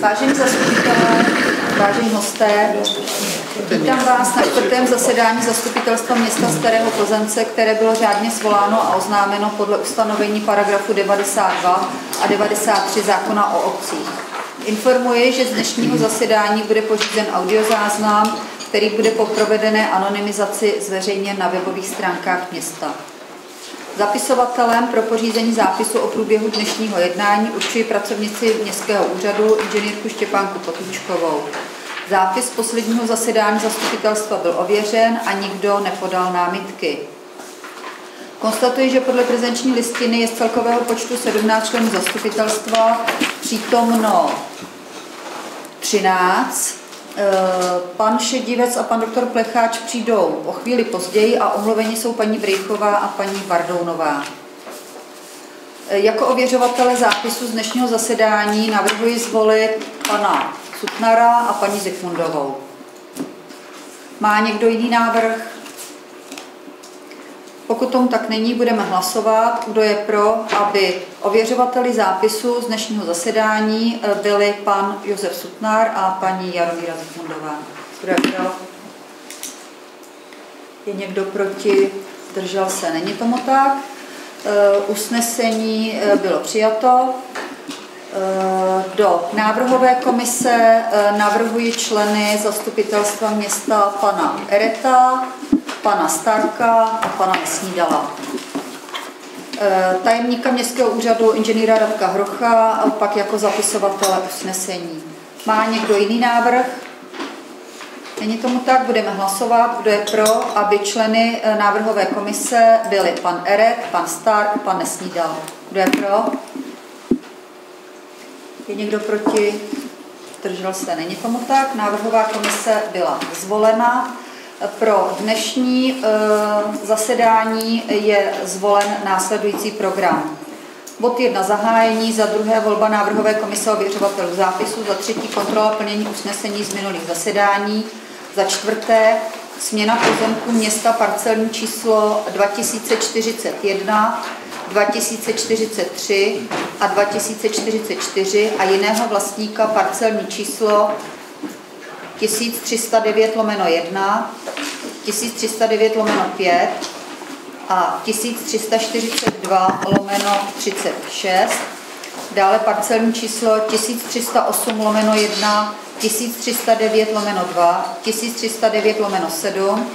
Vážení zastupitelé, vážení hosté, vítám vás na čtvrtém zasedání Zastupitelstva města Starého Plzence, které bylo řádně svoláno a oznámeno podle ustanovení paragrafu 92 a 93 zákona o obcích. Informuji, že z dnešního zasedání bude pořízen audiozáznam, který bude po provedené anonymizaci zveřejněn na webových stránkách města. Zapisovatelem pro pořízení zápisu o průběhu dnešního jednání určuji pracovnici Městského úřadu inženýrku Štěpánku Potůčkovou. Zápis posledního zasedání zastupitelstva byl ověřen a nikdo nepodal námitky. Konstatuji, že podle prezenční listiny je z celkového počtu 17 členů zastupitelstva přítomno 13. Eh, pan Šedivec a pan doktor Plecháč přijdou o chvíli později a omluveni jsou paní Brejchová a paní Vardounová. Eh, jako ověřovatele zápisu z dnešního zasedání navrhuji zvolit pana Sutnara a paní Zikmundovou. Má někdo jiný návrh? Pokud tomu tak není, budeme hlasovat. Kdo je pro, aby ověřovateli zápisu z dnešního zasedání eh, byli pan Josef Sutnár a paní Jaromíra Zikmundová. Kdo je pro? Je někdo proti? Držel se? Není tomu tak. Eh, usnesení eh, bylo přijato. Do návrhové komise navrhuji členy zastupitelstva města pana Ereta, pana Starka a pana Nesnídala. Eh, tajemníka městského úřadu inženýra Radka Hrocha a pak jako zapisovatele usnesení. Má někdo jiný návrh? Není tomu tak, budeme hlasovat. Kdo je pro, aby členy eh, návrhové komise byli pan Eret, pan Stark, pan Nesnídal. Kdo je pro? Je někdo proti? Držel se. Není tomu tak. Návrhová komise byla zvolena. Pro dnešní eh, zasedání je zvolen následující program. Bod 1 zahájení, za druhé volba návrhové komise ověřovatelů zápisu, za třetí kontrola plnění usnesení z minulých zasedání, za čtvrté směna pozemku města parcelní číslo 2041, 2043 a 2044 a jiného vlastníka parcelní číslo 1309 lomeno 1, 1309 lomeno 5 a 1342 lomeno 36. Dále parcelní číslo 1308 lomeno 1, 1309 lomeno 2, 1309 lomeno 7,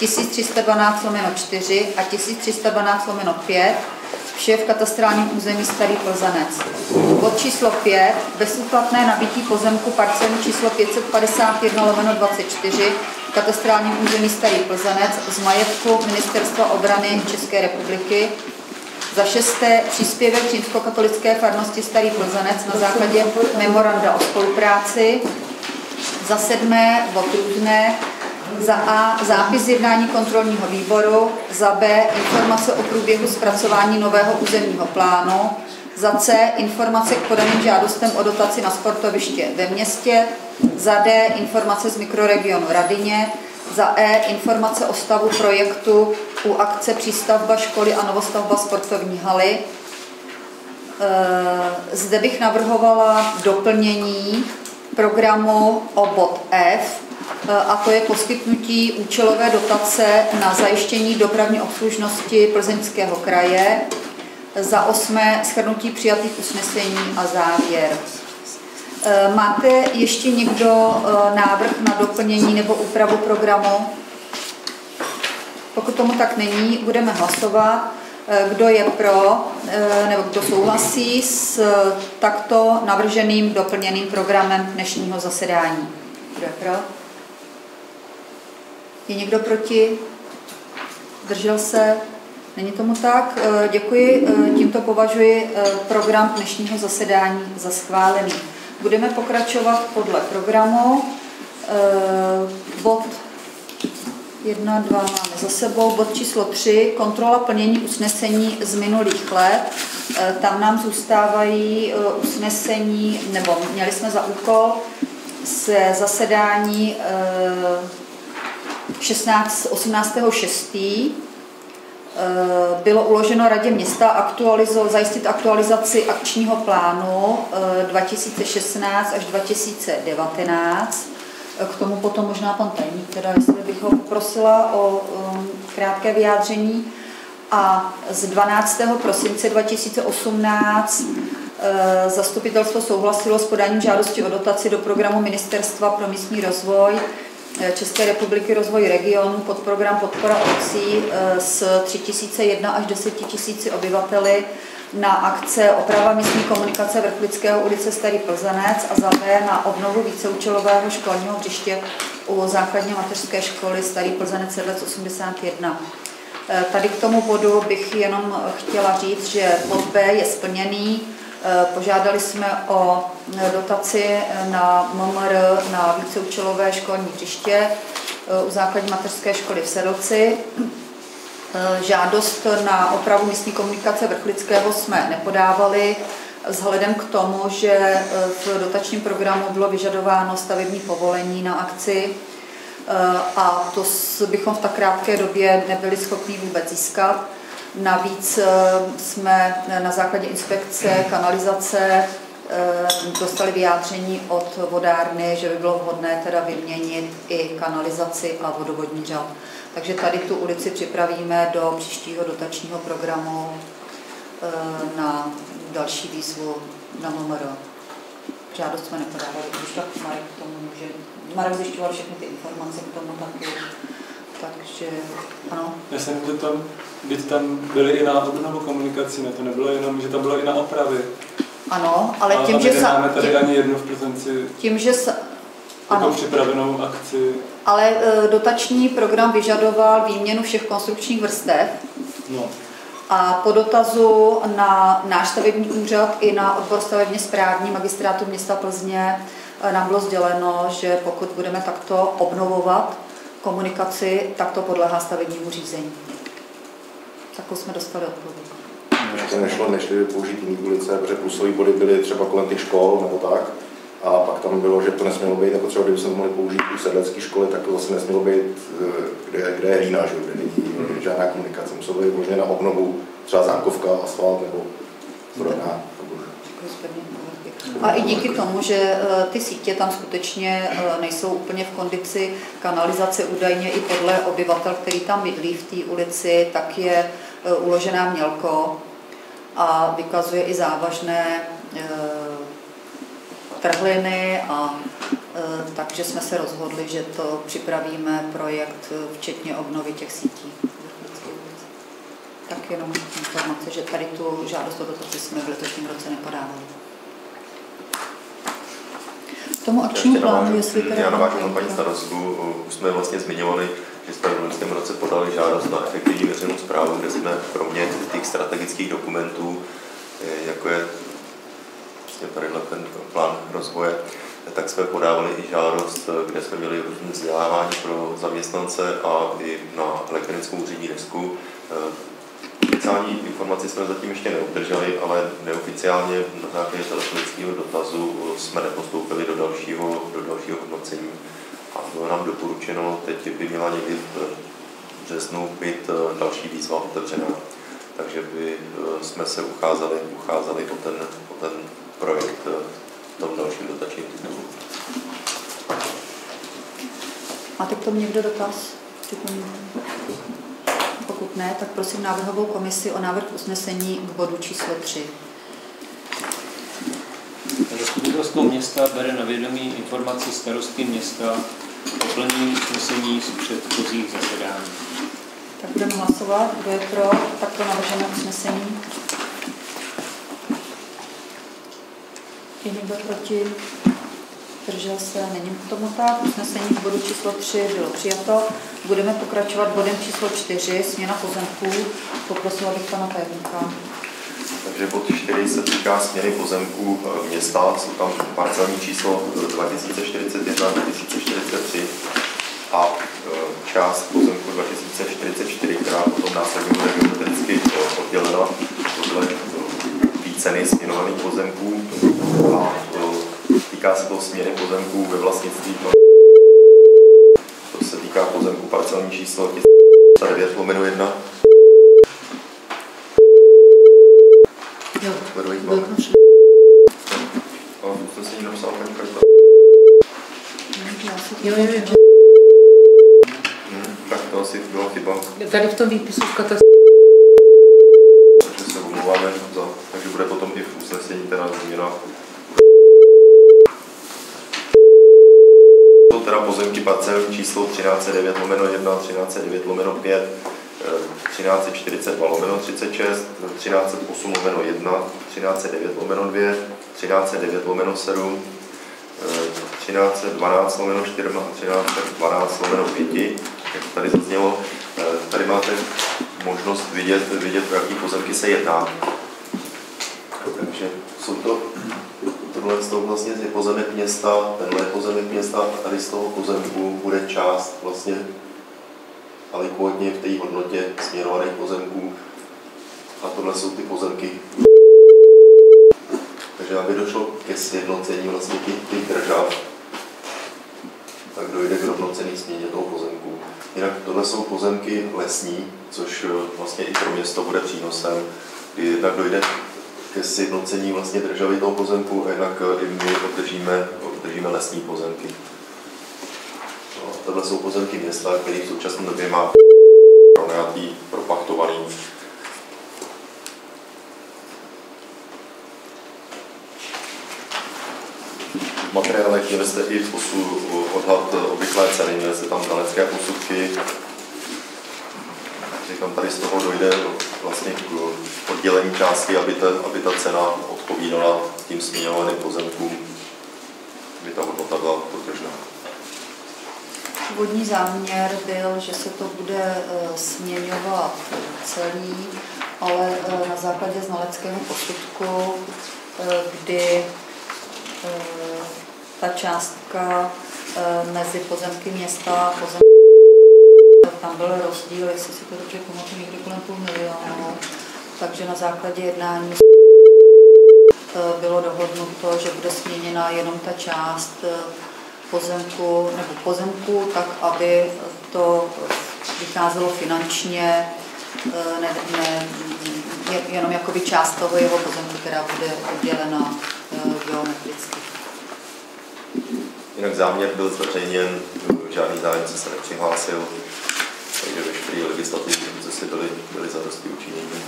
1312 lomeno 4 a 1312 lomeno 5 vše v katastrálním území Starý Plzanec. Bod číslo 5, bezúplatné nabití pozemku parcelní číslo 551 lomeno 24 v katastrálním území Starý Plzanec z majetku Ministerstva obrany České republiky. Za šesté příspěvek římskokatolické farnosti Starý Plzanec na základě memoranda o spolupráci. Za sedmé bod různé za A zápis jednání kontrolního výboru, za B informace o průběhu zpracování nového územního plánu, za C informace k podaným žádostem o dotaci na sportoviště ve městě, za D informace z mikroregionu Radině, za E informace o stavu projektu u akce přístavba školy a novostavba sportovní haly. E, zde bych navrhovala doplnění programu o bod F, a to je poskytnutí účelové dotace na zajištění dopravní obslužnosti Plzeňského kraje, za osmé shrnutí přijatých usnesení a závěr. E, máte ještě někdo e, návrh na doplnění nebo úpravu programu? Pokud tomu tak není, budeme hlasovat. E, kdo je pro, nebo kdo souhlasí s takto navrženým doplněným programem dnešního zasedání? Kdo je pro? Je někdo proti? Držel se? Není tomu tak? Eh, děkuji. Eh, tímto považuji eh, program dnešního zasedání za schválený. Budeme pokračovat podle programu. Bod 1, 2 máme za sebou. Bod číslo 3, kontrola plnění usnesení z minulých let. Tam nám zůstávají usnesení, nebo měli jsme za úkol se zasedání 16, 18. 6. bylo uloženo Radě města aktualizo, zajistit aktualizaci akčního plánu 2016 až 2019. K tomu potom možná pan tajemník, teda jestli bych ho poprosila o um, krátké vyjádření. A z 12. prosince 2018 Eh, zastupitelstvo souhlasilo s podáním žádosti o dotaci do programu Ministerstva pro místní rozvoj eh, České republiky rozvoj regionu pod program Podpora obcí eh, s 3001 až 10 000 obyvateli na akce Oprava místní komunikace Vrchlického ulice Starý Plzenec a za na obnovu víceúčelového školního hřiště u základní mateřské školy Starý Plzenec 781. Tady k tomu bodu bych jenom chtěla říct, že bod B je splněný, Eh, požádali jsme o eh, dotaci eh, na MMR na víceúčelové školní hřiště u základní mateřské školy v Sedlci. Žádost na opravu místní komunikace Vrchlického jsme nepodávali, vzhledem k tomu, že v dotačním programu bylo vyžadováno stavební povolení na akci a to bychom v tak krátké době nebyli schopni vůbec získat. Navíc eh, jsme na základě inspekce kanalizace eh, dostali vyjádření od vodárny, že by bylo vhodné teda vyměnit i kanalizaci a vodovodní řad. Takže tady tu ulici připravíme do příštího dotačního programu eh, na další výzvu na MMR. Žádost jsme nepodávali, když tak Marek k tomu může. Marek zjišťoval všechny ty informace k tomu taky. Takže ano. Já jsem to tam, když tam byly i na obnovu komunikací, ne? to nebylo jenom, že tam bylo i na opravy. Ano, ale tím, a že se... Nemáme tady tím, ani jednu v prezenci. Tím, že se... Ano. připravenou akci. Ale e, dotační program vyžadoval výměnu všech konstrukčních vrstev. No. A po dotazu na náš stavební úřad i na odbor stavebně správní magistrátu města Plzně e, nám bylo sděleno, že pokud budeme takto obnovovat komunikaci, tak to podlehá stavebnímu řízení. Takovou jsme dostali odpověď. To nešlo, nešli použít jiný ulice, protože plusové body byly třeba kolem těch škol nebo tak. A pak tam bylo, že to nesmělo být, jako třeba kdyby jsme mohli použít u sedlecké školy, tak to zase nesmělo být, eh, kde, kde je hlína, že? kde není žádná komunikace. Muselo být možná na obnovu třeba zámkovka, asfalt nebo podobná. A i díky tomu, že eh, ty sítě tam skutečně eh, nejsou úplně v kondici kanalizace údajně i podle obyvatel, který tam bydlí v té ulici, tak je eh, uložená mělko a vykazuje i závažné trhliny a takže jsme se rozhodli, že to připravíme projekt včetně obnovy těch sítí. Tak jenom informace, že tady tu žádost o dotaci jsme v letošním roce nepodávali tomu akčnímu plánu, jestli teda... Já navážu na paní starostu, už jsme vlastně zmiňovali, že jsme v loňském roce podali žádost na efektivní veřejnou zprávu, kde jsme kromě těch strategických dokumentů, eh, jako je vlastně tady ten plán rozvoje, tak jsme podávali i žádost, kde jsme měli různé vzdělávání pro zaměstnance a i na elektronickou úřední desku Oficiální informaci jsme zatím ještě neobdrželi, ale neoficiálně na základě telefonického dotazu jsme nepostoupili do dalšího, do dalšího hodnocení a bylo nám doporučeno, teď by měla někdy v březnu být eh, další výzva otevřená. Takže by eh, jsme se ucházeli, ucházeli o, ten, o ten projekt eh, v tom dalším dotačním titulu. Máte k tomu někdo dotaz? Pokud ne, tak prosím návrhovou komisi o návrh usnesení k bodu číslo 3. Zastupitelstvo města bere na vědomí informaci starostky města o plnění usnesení z předchozích zasedání. Tak budeme hlasovat. Kdo je pro takto navržené usnesení? Je někdo proti? Zdržel se, není k tomu tak. Usnesení k bodu číslo 3 bylo přijato. Budeme pokračovat bodem číslo 4, směna pozemků. Poprosila bych pana tajemníka. Takže bod 4 se týká směny pozemků eh, města, jsou tam parcelní číslo 2041-2043 a eh, část pozemku 2044, která potom následně bude geometricky eh, oddělena podle výceny směnovaných pozemků a Týká se to směry pozemků ve vlastnictví. To se týká pozemku parcelní číslo 9 lomeno 1. Jo, Beru jich mám. A napsal paní Karta. Tak to asi byla chyba. Tady v tom výpisu v katastrofě. Parcelní číslo 1309 lomeno 1, 1309 lomeno 5, eh, 1342 lomeno 36, 1308 lomeno 1, 1309 lomeno 2, 1309 lomeno 7, eh, 1312 lomeno 4 a 1312 lomeno 5, jak tady zaznělo. Eh, Tady máte možnost vidět, vidět, o jaký pozemky se jedná. Takže jsou to, tohle z toho vlastně je pozemek města, tenhle je pozemek města a tady z toho pozemku bude část vlastně alikvotně v té hodnotě směrovaných pozemků a tohle jsou ty pozemky. Takže aby došlo ke sjednocení vlastně těch, těch držav, tak dojde k rovnocený směně toho pozemku. Jinak tohle jsou pozemky lesní, což eh, vlastně i pro město bude přínosem, kdy jednak dojde ke sjednocení vlastně državy toho pozemku a jednak eh, i my obdržíme, obdržíme lesní pozemky. No, tohle jsou pozemky města, který v současné době má pronajatý, propachtovaný. Materiálech měli jste i posu, odhad obvyklé ceny, měli jste tam znalecké posudky. Říkám, tady z toho dojde vlastně k oddělení částky, aby ta, aby ta cena odpovídala tím směňovaným pozemkům, aby ta hodnota byla totožná. Původní záměr byl, že se to bude eh, směňovat celý, ale eh, na základě znaleckého posudku, eh, kdy ta částka mezi pozemky města a pozemky tam byl rozdíl, jestli si to dobře pamatuju, někde kolem půl milionu, takže na základě jednání bylo dohodnuto, že bude směněna jenom ta část pozemku nebo pozemku, tak aby to vycházelo finančně, ne, ne, jenom jakoby část toho jeho pozemku, která bude oddělena geometricky. Jinak záměr byl zveřejněn, žádný zájemce se nepřihlásil, takže veškeré legislativní procesy byly, byly zadosti učinění.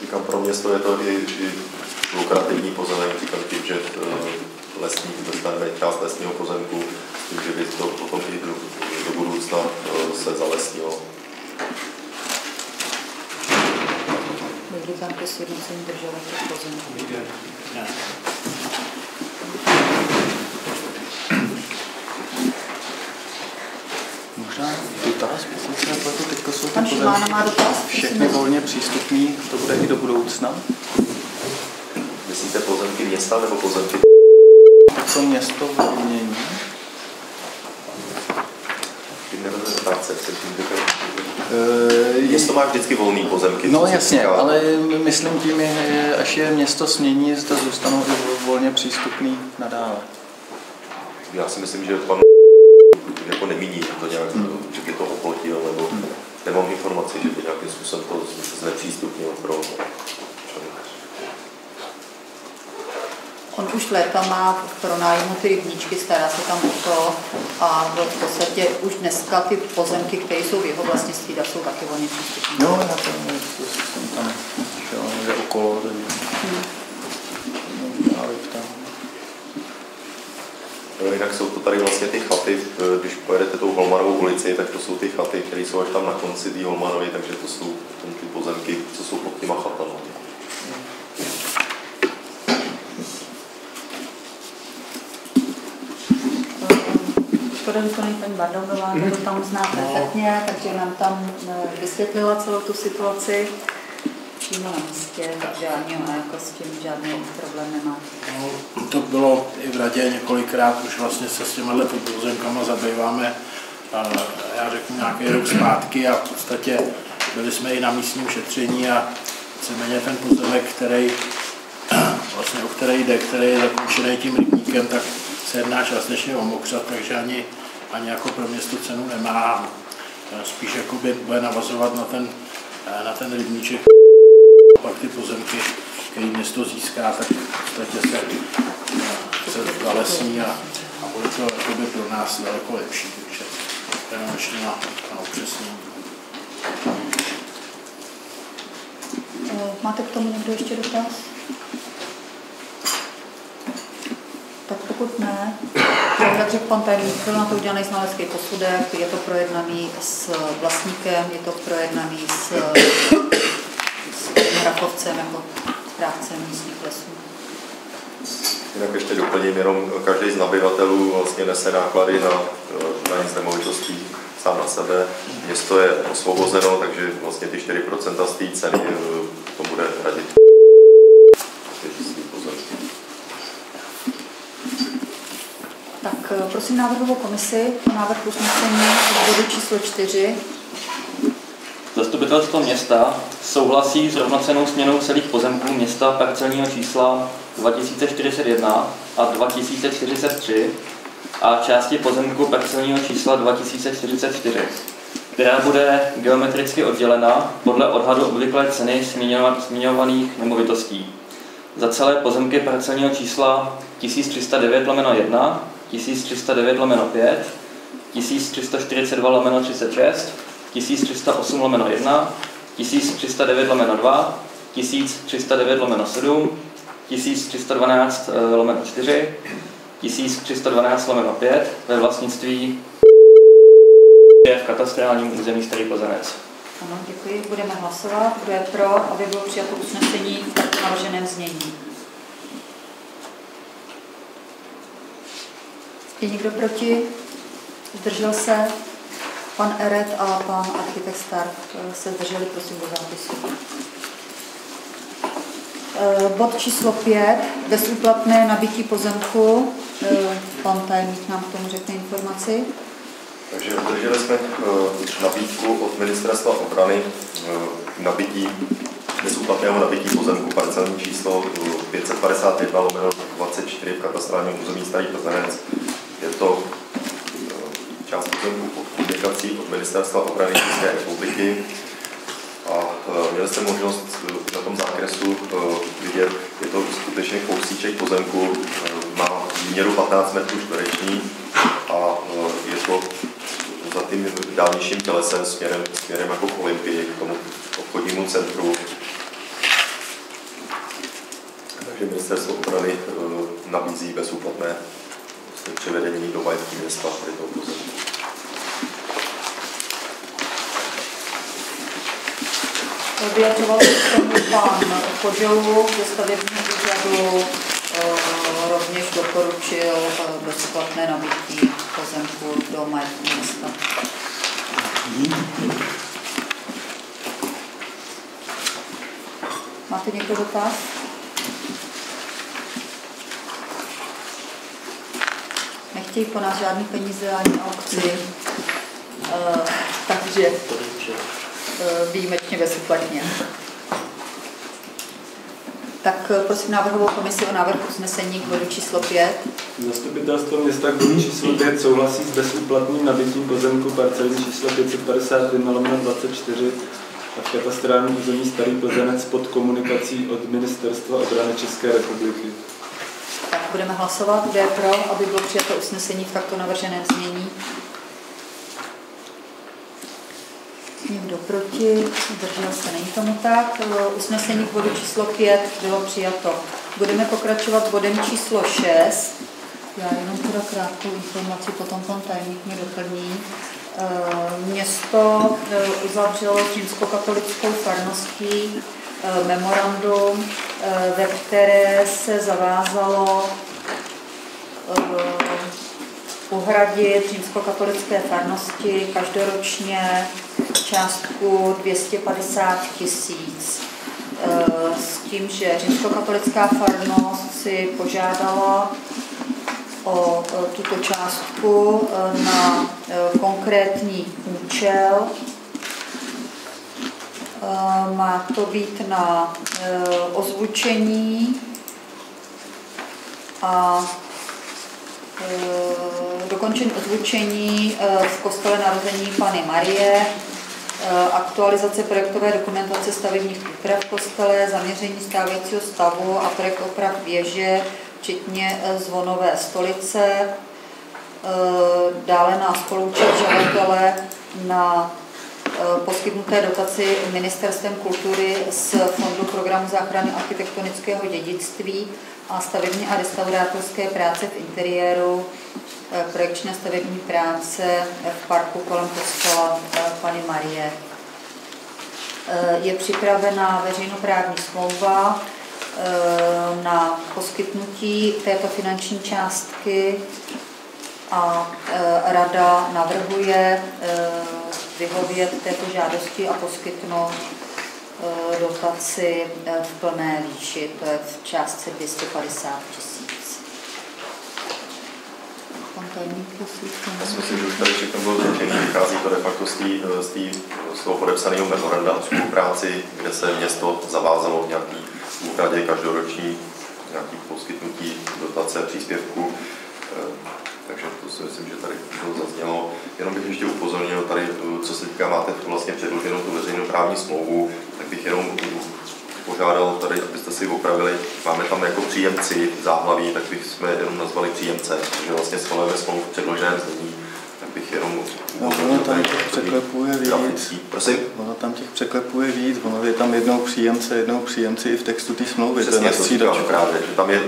Říkám, pro město je to i, i lukrativní pozemek, říkám tím, že eh, lesní, dostaneme část lesního pozemku, tím, že by to potom i do, do budoucna eh, se zalesnilo. Dojde tam ke sjednocení držela těch pozemků. Možná dotaz, pokud se nepletu, teďka jsou ty pozemky všechny volně přístupný, to bude i do budoucna. Myslíte pozemky města nebo pozemky? To město v mění. E, Město má vždycky volný pozemky. No co jasně, týká- ale myslím tím, je, až je město smění, zda zůstanou i volně přístupný nadále. Já si myslím, že pan jako nemíní to nějak, že by to oplotil, nebo nemám informaci, že by nějakým způsobem to znepřístupnil pro. On už léta má pro nájmu ty rybníčky, stará se tam o to a v podstatě už dneska ty pozemky, které jsou v jeho vlastnictví, tak jsou taky volně přístupné. No, já to jsem tam šel někde okolo, takže právě tam. No, Jinak jsou to tady vlastně ty chaty, když pojedete tou Holmanovou ulici, tak to jsou ty chaty, které jsou až tam na konci té Holmanovy, takže to jsou tam ty pozemky, co jsou pod těma chatama. Škoda, že to není paní Bardovnová, to tam zná perfektně, takže nám tam eh, vysvětlila celou tu situaci přímo na místě, ona jako s tím žádný problém nemá. No, to bylo i v radě několikrát, už vlastně se s těmihle pozemkama zabýváme, já řeknu nějaký rok zpátky a v podstatě byli jsme i na místním šetření a víceméně ten pozemek, který vlastně o který jde, který je zakončený tím rybníkem, tak se jedná částečně o mokřat, takže ani, ani jako pro město cenu nemá. Spíš jakoby bude navazovat na ten, na ten rybníček pak ty pozemky, které město získá, tak v podstatě se, se zalesní a a bude to jakoby pro nás daleko lepší, takže jenom ještě na, na upřesnění. Eh, Máte k tomu někdo ještě dotaz? Tak pokud ne, tak jak řekl pan tajemník, byl na to udělaný znalecký posudek, je to projednaný s vlastníkem, je to projednaný s, s Rakovcem jako správcem místních lesů. Jinak ještě doplním, jenom každý z nabyvatelů vlastně nese náklady na daň z nemovitostí sám na sebe. Město je osvobozeno, takže vlastně ty 4% z té ceny eh, to bude hradit. Tak eh, prosím návrhovou komisi o návrh usnesení v bodu číslo 4. Zastupitelstvo města souhlasí s rovnocenou směnou celých pozemků města parcelního čísla 2041 a 2043 a části pozemku parcelního čísla 2044, která bude geometricky oddělena podle odhadu obvyklé ceny zmiňovaných nemovitostí. Za celé pozemky parcelního čísla 1309 lomeno 1, 1309 lomeno 5, 1342 lomeno 36, 1308 lomeno 1, 1309 lomeno 2, 1309 lomeno 7, 1312 lomeno 4, 1312 lomeno 5 ve vlastnictví je v katastrálním území Starý Plzenec. Ano, děkuji. Budeme hlasovat. Kdo je pro, aby bylo přijato usnesení v takto navrženém znění? Je někdo proti? Zdržel se? Pan Eret a pan architekt Stark eh, se zdrželi, prosím, do zápisu. Eh, bod číslo 5, bezúplatné nabití pozemku. Eh, pan tajemník nám k tomu řekne informaci. Takže obdrželi jsme nabídku od Ministerstva obrany nabití bezúplatného nabití pozemku parcelní číslo 551 lomeno 24 v katastrálním území Starý Plzenec. Je to část pozemku pod komunikací od Ministerstva obrany České republiky. A e, měli jste možnost e, na tom zákresu e, vidět, je to skutečně kousíček pozemku, má výměru 15 metrů čtvereční a je to za tím dálničním tělesem směrem, směrem jako k Olympii, k tomu obchodnímu centru. Takže ministerstvo obrany nabízí bezúplatné převedení do majetky města tady toho pozemku. Vyjadřoval se tomu pan Kožovu ze stavebního úřadu, eh, rovněž doporučil eh, bezplatné nabití pozemku do majetku města. Máte někdo dotaz? Nechtějí po nás žádný peníze ani aukci, uh, takže výjimečně bezúplatně. Tak prosím návrhovou komisi o návrh usnesení k bodu číslo 5. Zastupitelstvo města k bodu číslo 5 souhlasí s bezúplatným nabitím pozemku parcelní číslo 551 24 a v katastrálním území Starý Plzenec pod komunikací od Ministerstva obrany České republiky. Tak budeme hlasovat, kdo je pro, aby bylo přijato usnesení v takto navrženém znění. Někdo proti, zdržel se, není tomu tak. Usnesení k bodu číslo 5 bylo přijato. Budeme pokračovat bodem číslo 6. Já jenom teda krátkou informaci, potom pan tajemník mi doplní. Město uzavřelo s římskokatolickou farností memorandum, ve které se zavázalo uhradit římskokatolické farnosti každoročně částku 250 tisíc. S tím, že římskokatolická farnost si požádala o tuto částku na konkrétní účel. Má to být na ozvučení a dokončení ozvučení v kostele narození Pany Marie, aktualizace projektové dokumentace stavebních úprav kostele, zaměření stávajícího stavu a projekt oprav věže, včetně zvonové stolice, dále na spoluúčast žadatele na poskytnuté dotaci Ministerstvem kultury z Fondu programu záchrany architektonického dědictví a stavební a restaurátorské práce v interiéru, projekční stavební práce v parku kolem kostela Pany Marie. Je připravena veřejnoprávní smlouva na poskytnutí této finanční částky a rada navrhuje vyhovět této žádosti a poskytnout eh, dotaci eh, v plné výši, to je v částce 250 tisíc. Já si myslím, že už tady všechno bylo řečeno, vychází to de facto z, tý, eh, z, tý, z toho podepsaného memoranda o spolupráci, kde se město zavázalo v nějaký úhradě každoroční nějaký poskytnutí dotace, příspěvku. Takže to si myslím, že tady to zaznělo. Jenom bych ještě upozornil tady, co se týká, máte vlastně předloženou tu veřejnoprávní smlouvu, tak bych jenom požádal tady, abyste si opravili, máme tam jako příjemci záhlaví, tak bych jsme jenom nazvali příjemce, protože vlastně schvalujeme smlouvu v předloženém znění, tak bych jenom No, ono tam těch překlepuje víc. Prosím? Ono tam těch překlepuje víc, ono je tam jednou příjemce, jednou příjemci i v textu té smlouvy. Přesně to říkám právě, že tam je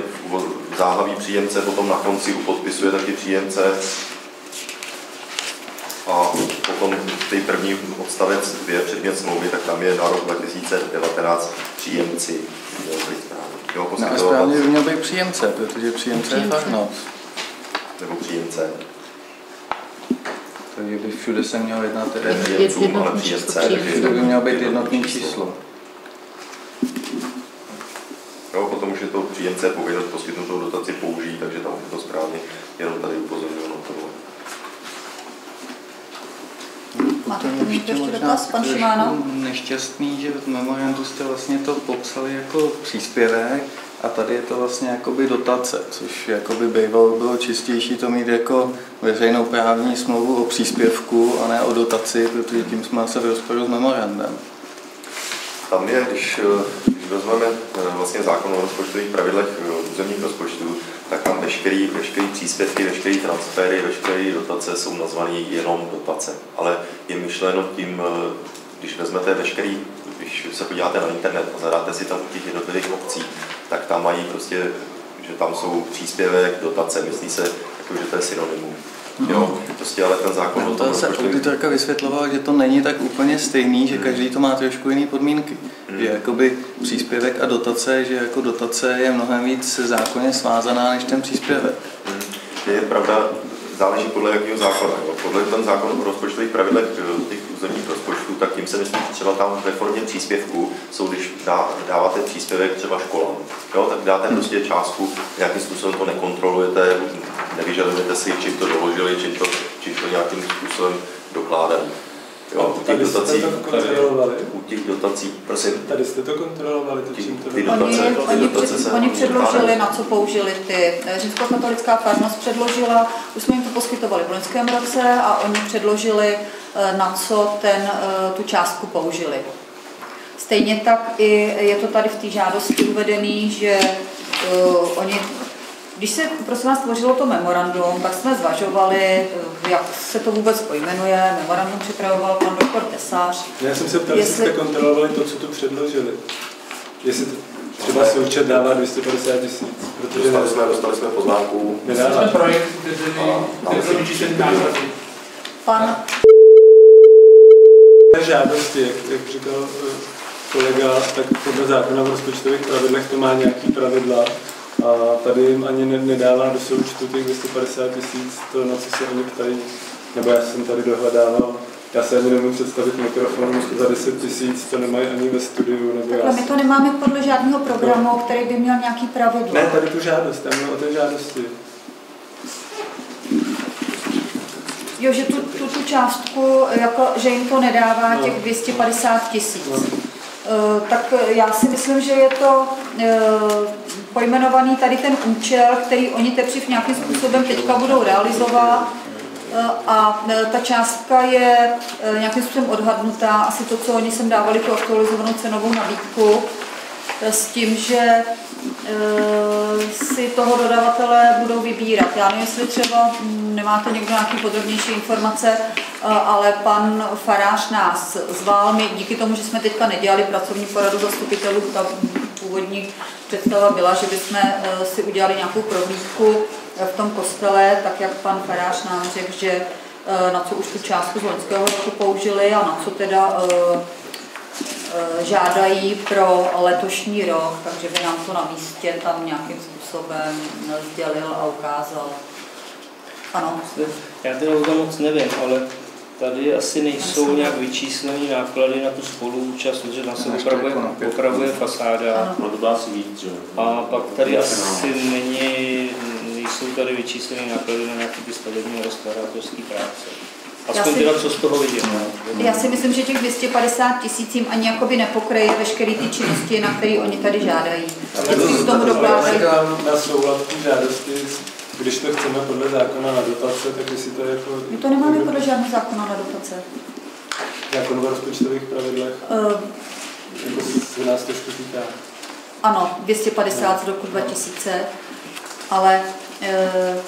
záhlaví příjemce, potom na konci podpisuje taky příjemce a potom ty první odstavec dvě předmět smlouvy, tak tam je na rok 2019 příjemci. Jo, no a správně by měl být příjemce, protože příjemce, příjemce. je fakt noc. Nebo příjemce. Takže by všude se měl jednat příjemcům, ale příjemce. Takže to by mělo být jednotný číslo. Jo, potom už je to příjemce povinnost poskytnutou dotaci použít, takže tam je to správně, jenom tady upozorňuji na to. Máte to ještě dotaz, pan Šimáno? nešťastný, že v memorandu jste vlastně to popsali jako příspěvek a tady je to vlastně jakoby dotace, což jakoby bývalo bylo čistější to mít jako veřejnou právní smlouvu o příspěvku a ne o dotaci, protože tím jsme se v rozporu s memorandem. Tam je, když, když vezmeme eh, vlastně zákon o rozpočtových pravidlech eh, územních rozpočtů, tak tam veškerý, veškerý příspěvky, veškerý transfery, veškeré dotace jsou nazvané jenom dotace. Ale je myšleno tím, eh, když vezmete veškerý, když se podíváte na internet a zadáte si tam těch jednotlivých obcí, tak tam mají prostě, že tam jsou příspěvek, dotace, myslí se, jako, že to je synonymum. Jo, prostě ale ten zákon no, to se auditorka vysvětloval, že to není tak úplně stejný, že každý to má trošku jiný podmínky. Hmm. Že jakoby příspěvek a dotace, že jako dotace je mnohem víc zákonně svázaná než ten příspěvek. Hmm. Je pravda, záleží podle jakého zákona. Jo. Podle ten zákon o rozpočtových pravidlech těch územních rozpočtů, tak tím se myslí, že třeba tam ve formě příspěvku jsou, když dá, dáváte příspěvek třeba školám, jo, tak dáte hmm. prostě částku, nějakým způsobem to nekontrolujete, nevyžadujete si, čím to doložili, čím to, čím to nějakým způsobem dokládají. Jo, u těch dotací, u těch dotací, prosím. Tady jste to kontrolovali, to čím to ty dotace, oni, ty oni, dotace před, oni předložili, na co použili ty. Římskokatolická farnost předložila, už jsme jim to poskytovali v loňském roce a oni předložili, eh, na co ten, eh, tu částku použili. Stejně tak i je to tady v té žádosti uvedený, že uh, oni když se prosím vás tvořilo to memorandum, tak jsme zvažovali, jak se to vůbec pojmenuje. Memorandum připravoval pan doktor Tesář. Já jsem se ptal, jestli jste kontrolovali to, co tu předložili. Jestli to třeba součet dává 250 tisíc. Protože dostali jsme, dostali jsme poznámku. Nedává. Jsme projekt, který. Pan žádosti, jak, jak říkal eh, kolega, tak podle zákona v rozpočtových pravidlech to má nějaký pravidla a tady jim ani nedává do součtu těch 250 tisíc, to, na co se oni ptají. Nebo já jsem tady dohledával, já se ani nemůžu představit mikrofon za 10 tisíc, to nemají ani ve studiu. Nebo Takhle, my to nemáme podle žádného programu, no. který by měl nějaký pravidlo. Ne, tady tu žádost, tam o té žádosti. Jo, že tu, tu, tu částku, jako, že jim to nedává no. těch 250 tisíc. No. Eh, tak já si myslím, že je to eh, pojmenovaný tady ten účel, který oni teprve nějakým způsobem teďka budou realizovat. Eh, a ta částka je nějakým způsobem odhadnutá, asi to, co oni sem dávali, tu aktualizovanou cenovou nabídku, s tím, že eh, si toho dodavatele budou vybírat. Já nevím, jestli třeba mm, nemáte někdo nějaký podrobnější informace, eh, ale pan Faráš nás zval. My díky tomu, že jsme teďka nedělali pracovní poradu zastupitelů, ta původní představa byla, že bychom eh, si udělali nějakou prohlídku v tom kostele, tak jak pan Faráš nám řekl, že na co už tu částku z loňského roku použili a na co teda Eh, žádají pro letošní rok, takže by nám to na místě tam nějakým způsobem sdělil a ukázal. Ano. Já teda o tom moc nevím, ale tady asi nejsou nějak vyčíslené náklady na tu spoluúčast, protože tam se opravuje, opravuje fasáda. No že? A pak tady asi není, nejsou tady vyčíslené náklady na nějaké stavební a restaurátorské práce. Aspoň teda, co z toho vidím. No. Já si myslím, že těch 250 tisíc jim ani jakoby nepokryje veškeré ty činnosti, na které oni tady žádají. Jestli k tomu dokládají. Na souhlasní žádosti, když to chceme podle zákona na dotace, tak jestli to je jako... My to nemáme podle žádného zákona na dotace. Zákon o rozpočtových pravidlech? Uh, jako se nás to týká. Ano, 250 z roku 2000, ale uh,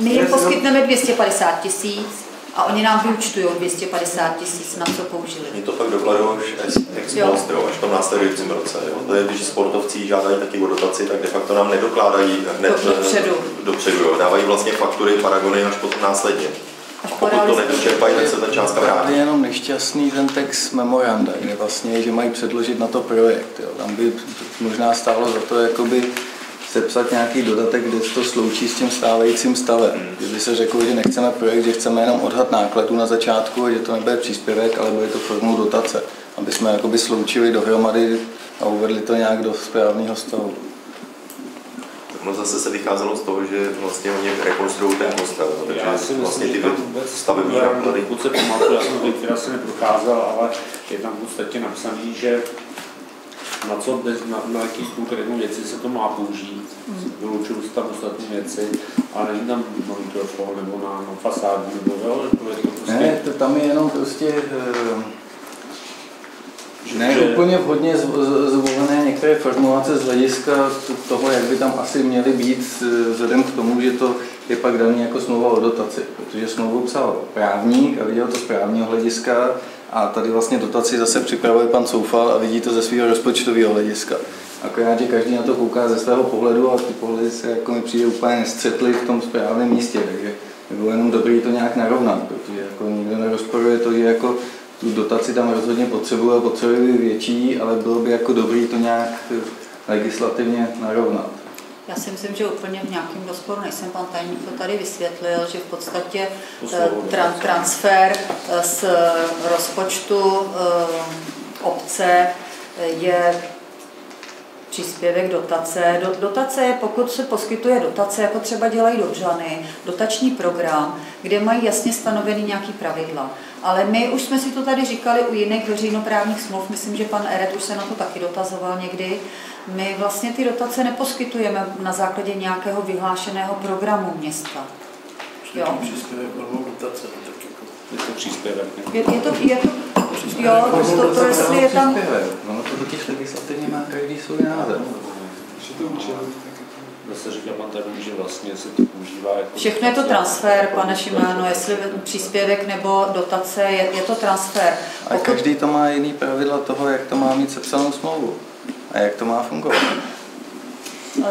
my jim poskytneme 250 tisíc, a oni nám vyučtují 250 tisíc, na co použili. Oni to pak dokladují až ex post, až v tom následujícím roce. Jo. To je, když sportovci žádají taky o dotaci, tak de facto nám nedokládají hned Do, dopředu. dopředu jo. Dávají vlastně faktury, paragony až potom následně. A pokud to nevyčerpají, tak se ta částka vrátí. Je jenom nešťastný ten text memoranda, kde vlastně, že mají předložit na to projekt. Jo. Tam by možná stálo za to jakoby sepsat nějaký dodatek, kde to sloučí s tím stávajícím stavem. Kdyby se řeklo, že nechceme projekt, že chceme jenom odhad nákladů na začátku a že to nebude příspěvek, ale bude to formou dotace. Aby jsme jakoby sloučili dohromady a uvedli to nějak do správného stavu. No zase se vycházelo z toho, že vlastně oni rekonstruují ten kostel, takže já si vlastně ty stavební náklady. Pokud se pamatuju, já jsem to se neprocházel, ale je tam v podstatě napsaný, že na co bez, na, na jaký konkrétní věci se to má použít. Mm. Vylučuju tam ostatní věci, ale není tam na mikrofon nebo na, na fasádu, nebo jo, to je to prostě... Ne, to tam je jenom prostě... Uh, ne, že... úplně vhodně zvolené některé formulace z hlediska toho, jak by tam asi měly být, eh, vzhledem k tomu, že to je pak daný jako smlouva o dotaci, protože smlouvu psal právník a viděl to z právního hlediska, a tady vlastně dotaci zase připravuje pan Soufal a vidí to ze svého rozpočtového hlediska. Akorát, že každý na to kouká ze svého pohledu a ty pohledy se jako mi přijde úplně nestřetly v tom správném místě, takže by bylo jenom dobré to nějak narovnat, protože jako nikdo nerozporuje to, že jako tu dotaci tam rozhodně potřebuje a potřebuje větší, ale bylo by jako dobré to nějak legislativně narovnat. Já si myslím, že úplně v nějakém rozporu nejsem. Pan tajemník to tady vysvětlil, že v podstatě eh, tra- transfer eh, z rozpočtu eh, obce je příspěvek dotace. Dotace je, pokud se poskytuje dotace, jako třeba dělají Dobřany, dotační program, kde mají jasně stanoveny nějaký pravidla. Ale my už jsme si to tady říkali u jiných veřejnoprávních smluv, myslím, že pan Eret už se na to taky dotazoval někdy, my vlastně ty dotace neposkytujeme na základě nějakého vyhlášeného programu města. Jo. Příspěvek dotace, tak jako je to příspěvek. Je, je to, je to, jo, to, to, jestli je tam... No to totiž legislativně má každý svůj název. Zase říká pan tady, že vlastně se to používá jako... Všechno je to transfer, pane Šimáno, jestli příspěvek nebo dotace, je, je to transfer. A každý to má jiný pravidla toho, jak to má mít sepsanou smlouvu a jak to má fungovat. Uh...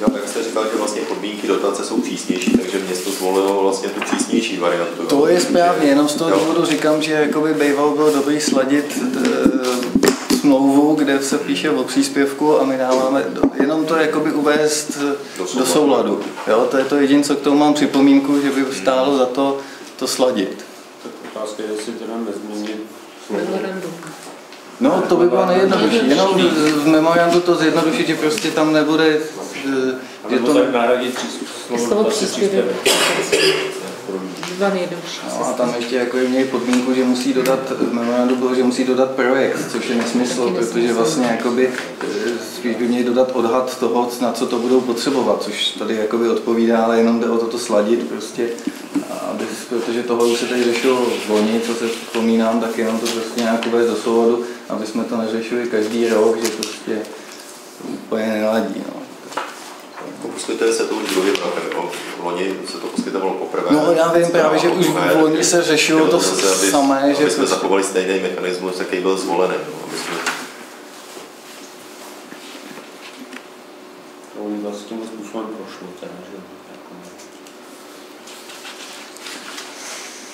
Jo, tak jste říkal, že vlastně podmínky dotace jsou přísnější, takže město zvolilo vlastně tu přísnější variantu. To je správně, jenom z toho důvodu říkám, že jakoby býval bylo dobrý sladit e, smlouvu, kde se píše o příspěvku a my dáváme, jenom to jakoby uvést do souladu. Do souladu. Jo, to je to jediné, co k tomu mám připomínku, že by stálo za to to sladit. Tak otázka je, jestli teda nezměnit No, to by bylo nejjednodušší. Jenom v memorandu to zjednodušit, že prostě tam nebude... Že to tak nahradit slovo příspěvek. No a tam ještě jako měli podmínku, že musí dodat, v memorandu bylo, že musí dodat projekt, což je nesmysl, protože vlastně jakoby, spíš by měli dodat odhad toho, na co to budou potřebovat, což tady jakoby odpovídá, ale jenom jde o toto sladit prostě, aby, protože tohle už se tady řešilo v loni, co se vzpomínám, tak jenom to prostě nějak uvést do souladu, aby jsme to neřešili každý rok, že prostě úplně neladí. No. poskytuje se to už druhým rokem. Jo. V loni se to poskytovalo poprvé. No já vím právě, že už v loni se řešilo to zase, aby, samé, aby že jsme prostě- zachovali stejný mechanismus, jaký byl zvolený. Jo. Aby jsme To oni vlastně tímhle způsobem prošlo. Teda, že? Jako,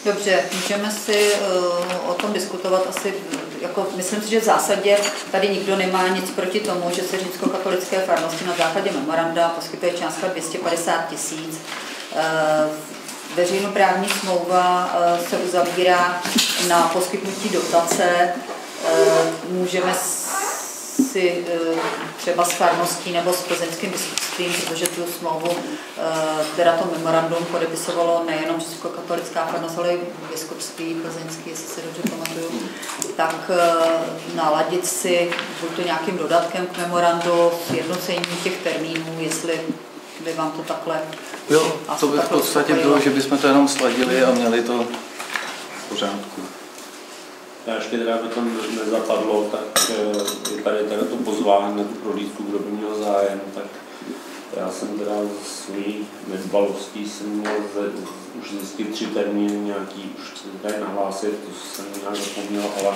Dobře, můžeme si uh, o tom diskutovat asi, jako myslím si, že v zásadě tady nikdo nemá nic proti tomu, že se římskokatolické farnosti na základě memoranda poskytuje částka 250 tisíc. Uh, veřejnoprávní smlouva uh, se uzavírá na poskytnutí dotace. Uh, můžeme si eh, třeba s farností nebo s plzeňským biskupstvím, protože tu smlouvu, eh, teda to memorandum podepisovalo nejenom katolická farnost, ale i biskupství plzeňský, jestli se dobře pamatuju, tak eh, naladit si buď to nějakým dodatkem k memorandu, sjednocení těch termínů, jestli by vám to takhle Jo, to by v podstatě bylo, že bychom to jenom sladili a měli to v pořádku. A ještě teda, aby to ne- nezapadlo, tak eh, je tady teda to pozvání na tu prohlídku, kdo by měl zájem, tak já jsem teda z svojí nedbalostí jsem měl ze, už zjistit tři termíny nějaký, už se tady nahlásit, to jsem nějak zapomněl, ale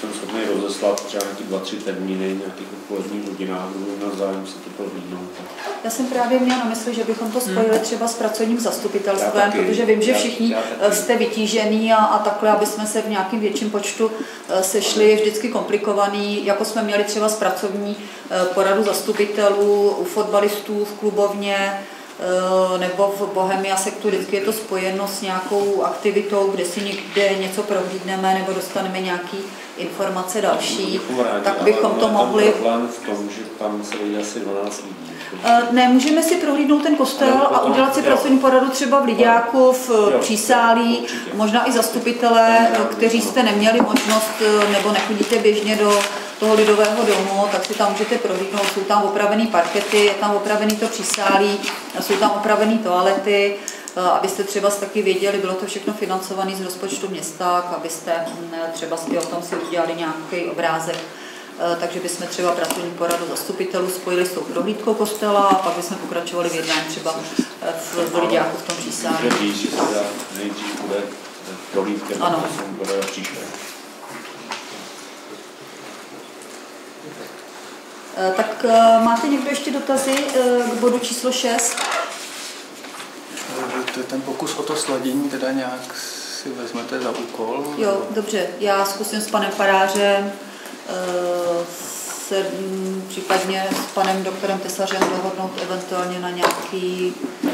jsem schopný rozeslat třeba nějaký dva, tři termíny, nějakých odpoledních hodinách, kdo by měl zájem si to prohlídnout. Tak Já jsem právě měla na mysli, že bychom to spojili třeba s pracovním Já zastupitelstvem, taky. protože vím, že Já- všichni já taky. eh, jste vytížený a, a takhle, aby jsme se v nějakém větším počtu eh, sešli, je vždycky komplikovaný, jako jsme měli třeba s pracovní eh, poradu zastupitelů u fotbalistů v klubovně, eh, nebo v Bohemia sektu, vždycky je to spojeno s nějakou aktivitou, kde si někde něco prohlídneme nebo dostaneme nějaký informace další, bychom rádi, tak bychom to mohli problém v tom, že tam se vejde asi 12 lidí. Eh, Ne, můžeme si prohlídnout ten kostel a udělat si pracovní poradu třeba v Lidiáku, v Jo, Přísálí, určitě. možná i zastupitelé, kteří jste neměli možnost eh, nebo nechodíte běžně do toho lidového domu, tak si tam můžete prohlídnout. Jsou tam opravený parkety, je tam opravený to přísálí, jsou tam opravený toalety, eh, abyste třeba taky věděli, bylo to všechno financované z rozpočtu města, abyste mm, třeba i o tom si udělali nějaký obrázek. Eh, takže bychom třeba pracovní poradu zastupitelů spojili s tou prohlídkou kostela a pak bychom pokračovali v jednání třeba eh, v, Lidiáku v tom přísání. Nejdřív bude prohlídka, Ano. příště. Tak eh, máte někdo ještě dotazy eh, k bodu číslo 6? To je ten pokus o to sladění, teda nějak si vezmete za úkol. Jo, dobře, já zkusím s panem farářem, eh, se mm, případně s panem doktorem Tesařem dohodnout eventuálně na nějaký eh,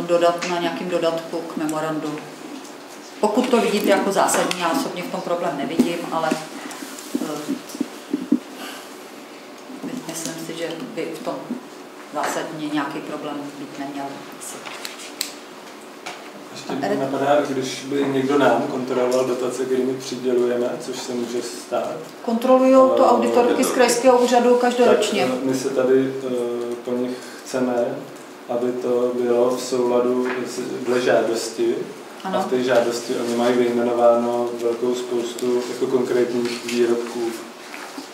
dodat, na nějakým dodatku k memorandu. Pokud to vidíte jako zásadní, já osobně v tom problém nevidím, ale eh, myslím si, že by v tom zásadně nějaký problém být neměl. Asi. Ještě mě napadá, když by někdo nám kontroloval dotace, kterými přidělujeme, což se může stát. Kontrolují to auditorky z krajského úřadu každoročně. Tak eh, my se tady eh, po nich chceme, aby to bylo v souladu s- dle žádosti. Ano. A v té žádosti oni mají vyjmenováno velkou spoustu jako konkrétních výrobků.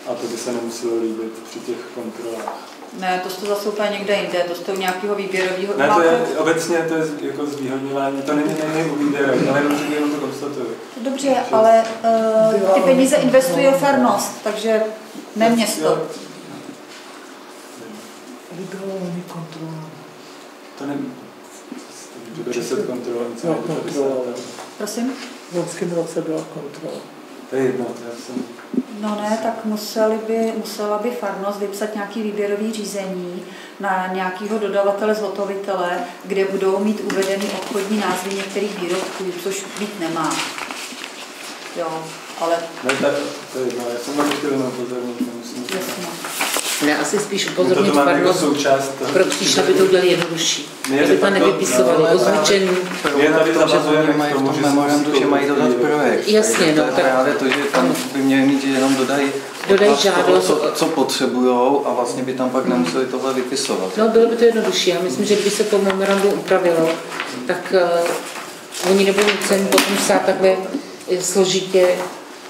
A to by se nemuselo líbit při těch kontrolách. Ne, to jste zase úplně někde jinde, to jste u nějakého výběrového... Ne, to je obecně to je jako zvýhodňování, to není, není u výběrek, ale jenom, že jenom to konstatuju. Dobře, ale uh, ty peníze investuje farnost, takže ne město. Liberální kontrola. To nevím. To bude 10 kontrol, nebo kontrola. 50. Prosím? V loňském roce byla kontrola. To je jedno, já jsem... No ne, tak museli by, musela by farnost vypsat nějaký výběrový řízení na nějakého dodavatele, zhotovitele, kde budou mít uvedeny obchodní názvy některých výrobků, což být nemá. Jo, ale Ne, to, to je jedno, já jsem na to chtěl jenom upozornit, nemusím. jasně. Ne, asi spíš to upozornit farnost pro příště, aby to udělali jednodušší. Ne, Aby to nevypisovali, no, ozvučení. Je tady zavazujeme k mají v tomu, tom že memorandu, že mají dodat projekt. Jasně, Takže no, to je tak- právě to, že tam by měli mít, že jenom dodají Dodají žádost. co, co potřebujou a vlastně by tam pak nemuseli tohle vypisovat. No, bylo by to jednodušší. Já myslím, že kdyby se to memorandu upravilo, tak uh, oni nebudou nuceni potom psát takhle složitě.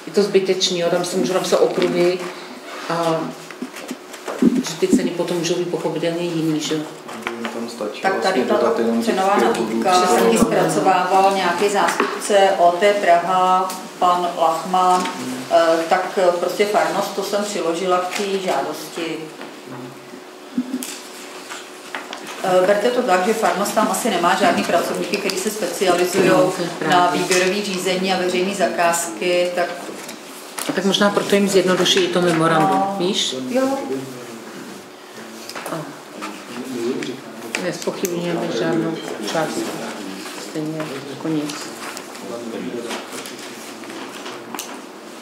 Je to zbytečný, jo? tam se můžou napsat okruhy a že ty ceny potom můžou být pochopitelně jiný, že tam stačí Tak tady vlastně ta jenom cenová nabídka tam- zpracovával nějaký zástupce OT Praha, pan Lachman, eh, tak prostě farnost, to jsem přiložila k té žádosti. Eh, Berte to tak, že farnost tam asi nemá žádný pracovníky, kteří se specializují na výběrové řízení a veřejné zakázky, tak A tak možná proto jim zjednoduší i to memorandum, víš? jo, Nespochybňujeme žádnou část. Stejně jako nic.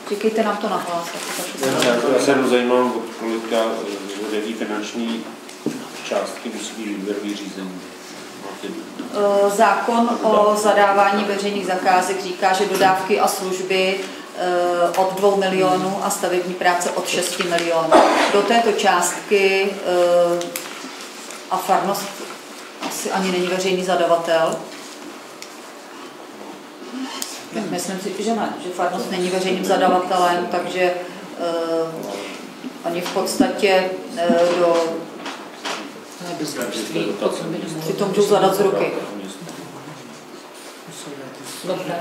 říkejte nám to nahlas. Já se jenom zajímám, od kolika, eh, finanční částky musí být výběrový řízení. Eh, Zákon o zadávání veřejných zakázek říká, že dodávky a služby eh, od 2 milionů a stavební práce od 6 milionů. Do této částky eh, a farnost asi ani není veřejný zadavatel. Myslím si, že ne, že farnost není veřejným zadavatelem, takže eh, oni v podstatě eh, do si to můžou zadat z ruky. Dobře.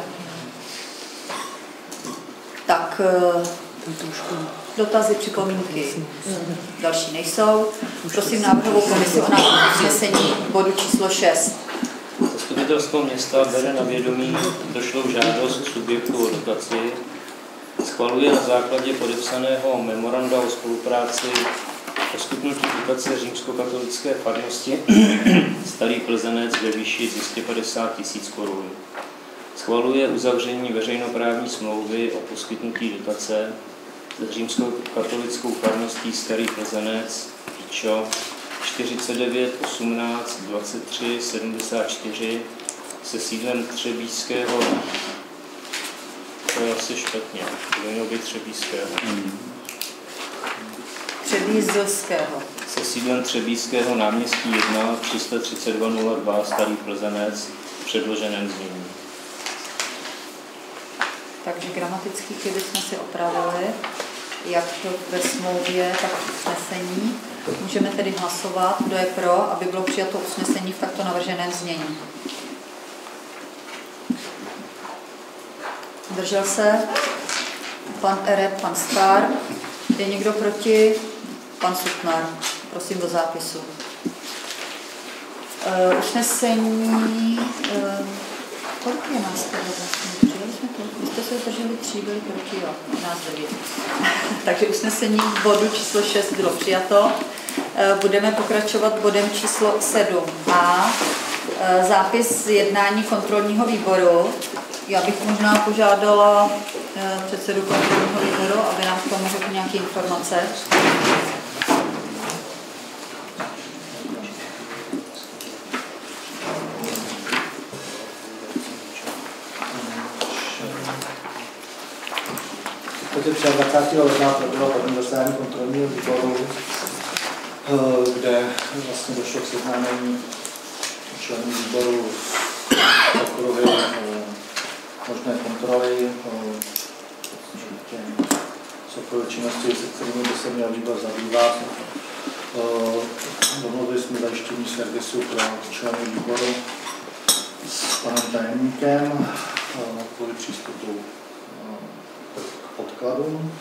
Tak, eh, dotazy, připomínky další nejsou. Prosím návrhovou komisi o návrh usnesení bodu číslo 6. Zastupitelstvo města bere na vědomí došlou žádost subjektu o dotaci, schvaluje na základě podepsaného memoranda o spolupráci poskytnutí dotace římskokatolické farnosti Starý Plzenec ve výši 250 tisíc korun. Schvaluje uzavření veřejnoprávní smlouvy o poskytnutí dotace s římskokatolickou farností Starý Plzenec Pičo 49 18 23 74 se sídlem Třebíského to je asi špatně, to mělo být Třebíského. Třebízilského. Se sídlem Třebíského náměstí 1 33202 Starý Plzenec v předloženém znění. Takže gramatický chyby jsme si opravili, jak to ve smlouvě, tak v usnesení. Můžeme tedy hlasovat, kdo je pro, aby bylo přijato usnesení v takto navrženém znění. Držel se pan Ereb, pan Star. Je někdo proti? Pan Sutnar. Prosím do zápisu. E, usnesení, e, kolik je nás tady vlastně? To? Se drželi tří, byli proti, jo, nás. Takže usnesení bodu číslo 6 bylo přijato. E, budeme pokračovat bodem číslo 7a. E, zápis jednání kontrolního výboru. Já bych možná požádala e, předsedu kontrolního výboru, aby nám k tomu řekl nějaké informace. Takže 23. ledna proběhlo první zasedání kontrolního výboru, eh, kde vlastně došlo k seznámení členů výboru okruhy eh, možné kontroly eh, těm- z okruhy činnosti, se kterými by se měl výbor zabývat. Eh, Domluvili jsme zajištění servisu pro členy výboru s panem tajemníkem eh, kvůli přístupu eh, podkladům.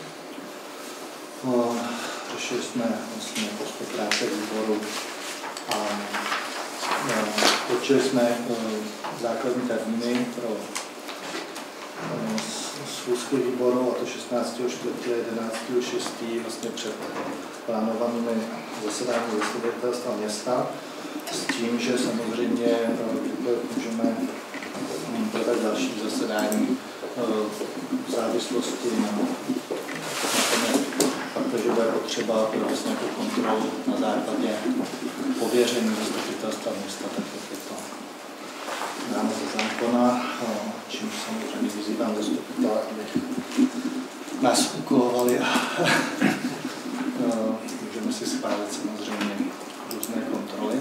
Řešili jsme vlastně postup práce výboru a určili jsme eh, základní termíny pro eh, schůzky výboru, a to 16. 4. 11. 6. vlastně před plánovanými zasedáními zastupitelstva města, s tím, že samozřejmě eh, můžeme hm, podat další zasedání v závislosti na, tom, protože bude potřeba provést nějakou kontrolu na základě pověření zastupitelstva města, tak jak je to dáno ze zákona, eh, čímž samozřejmě vyzývám zastupitele, aby nás úkolovali a eh, můžeme si schválit samozřejmě různé kontroly.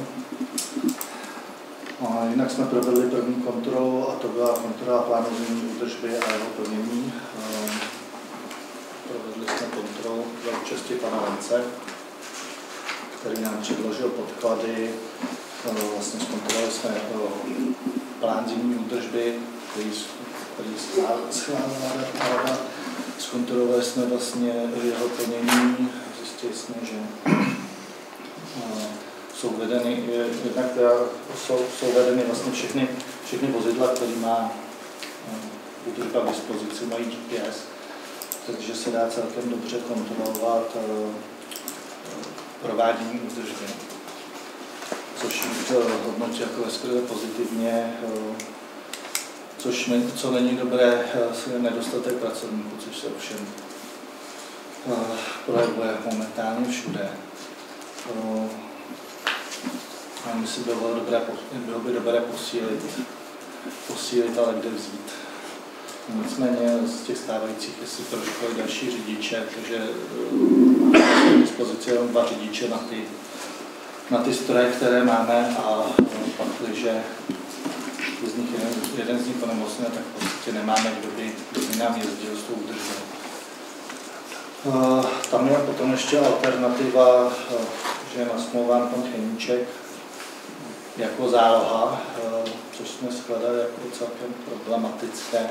A jinak jsme provedli první kontrolu a to byla kontrola plánování údržby a jeho plnění. Eh, Provedli jsme kontrolu za účasti pana Lence, který nám předložil podklady eh, vlastně zkontrolovali jsme plán zimní údržby, který, který schvál- schválila rada. Zkontrolovali jsme vlastně jeho plnění, zjistili jsme, že eh, jsou vedeny, je- jednak jsou, jsou vedeny vlastně všechny, všechny vozidla, které má eh, údržba k dispozici, mají GPS, takže se dá celkem dobře kontrolovat eh, provádění údržby. Což hodnotit jako veskryle pozitivně, eh, což ne, co není dobré, je nedostatek pracovníků, což se ovšem projevuje momentálně všude. Myslím, by bylo, dobré, bylo by dobré posílit, posílit, ale kde vzít. Nicméně z těch stávajících je si trošku další řidiče, takže eh, k dispozici jenom dva řidiče na ty, na ty stroje, které máme a eh, pak, když z nich jeden, jeden z nich onemocněl, tak v podstatě nemáme, kdo by, kdo by nám jezdil s tou údržbou. Eh, Tam je potom ještě alternativa, že je nasmlouván pan Cheníček jako záloha, eh, což jsme shledali jako celkem problematické.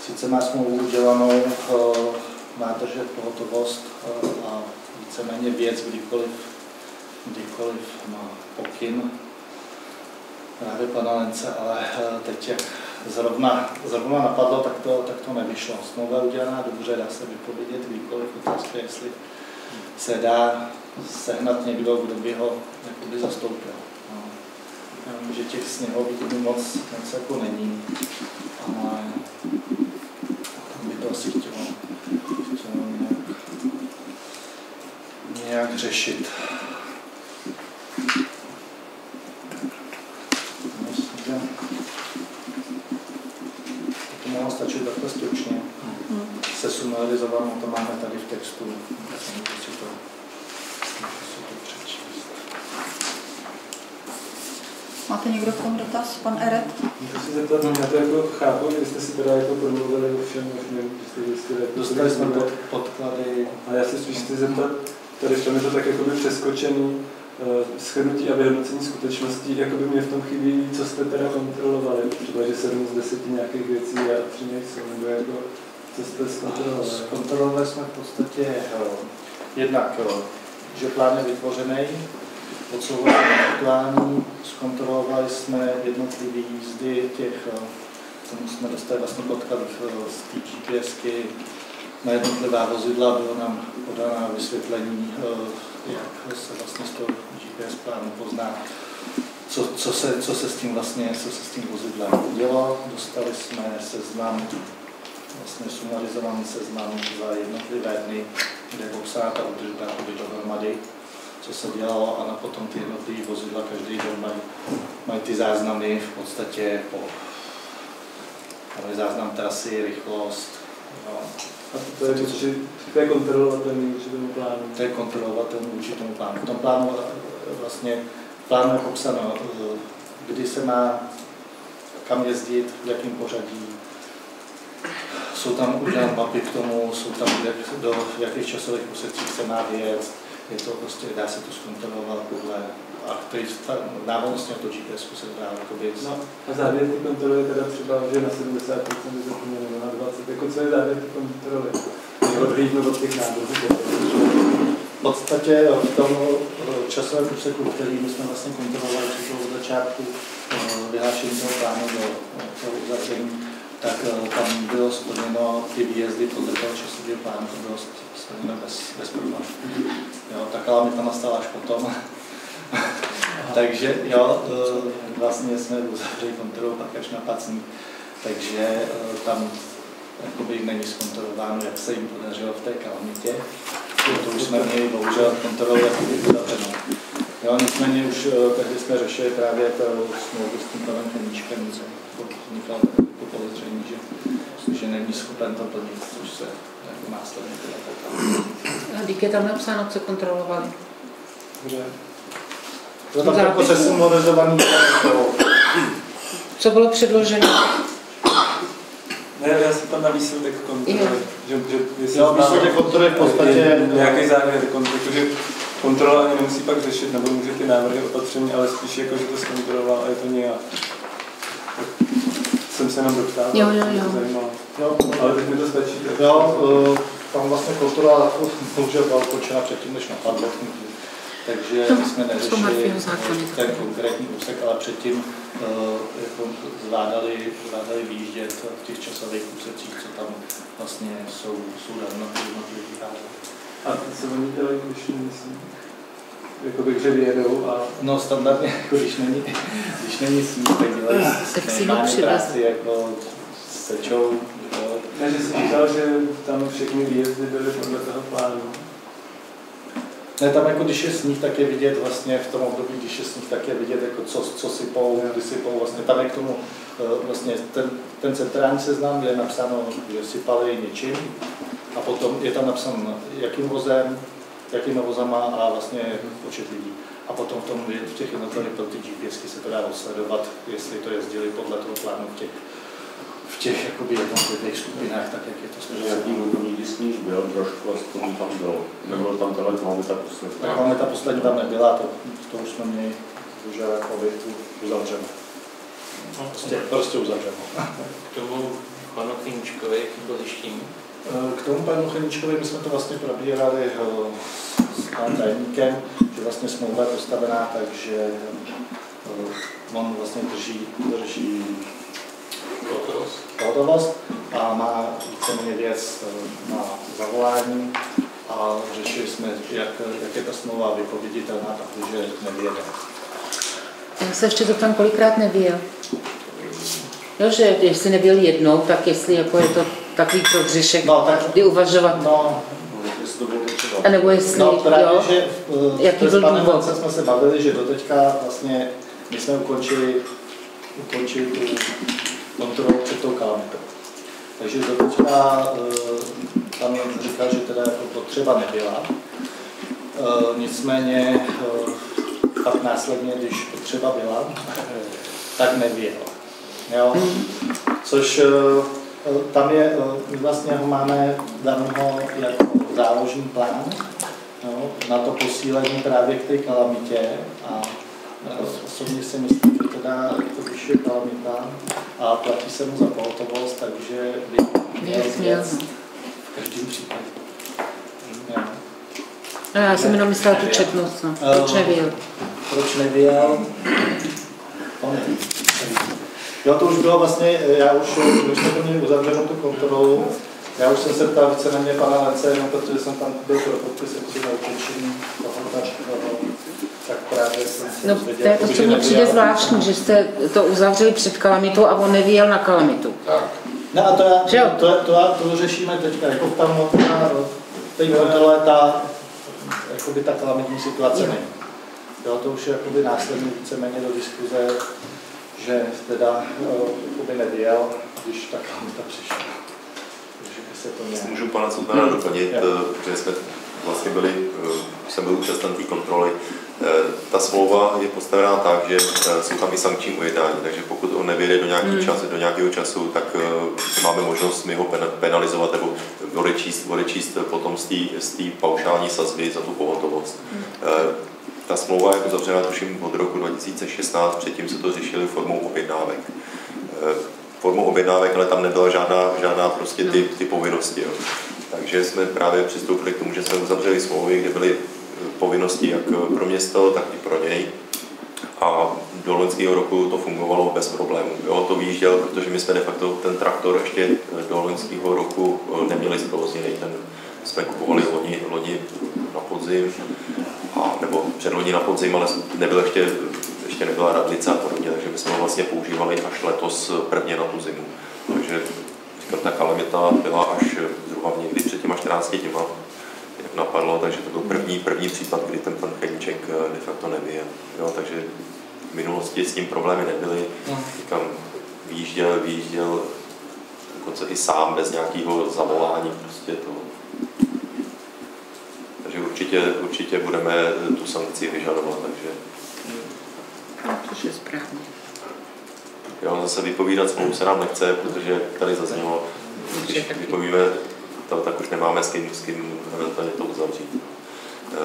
Sice má smlouvu udělanou, eh, má držet pohotovost eh, a víceméně věc, kdykoliv, kdykoliv má pokyn právě pana Lence, ale teď jak zrovna, zrovna napadlo, tak to, tak to nevyšlo. Smlouva udělaná dobře, dá se vypovědět kdykoliv, otázka je, jestli se dá sehnat někdo, kdo by ho jakoby zastoupil. Já že těch sněhových moc, moc jako není, ale tam by to asi chtělo, chtělo nějak, nějak řešit. Stačit takhle stručně. Se sumarizovanou to máme tady v textu. Můžu si to, můžu si to přečíst. Máte někdo k tomu dotaz? Pan Eret? Můžu se zeptat, já to jako chápu, že jste si teda jako promluvili o všem možném, že jste zjistili, jak to Dostali jsme pod, podklady. A já se spíš chci zeptat, tady v tom je to tak jakoby přeskočený, uh, shrnutí a vyhodnocení skutečností, jakoby mě v tom chybí, co jste teda kontrolovali, třeba že 7 z 10 nějakých věcí a 3 nejsou, nebo jako, co jste zkontrolovali. Zkontrolovali jsme v podstatě eh, jednak, eh, že plán je vytvořený, odsouhlasili aktuální, zkontrolovali jsme jednotlivé jízdy těch, eh, tomu jsme dostali vlastně podklad eh, z té GPSky na jednotlivá vozidla, bylo nám podána vysvětlení, eh, jak se vlastně z toho GPS plánu pozná, co, co, se, co se s tím vlastně, co se s tím vozidlem dělo. Dostali jsme seznam vlastně sumarizovaný seznam za jednotlivé dny, kde je popsána ta údržba dohromady, co se dělalo a na potom ty jednotlivé vozidla každý den mají, mají ty záznamy v podstatě po mají záznam trasy, rychlost. No. A to je, že to je kontrolovatelný určitému plánu. To je kontrolovatelný vůči tomu plánu. V tom plánu eh, vlastně plánu je popsáno, eh, kdy se má kam jezdit, v jakém pořadí. Jsou tam udělané mapy k tomu, jsou tam, kde, do jakých časových úsecích se má vyjet. Je to prostě, dá se to zkontrolovat podle a který návodnostně to GPS se dá jakoby No a závěr ty kontroly teda třeba, že na 70% je zapomněno, nebo na 20%. Jako co je závěr ty kontroly? Odhlídnout od těch nábozů. V podstatě v tom eh, časovém úseku, který my jsme vlastně kontrolovali přišlo od začátku eh, vyhlášení toho plánu do eh, toho uzavření, tak tam bylo splněno ty výjezdy podle toho časového plánu, to bylo splněno bez, bez problémů. Jo, ta kalamita tam nastala až potom. Takže jo, eh, vlastně jsme uzavřeli kontrolu pak až na pacní, takže eh, tam jakoby není zkontrolováno, jak se jim podařilo v té kalamitě. To už jsme měli bohužel kontrolu jakoby uzavřenou. Jo, nicméně už eh, tehdy jsme řešili právě to smlouvu s tím panem Koníčkem, co vznikalo jako podezření, že, že není schopen to plnit, což se jako následně teda potkalo. A díky je tam napsáno, co kontrolovali. Dobře. To tam jako se summarizovaný Co bylo předloženo? Ne, já jsem tam na výsledek kontroly. Jo. Že, že Jo, výsledek kontroly v podstatě- Nějaký závěr kontroly, že kontrola ani nemusí pak řešit, nebo může ty návrhy opatření, ale spíš jako, že to zkontroloval a je to nějak. Jsem se jenom doptával, Jo, jo, mě jo. Jo, Ale teď mi to stačí. tak- Jo, eh, tam vlastně kontrola bohužel byla ukončena předtím, než napadlo. Takže my jsme neřešili ten konkrétní úsek, ale předtím eh, jako zvládali, zvládali výjíždět v těch časových úsecích, co tam vlastně jsou, jsou dávno jednotlivý A co oni dělají, když myslím? Jakoby, že vyjedou a... No standardně, jako když není, když není sníh, tak dělají Tak si ho práci, jako sečou, jo. Ne, že jsem říkal, že tam všechny výjezdy byly podle toho plánu. Ne, tam jako když je sníh, tak je vidět vlastně v tom období, když je sníh, tak je vidět jako co, co sypou, kdy sypou, vlastně tam je k tomu eh, vlastně ten, ten centrální seznam, kde je napsáno, že sypali něčím a potom je tam napsáno jakým vozem, jakými vozama a vlastně počet lidí. A potom v, tom, v těch jednotlivých pro ty GPSky se to dá sledovat, jestli to jezdili podle toho plánu v těch, v těch jakoby jednotlivých skupinách, tak jak je to Nějaký způsob. nikdy sníž byl, trošku aspoň tam byl. Nebyl tam tenhle kilometr poslední. Tak máme ta poslední tam nebyla, to, to už jsme měli bohužel jako by tu uzavřeno. Prostě, prostě uzavřeno. K tomu panu jaký byl zjištění? K tomu panu Cheničkovi my jsme to vlastně probírali eh, s panem tajemníkem, že vlastně smlouva je postavená, takže eh, on vlastně drží, drží hotovost a má víceméně věc eh, na zavolání a řešili jsme, jak, jak je ta smlouva vypověditelná, protože nevěde. Já se ještě zeptám, kolikrát nevěl. Jo, že jestli nevěl jednou, tak jestli jako je to takový prohřešek, No, tak- kdy uvažovat. No, Jestli to bylo potřeba. A nebo jestli, No právě, jo, že eh, jaký byl důvod? Jsme se bavili, že doteďka vlastně my jsme ukončili, ukončili tu kontrolu před tou kalamitou. Takže doteďka eh, tam říkal, že teda jako potřeba nebyla. Eh, Nicméně eh, pak následně, když potřeba byla, tak nevěl. Jo? Což eh, tam je, eh, my vlastně ho máme daného jako záložní plán jo, na to posílení právě k té kalamitě a eh, osobně si myslím, že teda jako když je kalamita a platí se mu za pohotovost, takže by měl věc v každém případě. Jo. No, já jsem jenom myslela tu četnost, no. Proč Eh, nevěl? Proč nevěl? To nevím. Jo, to už bylo vlastně, já už, když jsme to měli uzavřenou tu kontrolu, já už jsem se ptal víceméně pana Lence, no, protože jsem tam byl pro podpis jakoby na ukončení toho, tak, toho, tak právě jsem se No, to je to, co nevěl. přijde zvláštní, že jste to uzavřeli před kalamitou a on nevěl na kalamitu. No a to, já, to, to, to, to řešíme teďka, jako tam na té kontrole ta, jakoby ta kalamitní situace Jo. není. Jo, to už je jakoby následně víceméně do diskuze, že teda jo, jakoby nevěl, když ta kalamita přišla. Takže by se to nějak... můžu pana Cutnara doplnit, Jo. eh, že jsme vlastně byli, eh, jsem byl účasten té kontroly, eh, ta smlouva je postavená tak, že eh, jsou tam i sankční ujednání, takže pokud on nevěde do, nějaký Hmm. čas, do nějakého času, tak eh, máme možnost my ho pen- penalizovat nebo odečíst, odečíst potom z té paušální sazby za tu pohotovost. Eh, Ta smlouva je uzavřena tuším od roku 2016, předtím se to řešili formou objednávek. Eh, Formou objednávek, ale tam nebyla žádná, žádná prostě ty, ty povinnosti. Jo. Takže jsme právě přistoupili k tomu, že jsme uzavřeli smlouvy, kde byly eh, povinnosti jak pro město, tak i pro něj. A do loňského roku to fungovalo bez problémů. Jo, to vyjížděl, protože my jsme de facto ten traktor ještě eh, do loňského roku eh, neměli zprovozněný. Ten jsme kupovali loni, loni na podzim, nebo předloni na podzim, ale nebyl ještě, ještě nebyla radlice a podobně, takže my jsme ho vlastně používali až letos prvně na tu zimu. Takže říkám, ta kalamita byla až zhruba někdy před těma 14 dněma, jak napadlo, takže to byl první, první případ, kdy ten pan Cheníček eh, de facto nevyjel. Jo, takže v minulosti s tím problémy nebyly. No. Říkám, výjížděl, výjížděl dokonce i sám, bez nějakého zavolání, prostě to. Takže určitě, určitě budeme tu sankci vyžadovat, takže No, což je správně. jo, zase vypovídat spolu se nám nechce, protože tady zaznělo, když vypovíme, to, tak už nemáme s kým, s kým eventuálně to uzavřít.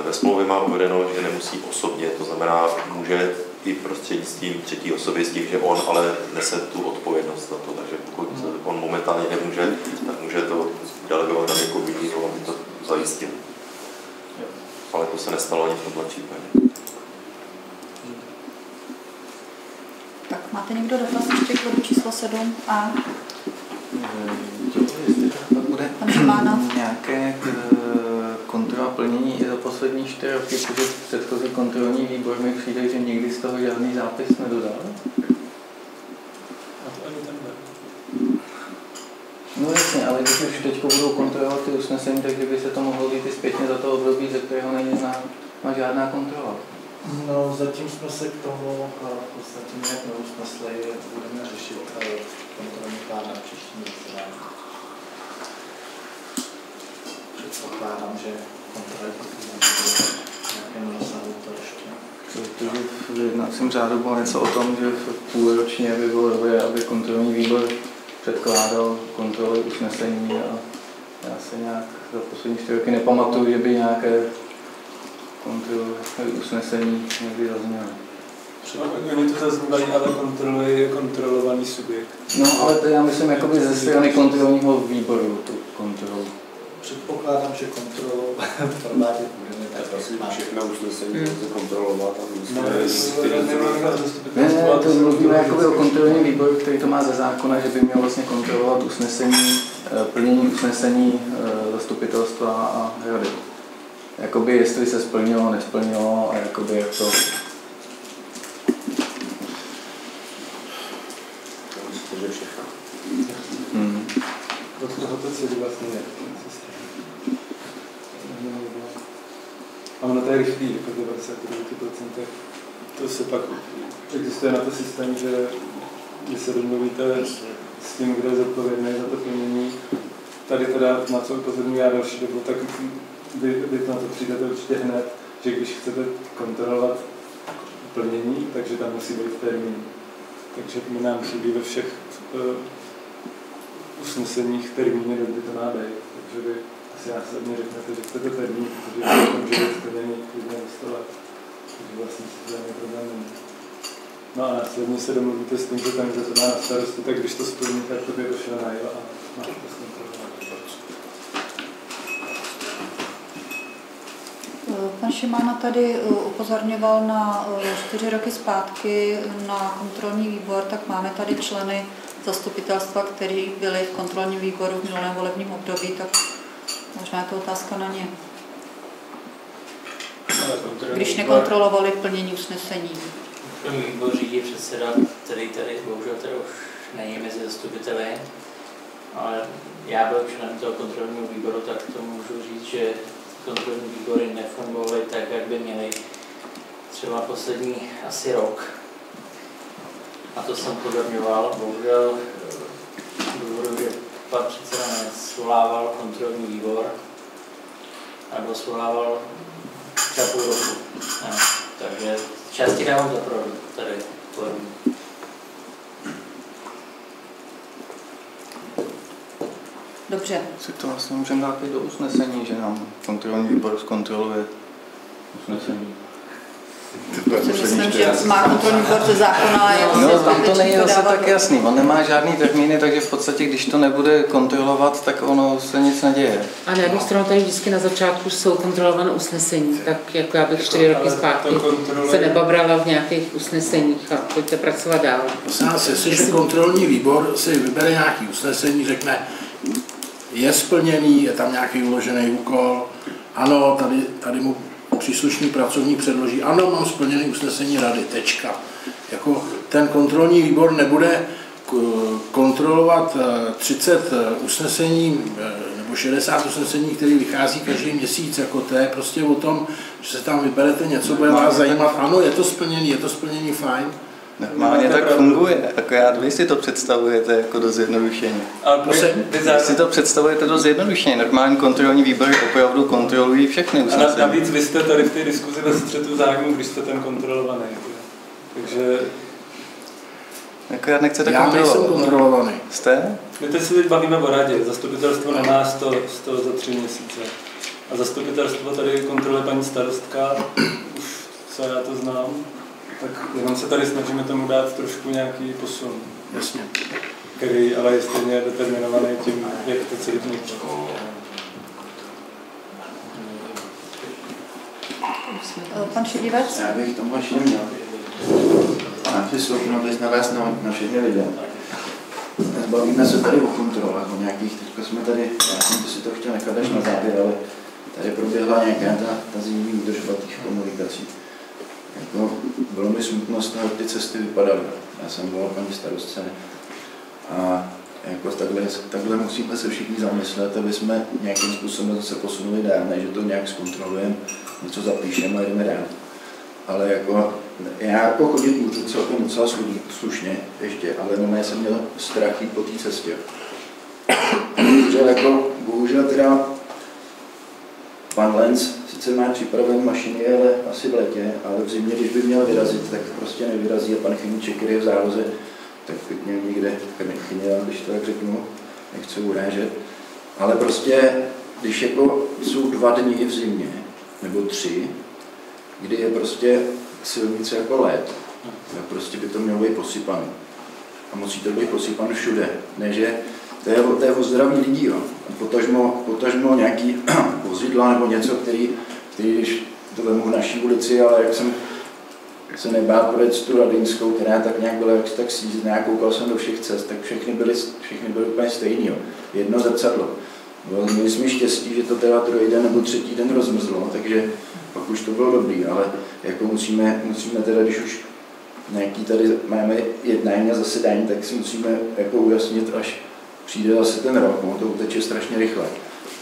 Ve smlouvě má uvedeno, že nemusí osobně, to znamená, může i prostřednictvím třetí osoby s tím, že on ale nese tu odpovědnost za to, takže pokud on momentálně nemůže, tak může to delegovat na někoho jiného, aby to zajistil. To se nestalo ani v tomhle případě. Tak máte někdo dotaz ještě k bodu číslo 7 a bude nějaké eh, kontrola plnění i za poslední čtyři roky, protože předchozí kontrolní výbor mi přijde, že nikdy z toho žádný zápis nedodal. No jasně, ale když už teď budou kontrolovat ty usnesení, tak by se to mohlo být i zpětně za to období, ze kterého není známa žádná kontrola. No, zatím jsme se k tomu v podstatě nějak neusnesli, budeme řešit eh, kontrolní plán na příští zasedání. Předpokládám, že kontroly nějakém rozsahu to ještě. Protože v jednacím řádu bylo něco o tom, že v půlročně by bylo dobré, aby kontrolní výbor předkládal kontroly usnesení a já se nějak za poslední čtyři roky nepamatuju, že by nějaké kontroly usnesení někdy zazněly. Oni to zaznívají, ale kontroluje kontrolovaný subjekt. No, ale to já myslím jakoby ze strany kontrolního výboru, tu kontrolu. Předpokládám, že kontrolu provádět budeme. Tak asi všechna usnesení hmm. kontrolovat a No, Ne, ne, to mluvíme jakoby o kontrolním výboru, který to má ze zákona, že by měl vlastně kontrolovat usnesení, eh, plnění usnesení eh, zastupitelstva a rady. Jakoby jestli se splnilo, nesplnilo a jakoby jak to. Hmm. Od toho to celý vlastně to je rychlý, jako 99%. To se pak existuje na to systém, že když se domluvíte s tím, kdo je zodpovědný za to plnění, tady teda na co upozorňuji já další dobu, tak vy, vy na to přijdete určitě hned, že když chcete kontrolovat plnění, takže tam musí být termín. Takže my nám chybí ve všech uh, usneseních termíny, kdy to má být. Takže vy asi následně řeknete, že chcete termín, protože to může být splněný klidně na stole. Takže vlastně se to problém není. No a následně se domluvíte s tím, že kdo to má na starosti, tak když to splní, tak to by došlo na a máte to zkontrolovat. Pan Šimána tady upozorňoval na čtyři roky zpátky na kontrolní výbor, tak máme tady členy zastupitelstva, kteří byli v kontrolním výboru v minulém volebním období, tak možná je to otázka na ně. Když nekontrolovali plnění usnesení. Kontrolní výbor řídí předseda, který tady bohužel tady už není mezi zastupiteli, ale já byl členem toho kontrolního výboru, tak to můžu říct, že kontrolní výbory nefungovaly tak, jak by měly třeba poslední asi rok. A to jsem pozorňoval. Bohužel důvodu, že pan předseda nesvolával kontrolní výbor, nebo svolával třeba půl roku. Ne. Takže části dávám za pravdu tady formu. Dobře. Si to vlastně můžeme dát i do usnesení, že nám kontrolní výbor zkontroluje usnesení. Myslím, že má kontrolní výbor ze zákona. No, tam to není zase tak jasný. On nemá žádný termíny, takže v podstatě, když to nebude kontrolovat, tak ono se nic neděje. A na jednu stranu tady vždycky na začátku jsou kontrolované usnesení, tak jako já bych čtyři roky zpátky se nebabrala v nějakých usneseních a pojďte pracovat dál. Prosím vás, jestliže kontrolní výbor si vybere nějaký usnesení, řekne, je splněný, je tam nějaký uložený úkol, ano, tady, tady mu příslušný pracovník předloží, ano, mám splněný usnesení rady, tečka. Jako ten kontrolní výbor nebude kontrolovat 30 usnesení nebo 60 usnesení, které vychází každý měsíc, jako to je prostě o tom, že se tam vyberete něco, bude vás zajímat, ano, je to splněný, je to splněný, fajn, Normálně tak funguje, jako já, vy si to představujete jako do zjednodušení. Vy si to představujete do zjednodušení. Normální kontrolní výbory opravdu kontrolují všechny usnesení. A navíc vy jste tady v té diskuzi ve střetu zájmu, když jste ten kontrolovaný. Takže... Jako já nechcete já kontrolovat. nejsem kontrolovaný. Jste? My teď se teď bavíme o radě. Zastupitelstvo nemá 100, 100 za tři měsíce. A zastupitelstvo tady kontroluje paní starostka, už co já to znám, tak jenom se tady snažíme tomu dát trošku nějaký posun. Jasně. Který ale je stejně determinovaný tím, jak to celý vnitř. Pan Šedivec? Já bych tomu ještě měl. Pane Fislov, no bys navést na, na všechny lidé. Bavíme se tady o kontrolách, o nějakých, teďka jsme tady, já jsem si to chtěl nechat až na závěr, ale tady proběhla nějaká ta, ta zimní údržba těch komunikací. Jako, bylo mi smutno z toho, jak ty cesty vypadaly. Já jsem volal paní starostce a jako takhle, takhle musíme se všichni zamyslet, aby jsme nějakým způsobem se posunuli dál, ne, že to nějak zkontrolujeme, něco zapíšeme a jdeme dál. Ale jako, já jako chodit můžu celkem docela slušně ještě, ale na jsem měl strach po té cestě. Bohužel, jako, bohužel teda pan Lenz sice má připraven mašiny, ale asi v letě, ale v zimě, když by měl vyrazit, tak prostě nevyrazí a pan Chyníček, který je v záloze, tak pěkně někde chyně, když to tak řeknu, nechci urážet. Ale prostě, když jako jsou dva dny v zimě, nebo tři, kdy je prostě silnice jako led, tak prostě by to mělo být posypané. A musí to být posypané všude. Ne, že to je, to je o zdraví lidí, jo. Potažmo, potažmo nějaký vozidla nebo něco, který, který když to vemu v naší ulici, ale jak jsem se nebál projet tu radinskou, která tak nějak byla jak tak sízná, koukal jsem do všech cest, tak všechny byly, všechny byly úplně stejný. Jo. Jedno zrcadlo. Bylo, měli jsme štěstí, že to teda druhý den nebo třetí den rozmrzlo, takže pak už to bylo dobrý, ale jako musíme, musíme teda, když už nějaký tady máme jednání a zasedání, tak si musíme jako ujasnit, až přijde zase ten rok, ono to uteče strašně rychle.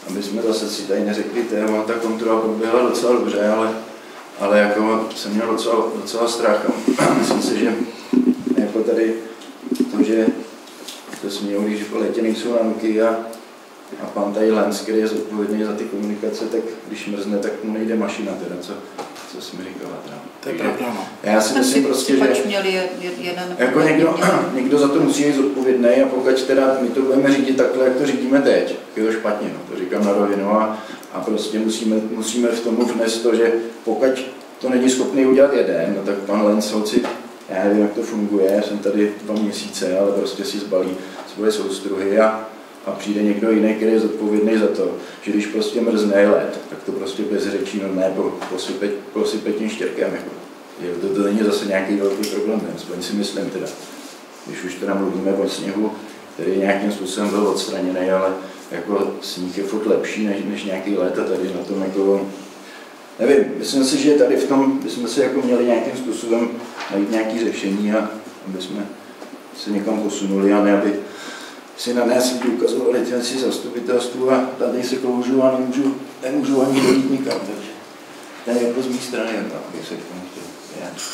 Aby jsme zase si tady neřekli, že ta kontrola proběhla docela dobře, ale, ale jako jsem měl docela, docela strach myslím si, že jako tady to, že to směl, když po letě nejsou námky a a pan tady Lenz, který je zodpovědný za ty komunikace, tak když mrzne, tak mu nejde mašina, teda, co, co jsi mi říkala. To je pravda, no. Já si myslím prostě, že měli jeden jako někdo, někdo za to musí být zodpovědný a pokud teda my to budeme řídit takhle, jak to řídíme teď, je to špatně, no, to říkám na rovinu a, a prostě musíme, musíme v tomu vnést to, že pokud to není schopný udělat jeden, no tak pan Lenz, holci, já nevím, jak to funguje, jsem tady dva měsíce, ale prostě si zbalí svoje soustruhy a a přijde někdo jiný, který je zodpovědný za to, že když prostě mrzne let, tak to prostě bez řečí normálně posype, posype tím štěrkem. Jako. Je, to, to není zase nějaký velký problém, aspoň si myslím teda. Když už teda mluvíme o sněhu, který nějakým způsobem byl odstraněný, ale jako sníh je furt lepší než, než nějaký let a tady na tom jako nevím, myslím si, že tady v tom bychom si jako měli nějakým způsobem najít nějaké řešení a aby jsme se někam posunuli a ne, aby si na nás lidi ukazovali licenci zastupitelstvu a tady se kloužu a nemůžu, nemůžu ani dojít nikam, takže to je jako z mé strany, bych se k tomu chtěl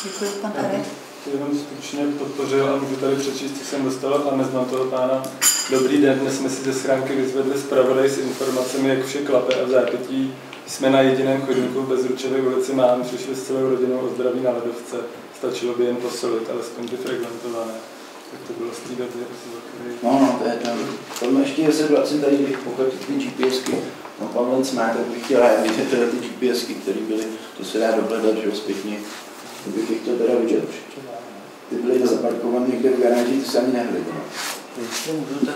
Děkuji, pan Arek. Jenom stručně podpořil a můžu tady přečíst, co jsem dostal a neznám toho pána. Dobrý den, dnes jsme si ze schránky vyzvedli zpravodaj s informacemi, jak vše klape a v zápětí jsme na jediném chodníku v Bezručové ulici Mám, přišli s celou rodinou o zdraví na ledovce. Stačilo by jen posolit, alespoň by fragmentované. Tak to bylo z té doby, No, no, to je tam. Tam ještě se vracím tady, bych pokud ty GPSky, no pan Lenz má, tak bych chtěl já vidět teda ty GPSky, které byly, to se dá dohledat, že jo, zpětně. To bych je chtěl teda vidět. Ty byly zaparkované někde v garáži, ty se ani nehlídá.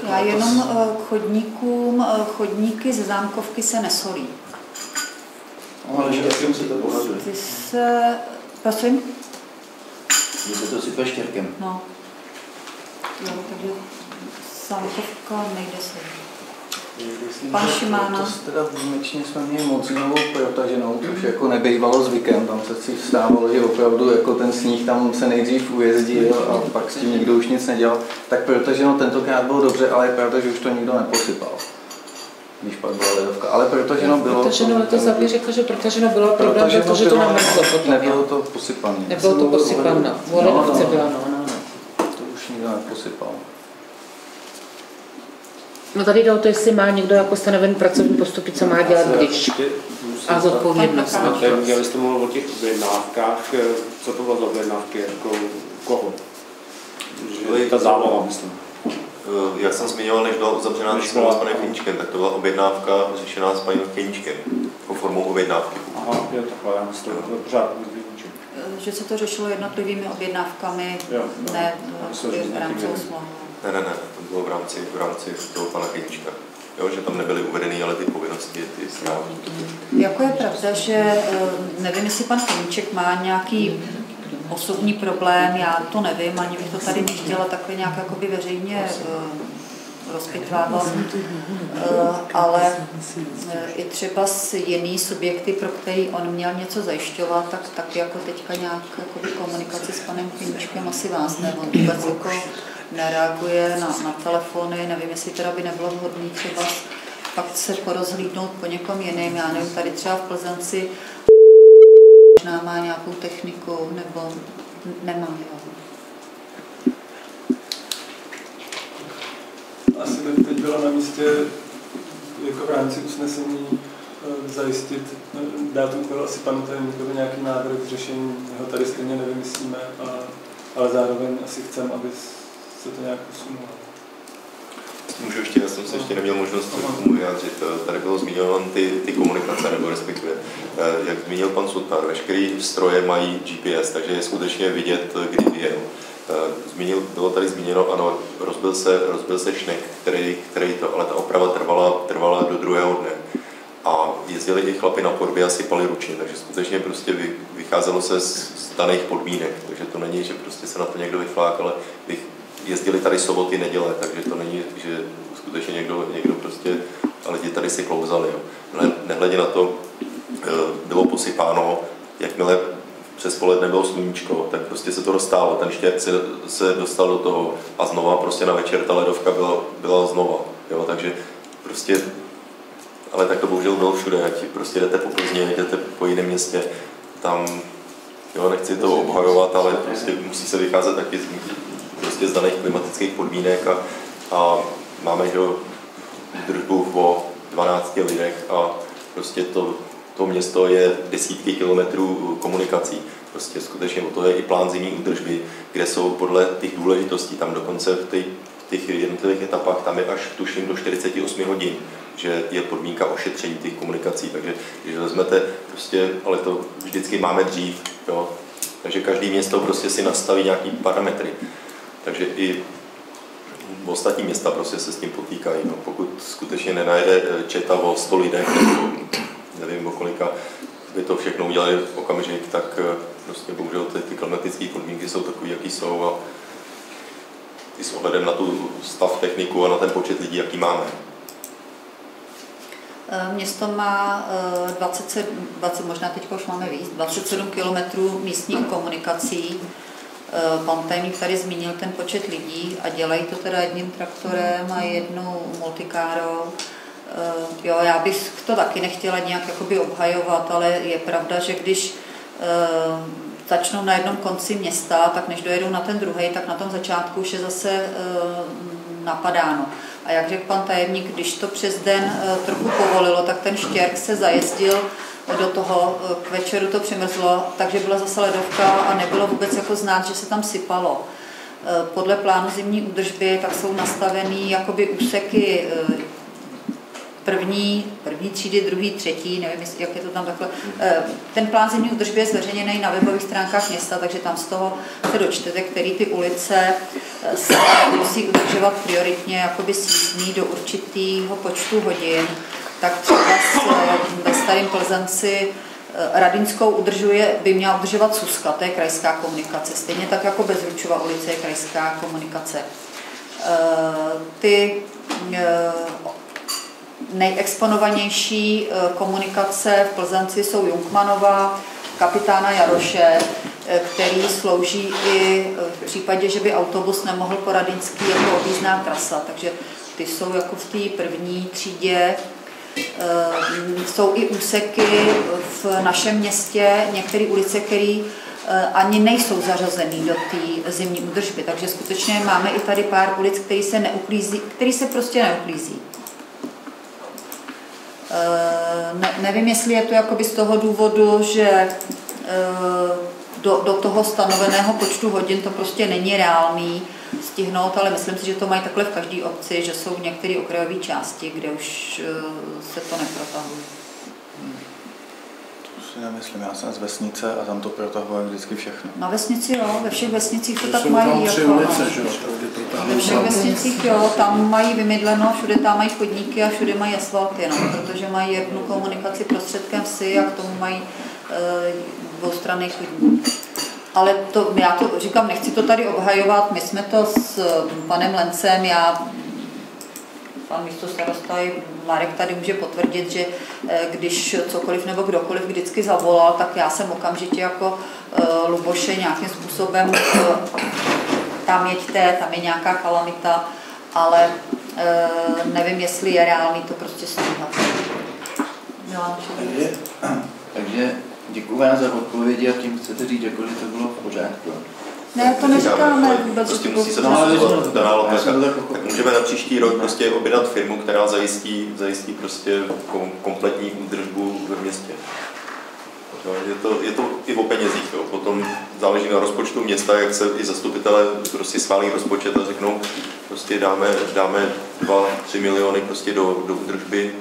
Já jenom eh, k chodníkům, eh, chodníky ze zámkovky se nesolí. No, ale že jak se to pohleduje. Ty se, prosím? Se to sype štěrkem. No. Jo, takže zámkovka nejde se. Pan Šimána. To teda výjimečně jsme měli modzinovou protaženou, což jako nebejvalo zvykem. Tam se si stávalo, že opravdu jako ten sníh tam se nejdřív ujezdil a pak s tím nikdo už nic nedělal. Tak protaženo tentokrát bylo dobře, ale je pravda, že už to nikdo neposypal když pak byla ledovka. Ale protaženo bylo... Protaženo letos Zabi řekl, že protaženo bylo problém, protože to namrzlo potom. Nebylo to posypané. Nebylo to posypané. V ledovce byla, no, no, no. To už nikdo neposypal. No tady jde o to, jestli má někdo jako stanoven pracovní postupy, co má dělat když. A zodpovědnost. Já byste mluvil o těch objednávkách, co to bylo za objednávky, jako koho? Že ta záloha, myslím. Eh, Jak jsem zmiňoval, než byla uzavřená ta smlouva s panem Kníčkem, tak to byla objednávka řešená s panem Kníčkem, jako formou objednávky. Aha, jo, takhle, já myslím, že to je pořád Eh, Že se to řešilo jednotlivými objednávkami, Jo, no. ne eh, v rámci smlouvy. Ne, ne, ne, bylo v rámci, v rámci toho pana Kníčka. Jo, že tam nebyly uvedeny, ale ty povinnosti, ty správní. Jako je pravda, že eh, nevím, jestli pan Koníček má nějaký osobní problém, já to nevím, ani bych to tady nechtěla takhle nějak jakoby veřejně rozpitvávat, Eh, ale eh, i třeba s jiný subjekty, pro který on měl něco zajišťovat, tak taky jako teďka nějak jakoby komunikaci s panem Koníčkem asi vázne. On vůbec jako nereaguje na, na telefony, nevím, jestli teda by nebylo vhodné třeba fakt se porozhlídnout po někom jiným, já nevím, tady třeba v Plzenci možná má nějakou techniku, nebo nemá, jo. Asi by teď bylo na místě jako v rámci usnesení eh, zajistit, eh, dát úkol asi panu tajemníkovi nějaký návrh k řešení, ho tady stejně nevymyslíme, a, ale zároveň asi chceme, aby se to nějak posunulo. Můžu ještě, já jsem se ještě neměl možnost k tomu vyjádřit. Eh, Tady bylo zmíněno ty, ty komunikace, nebo respektive, jak zmínil pan Sutnar, veškeré stroje mají GPS, takže je skutečně vidět, kdy jel. Eh, Zmínil, bylo tady zmíněno, ano, rozbil se, rozbil se šnek, který, který to, ale ta oprava trvala, trvala do druhého dne. A jezdili i chlapi na podbě a sypali ručně, takže skutečně prostě vy, vycházelo se z, daných podmínek, takže to není, že prostě se na to někdo vyflák, ale jezdili tady soboty, neděle, takže to není, že skutečně někdo, někdo prostě, a lidi tady si klouzali. Jo. Ne, nehledě na to, eh, bylo posypáno, jakmile přes poledne bylo sluníčko, tak prostě se to roztálo, ten štěrk se, se dostal do toho a znova prostě na večer ta ledovka byla, byla znova. Jo, takže prostě, ale tak to bohužel bylo všude, ať prostě jdete po Plzni, jdete po jiném městě, tam, jo, nechci to obhajovat, ale prostě musí se vycházet taky z, prostě z daných klimatických podmínek a, a máme jo, údržbu o 12 lidech a prostě to, to město je desítky kilometrů komunikací. Prostě skutečně o to je i plán zimní údržby, kde jsou podle těch důležitostí, tam dokonce v těch, v těch jednotlivých etapách, tam je až tuším do 48 hodin, že je podmínka ošetření těch komunikací. Takže když vezmete, prostě, ale to vždycky máme dřív, jo, takže každý město prostě si nastaví nějaký parametry. Takže i ostatní města prostě se s tím potýkají. No. Pokud skutečně nenajde eh, četa o 100 lidech, nebo nevím o kolika, by to všechno udělali okamžik, tak eh, prostě bohužel ty, ty klimatické podmínky jsou takové, jaký jsou a i s ohledem na tu stav techniku a na ten počet lidí, jaký máme. Eh, Město má eh, 27, 20, možná teď už máme víc, 27 kilometrů místních komunikací. Eh, Pan tajemník tady zmínil ten počet lidí a dělají to teda jedním traktorem a jednou multikárou. Eh, Jo, já bych to taky nechtěla nějak jakoby obhajovat, ale je pravda, že když eh, začnou na jednom konci města, tak než dojedou na ten druhý, tak na tom začátku už je zase eh, napadáno. A jak řekl pan tajemník, když to přes den trochu povolilo, tak ten štěrk se zajezdil do toho, k večeru to přimrzlo, takže byla zase ledovka a nebylo vůbec jako znát, že se tam sypalo. Podle plánu zimní údržby tak jsou nastaveny jakoby úseky první, první třídy, druhý, třetí, nevím, jak je to tam takhle. Eh, Ten plán zimní údržby je zveřejněný na webových stránkách města, takže tam z toho se dočtete, který ty ulice eh, se musí udržovat prioritně jakoby sízní do určitého počtu hodin. Tak třeba eh, ve Starém Plzenci Radinskou udržuje, by měla udržovat Suska, to je krajská komunikace. Stejně tak jako Bezručova ulice je krajská komunikace. Ty nejexponovanější eh, komunikace v Plzenci jsou Junkmanova, kapitána Jaroše, eh, který slouží i eh, v případě, že by autobus nemohl po Radinský jako objízdná trasa, takže ty jsou jako v té první třídě. Jsou i úseky v našem městě, některé ulice, které ani nejsou zařazený do té zimní údržby, takže skutečně máme i tady pár ulic, které se neuklízí, který se prostě neuklízí. Eh, Ne, nevím, jestli je to jakoby z toho důvodu, že eh, do, do toho stanoveného počtu hodin to prostě není reálný, stihnout, ale myslím si, že to mají takhle v každé obci, že jsou některé okrajové části, kde už eh, se to neprotahuje. Si nemyslím, já jsem z vesnice a tam to protahuje vždycky všechno. Na vesnici jo, ve všech vesnicích to tak mají. tam tři jako, ulice, no. že jo, tam Ve všech vesnicích jo, tam mají vymydleno, všude tam mají chodníky a všude mají asfalty, no, protože mají jednu komunikaci prostředkem vsi a k tomu mají e, dvoustranný chodník. Ale to, já to říkám, nechci to tady obhajovat, my jsme to s panem Lencem, já pan místo starosta i Marek tady může potvrdit, že eh, když cokoliv nebo kdokoliv vždycky zavolal, tak já jsem okamžitě jako eh, Luboše nějakým způsobem eh, tam jeďte, tam je nějaká kalamita, ale nevím, jestli je reálný to prostě stíhat. Takže, takže děkuji vám za odpovědi a tím chcete říct, jako, že to bylo v pořádku. Ne, to neříkáme vůbec. Prostě že to musí se daná lokalita. tak můžeme na příští rok prostě objednat firmu, která zajistí, zajistí prostě kom, kompletní údržbu ve městě. Jo, je, to, je to i o penězích, jo. potom záleží na rozpočtu města, jak se i zastupitelé prostě schválí rozpočet a řeknou, prostě dáme, dáme 2-3 miliony prostě do, do údržby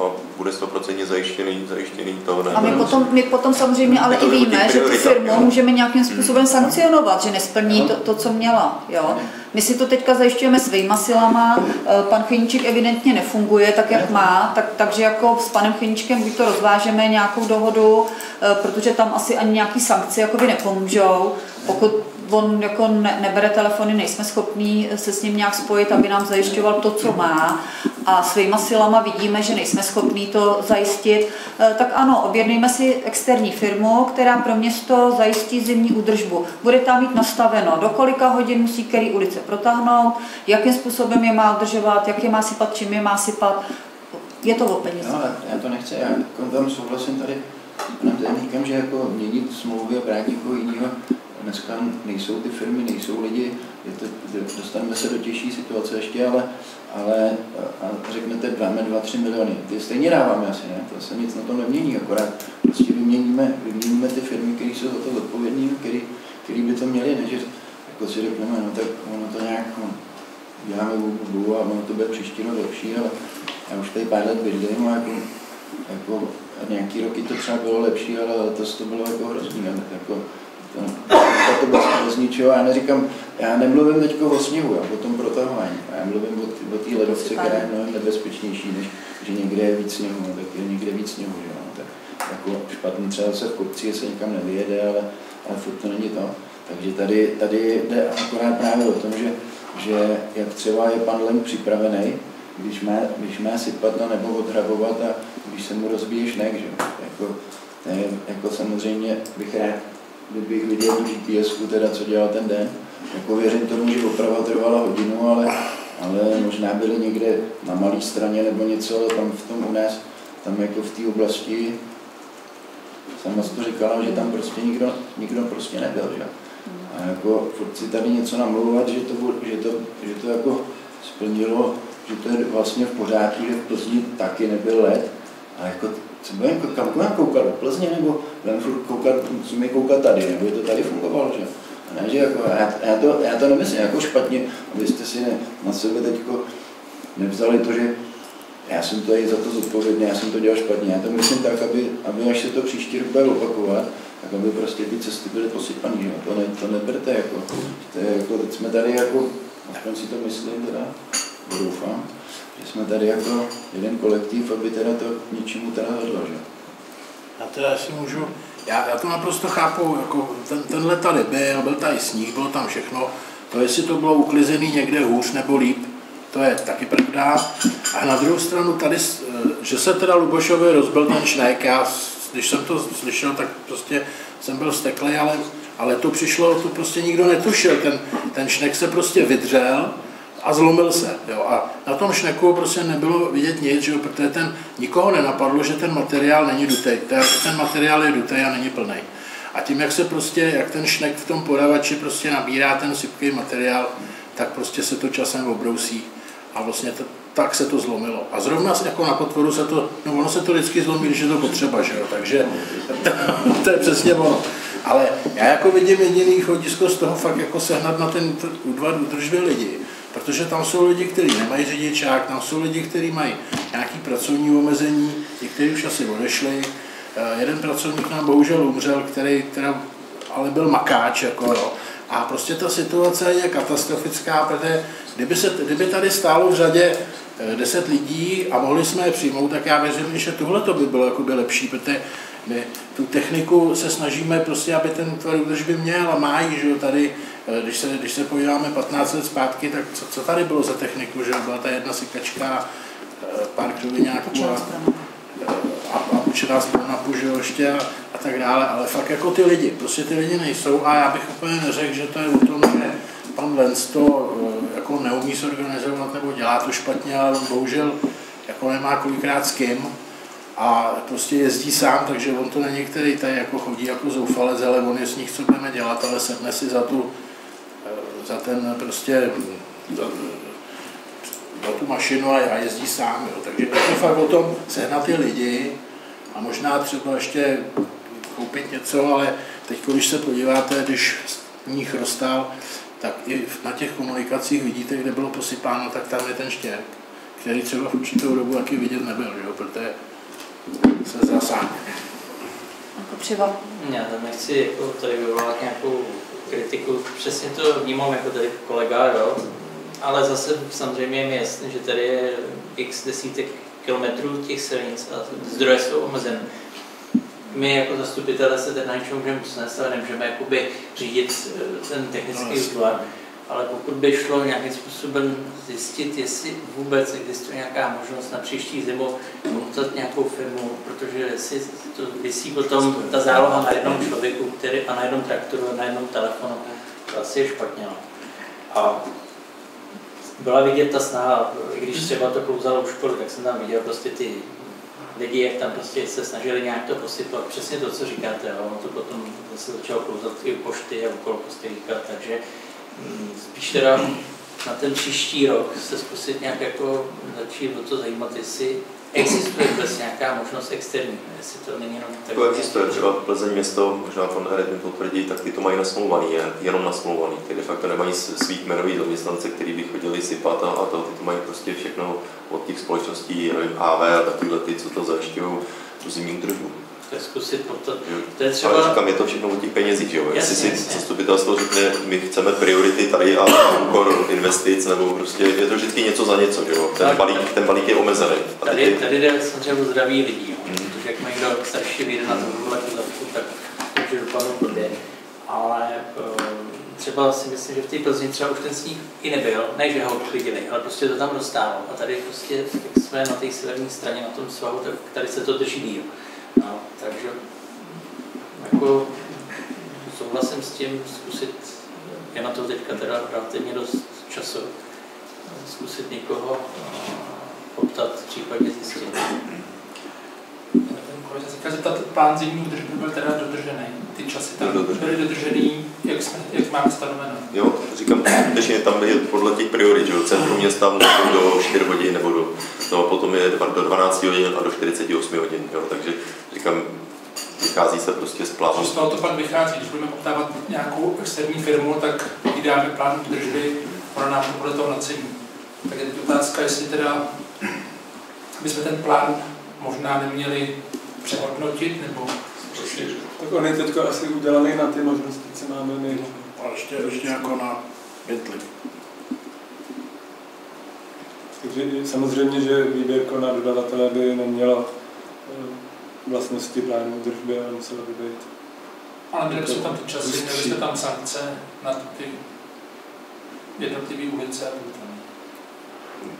a bude 100% zajištěný, zajištěný to. Ne? A my potom, my potom samozřejmě ale i víme, že tu firmu jo. můžeme nějakým způsobem sankcionovat, že nesplní to, to, co měla. Jo. My si to teďka zajišťujeme svýma silama, eh, pan Chyníček evidentně nefunguje tak, jak má, tak, takže jako s panem Chyníčkem buď to rozvážeme nějakou dohodu, eh, protože tam asi ani nějaký sankce jakoby nepomůžou, pokud on jako ne, nebere telefony, nejsme schopní se s ním nějak spojit, aby nám zajišťoval to, co má a svýma silama vidíme, že nejsme schopní to zajistit, eh, tak ano, objednejme si externí firmu, která pro město zajistí zimní údržbu. Bude tam mít nastaveno, do kolika hodin musí který ulice protáhnout, jakým způsobem je má udržovat, jak je má sypat, čím je má sypat. Je to o penězi. No, já to nechci, já tam souhlasím tady panem že jako měnit smlouvy a brát někoho jiného, dneska nejsou ty firmy, nejsou lidi, je to, dostaneme se do těžší situace ještě, ale, ale a řeknete, dáme 2-3 miliony, ty stejně dáváme asi, ne? To se nic na tom nemění, akorát prostě vyměníme, vyměníme ty firmy, které jsou za to zodpovědné, který, který by to měli, ne? Že jako si řekneme, no tak ono to nějak no, děláme bubu a ono to bude příští rok lepší, ale já už tady pár let bydlím a jako, jako nějaký roky to třeba bylo lepší, ale letos to bylo jako hrozný, ne? jako, to, bez ničeho, já neříkám, já nemluvím teď o sněhu, já o tom protahování, já mluvím o, o té ledovce, která je mnohem nebezpečnější, než že někde je víc sněhu, no, tak je někde víc sněhu, že jo, tak jako špatný třeba se v kopci se nikam nevyjede, ale, ale furt to není to. Takže tady, tady jde akorát právě o tom, že, že jak třeba je pan Lem připravený, když má, když má sypat no, nebo odhrabovat a když se mu rozbíje šnek, že? Jako, to je, jako samozřejmě bych rád, kdybych viděl tu gps teda, co dělal ten den. Jako věřím tomu, že oprava trvala hodinu, ale, ale možná byli někde na malé straně nebo něco, ale tam v tom u nás, tam jako v té oblasti, sama to říkala, že tam prostě nikdo, nikdo prostě nebyl, že? A jako furt si tady něco namlouvat, že to, že to, že to jako splnilo, že to je vlastně v pořádku, že v Plzni taky nebyl let. A jako, co budeme, kam budeme koukat, do Plzně, nebo budeme furt koukat, musíme koukat tady, nebo je to tady fungovalo, že? A ne, že jako, já, já, to, já to nemyslím jako špatně, abyste si ne, na sebe teďko nevzali to, že já jsem to i za to zodpovědný, já jsem to dělal špatně. Já to myslím tak, aby, aby až se to příští rok bude opakovat, tak aby prostě ty cesty byly posypané. To, ne, to neberte jako, to je jako, teď jsme tady jako, aspoň si to myslím teda, doufám, že jsme tady jako jeden kolektiv, aby teda to k něčemu teda vedlo, že? Já teda si můžu, já, já to naprosto chápu, jako ten, tenhle tady byl, byl tady sníh, bylo tam všechno, to jestli to bylo uklizený někde hůř nebo líp, to je taky pravda. A na druhou stranu tady, že se teda Lubošovi rozbil ten šnek, já, když jsem to slyšel, tak prostě jsem byl steklý, ale, ale to přišlo, to prostě nikdo netušil, ten, ten šnek se prostě vydřel a zlomil se. Jo. A na tom šneku prostě nebylo vidět nic, že protože ten, nikoho nenapadlo, že ten materiál není dutej. Ten, materiál je dutej a není plný. A tím, jak se prostě, jak ten šnek v tom podavači prostě nabírá ten sypký materiál, tak prostě se to časem obrousí a vlastně to, tak se to zlomilo. A zrovna jako na potvoru se to, no ono se to vždycky zlomí, když je to potřeba, že jo, takže to, to je přesně ono. Ale já jako vidím jediný východisko z toho fakt jako sehnat na ten útvar údržby lidi. Protože tam jsou lidi, kteří nemají řidičák, tam jsou lidi, kteří mají nějaký pracovní omezení, někteří už asi odešli. Eh, Jeden pracovník nám bohužel umřel, který, která, ale byl makáč. Jako, jo. A prostě ta situace je katastrofická, protože kdyby, se, kdyby tady stálo v řadě eh, 10 lidí a mohli jsme je přijmout, tak já věřím, že tohle to by bylo jakoby lepší, protože my tu techniku se snažíme prostě, aby ten útvar údržby měl a má ji, že jo, tady, eh, když se, když se podíváme 15 let zpátky, tak co, co tady bylo za techniku, že byla ta jedna sykačka, eh, pár křoviňáků a, a, a učená spolnapu, že jo, ještě a, a, tak dále, ale fakt jako ty lidi, prostě ty lidi nejsou a já bych úplně neřekl, že to je o tom, že pan Lenz to jako neumí zorganizovat nebo dělá to špatně, ale on bohužel jako nemá kolikrát s kým a prostě jezdí sám, takže on to není který tady jako chodí jako zoufalec, ale on je z nich, co budeme dělat, ale sedne si za tu, eh, za ten prostě, za, za tu mašinu a, a jezdí sám, jo. takže je fakt o tom sehnat ty lidi a možná třeba ještě koupit něco, ale teď, když se podíváte, když sníh roztál, tak i na těch komunikacích vidíte, kde bylo posypáno, tak tam je ten štěrk, který třeba v určitou dobu taky vidět nebyl, že jo, protože se zasáhne. Jako třeba Já tam nechci jako tady vyvolat nějakou kritiku, přesně to vnímám jako tady kolega, jo. ale zase samozřejmě je mi jasné, že tady je x desítek kilometrů těch silnic a zdroje jsou omezené. My jako zastupitelé se teď na něčem můžeme usnést, ale nemůžeme jakoby řídit eh, ten technický útvar. Ale pokud by šlo nějakým způsobem zjistit, jestli vůbec existuje nějaká možnost na příští zimu montat nějakou firmu, protože si to vysí potom ta záloha na jednom člověku který, a na jednom traktoru a na jednom telefonu, to asi je špatně. No. A byla vidět ta snaha, i když třeba to klouzalo u školy, tak jsem tam viděl prostě ty lidi, jak tam prostě se snažili nějak to posypat. Přesně to, co říkáte, jo. ono to potom zase začalo klouzat i pošty a okolo kostelíka, takže mm, spíš teda na ten příští rok se zkusit nějak jako začít o to zajímat, jestli existuje vůbec nějaká možnost externí, jestli to není jenom tak. To existuje, třeba Plzeň město, možná pan Eredin potvrdí, tak ty to mají nasmluvaný, jen, jenom nasmluvaný. Ty de facto nemají svý kmenový zaměstnance, který by chodili sypat a, to, ty to mají prostě všechno od těch společností, nevím, AV a takovýhle ty, co to zajišťují, tu zimní údržbu. To zkusit poptat. To je Třeba... Ale říkám, je to všechno o těch penězích, že jo? Jestli si jasně. zastupitelstvo řekne, my chceme priority tady a úkor investic, nebo prostě je to vždycky něco za něco, že jo? Ten Tak. balík, ten balík je omezený. A Tady, teď tady jde samozřejmě o zdraví lidí, jo. protože jak mají kdo starší vyjde na tu letu tak může dopadnout blbě. Ale eh, třeba si myslím, že v té Plzni třeba už ten sníh i nebyl, ne, že ho viděli, ale prostě to tam dostalo. A tady prostě, jak jsme na té severní straně, na tom svahu, tak tady se to drží díl. No, takže jako souhlasím s tím zkusit, je na to teďka teda relativně dost času, zkusit někoho poptat, případně zjistit. Chtěl zeptat, plán zimní údržby byl teda dodržený. Ty časy tam Byl byly dodržený, jak, jsme, jak máme stanoveno. Jo, říkám, skutečně tam je podle těch priorit, že centrum města být do 4 hodin nebo do, no, potom je do 12 hodin a do 48 hodin, jo, takže říkám, vychází se prostě z plánu. Z toho to pak vychází, když budeme poptávat nějakou externí firmu, tak jí dáme plán údržby, ona nám to podle toho nacení. Tak je teď otázka, jestli teda bychom ten plán možná neměli přehodnotit, nebo Tak on je teďka asi udělaný na ty možnosti, co máme my. A ještě, ještě jako na Bentley. Takže samozřejmě, že výběrko na dodavatele by neměla eh, vlastnosti plánu údržby, ale musela by být. ale měli bychom tam ty časy, měli bychom tam sankce na ty jednotlivé ulice a.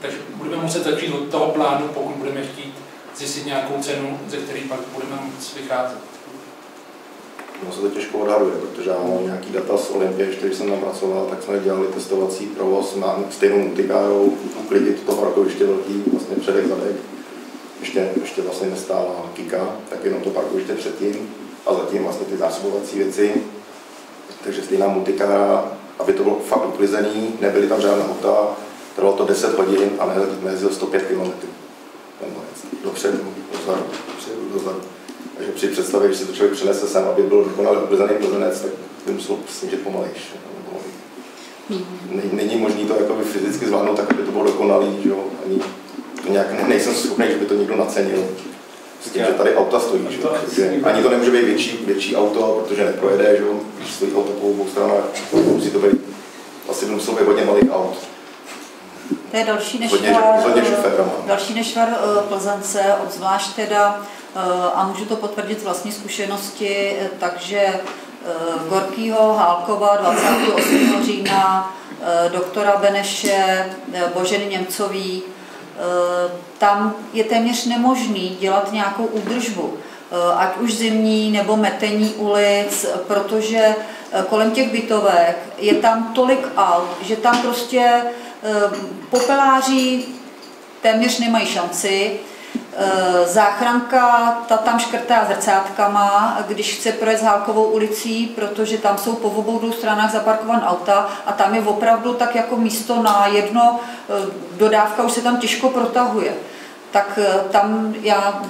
Takže budeme muset začít od toho plánu, pokud budeme chtít zjistit nějakou cenu, ze které pak budeme moct vycházet. No se to těžko odhaduje, protože já mám nějaký data z Olympie, když jsem tam pracoval, tak jsme dělali testovací provoz na stejnou multikárou, uklidit to parkoviště velký, vlastně předek, zadek. Ještě, ještě vlastně nestála Kika, tak jenom to parkoviště předtím a zatím vlastně ty zásobovací věci. Takže stejná multikára, aby to bylo fakt uklizený, nebyly tam žádná auta, trvalo to 10 hodin a ne- nejezdil 105 km. Dopředu, dozadu, dopředu, dozadu. Takže při představě, když si to člověk přenese sem, aby byl dokonale obrzený plzenec, tak by musel snížit pomalejš. Není, není možné to jakoby fyzicky zvládnout tak, aby to bylo dokonalý, že jo? Ani to nějak nejsem schopný, že by to někdo nacenil. S tím, že tady auta stojí, že? že ani to nemůže být větší, větší auto, protože neprojede, že jo? Když stojí auto po obou stranách, musí to být, asi by muselo být hodně malých aut. To je další Hodně- nešvar, hodně eh, šoférama. další nešvar eh, Plzence, obzvlášť teda, eh, a můžu to potvrdit z vlastní zkušenosti, takže Gorkýho, Hálkova 28. října, doktora Beneše, Boženy Němcový, tam je téměř nemožný dělat nějakou údržbu, ať už zimní nebo metení ulic, protože kolem těch bytovek je tam tolik aut, že tam prostě popeláři téměř nemají šanci. Eh, Záchranka, ta tam škrtá zrcátkama, když chce projet Hálkovou ulicí, protože tam jsou po obou dvou stranách zaparkovan auta a tam je opravdu tak jako místo na jedno, eh, dodávka už se tam těžko protahuje. Tak eh, tam já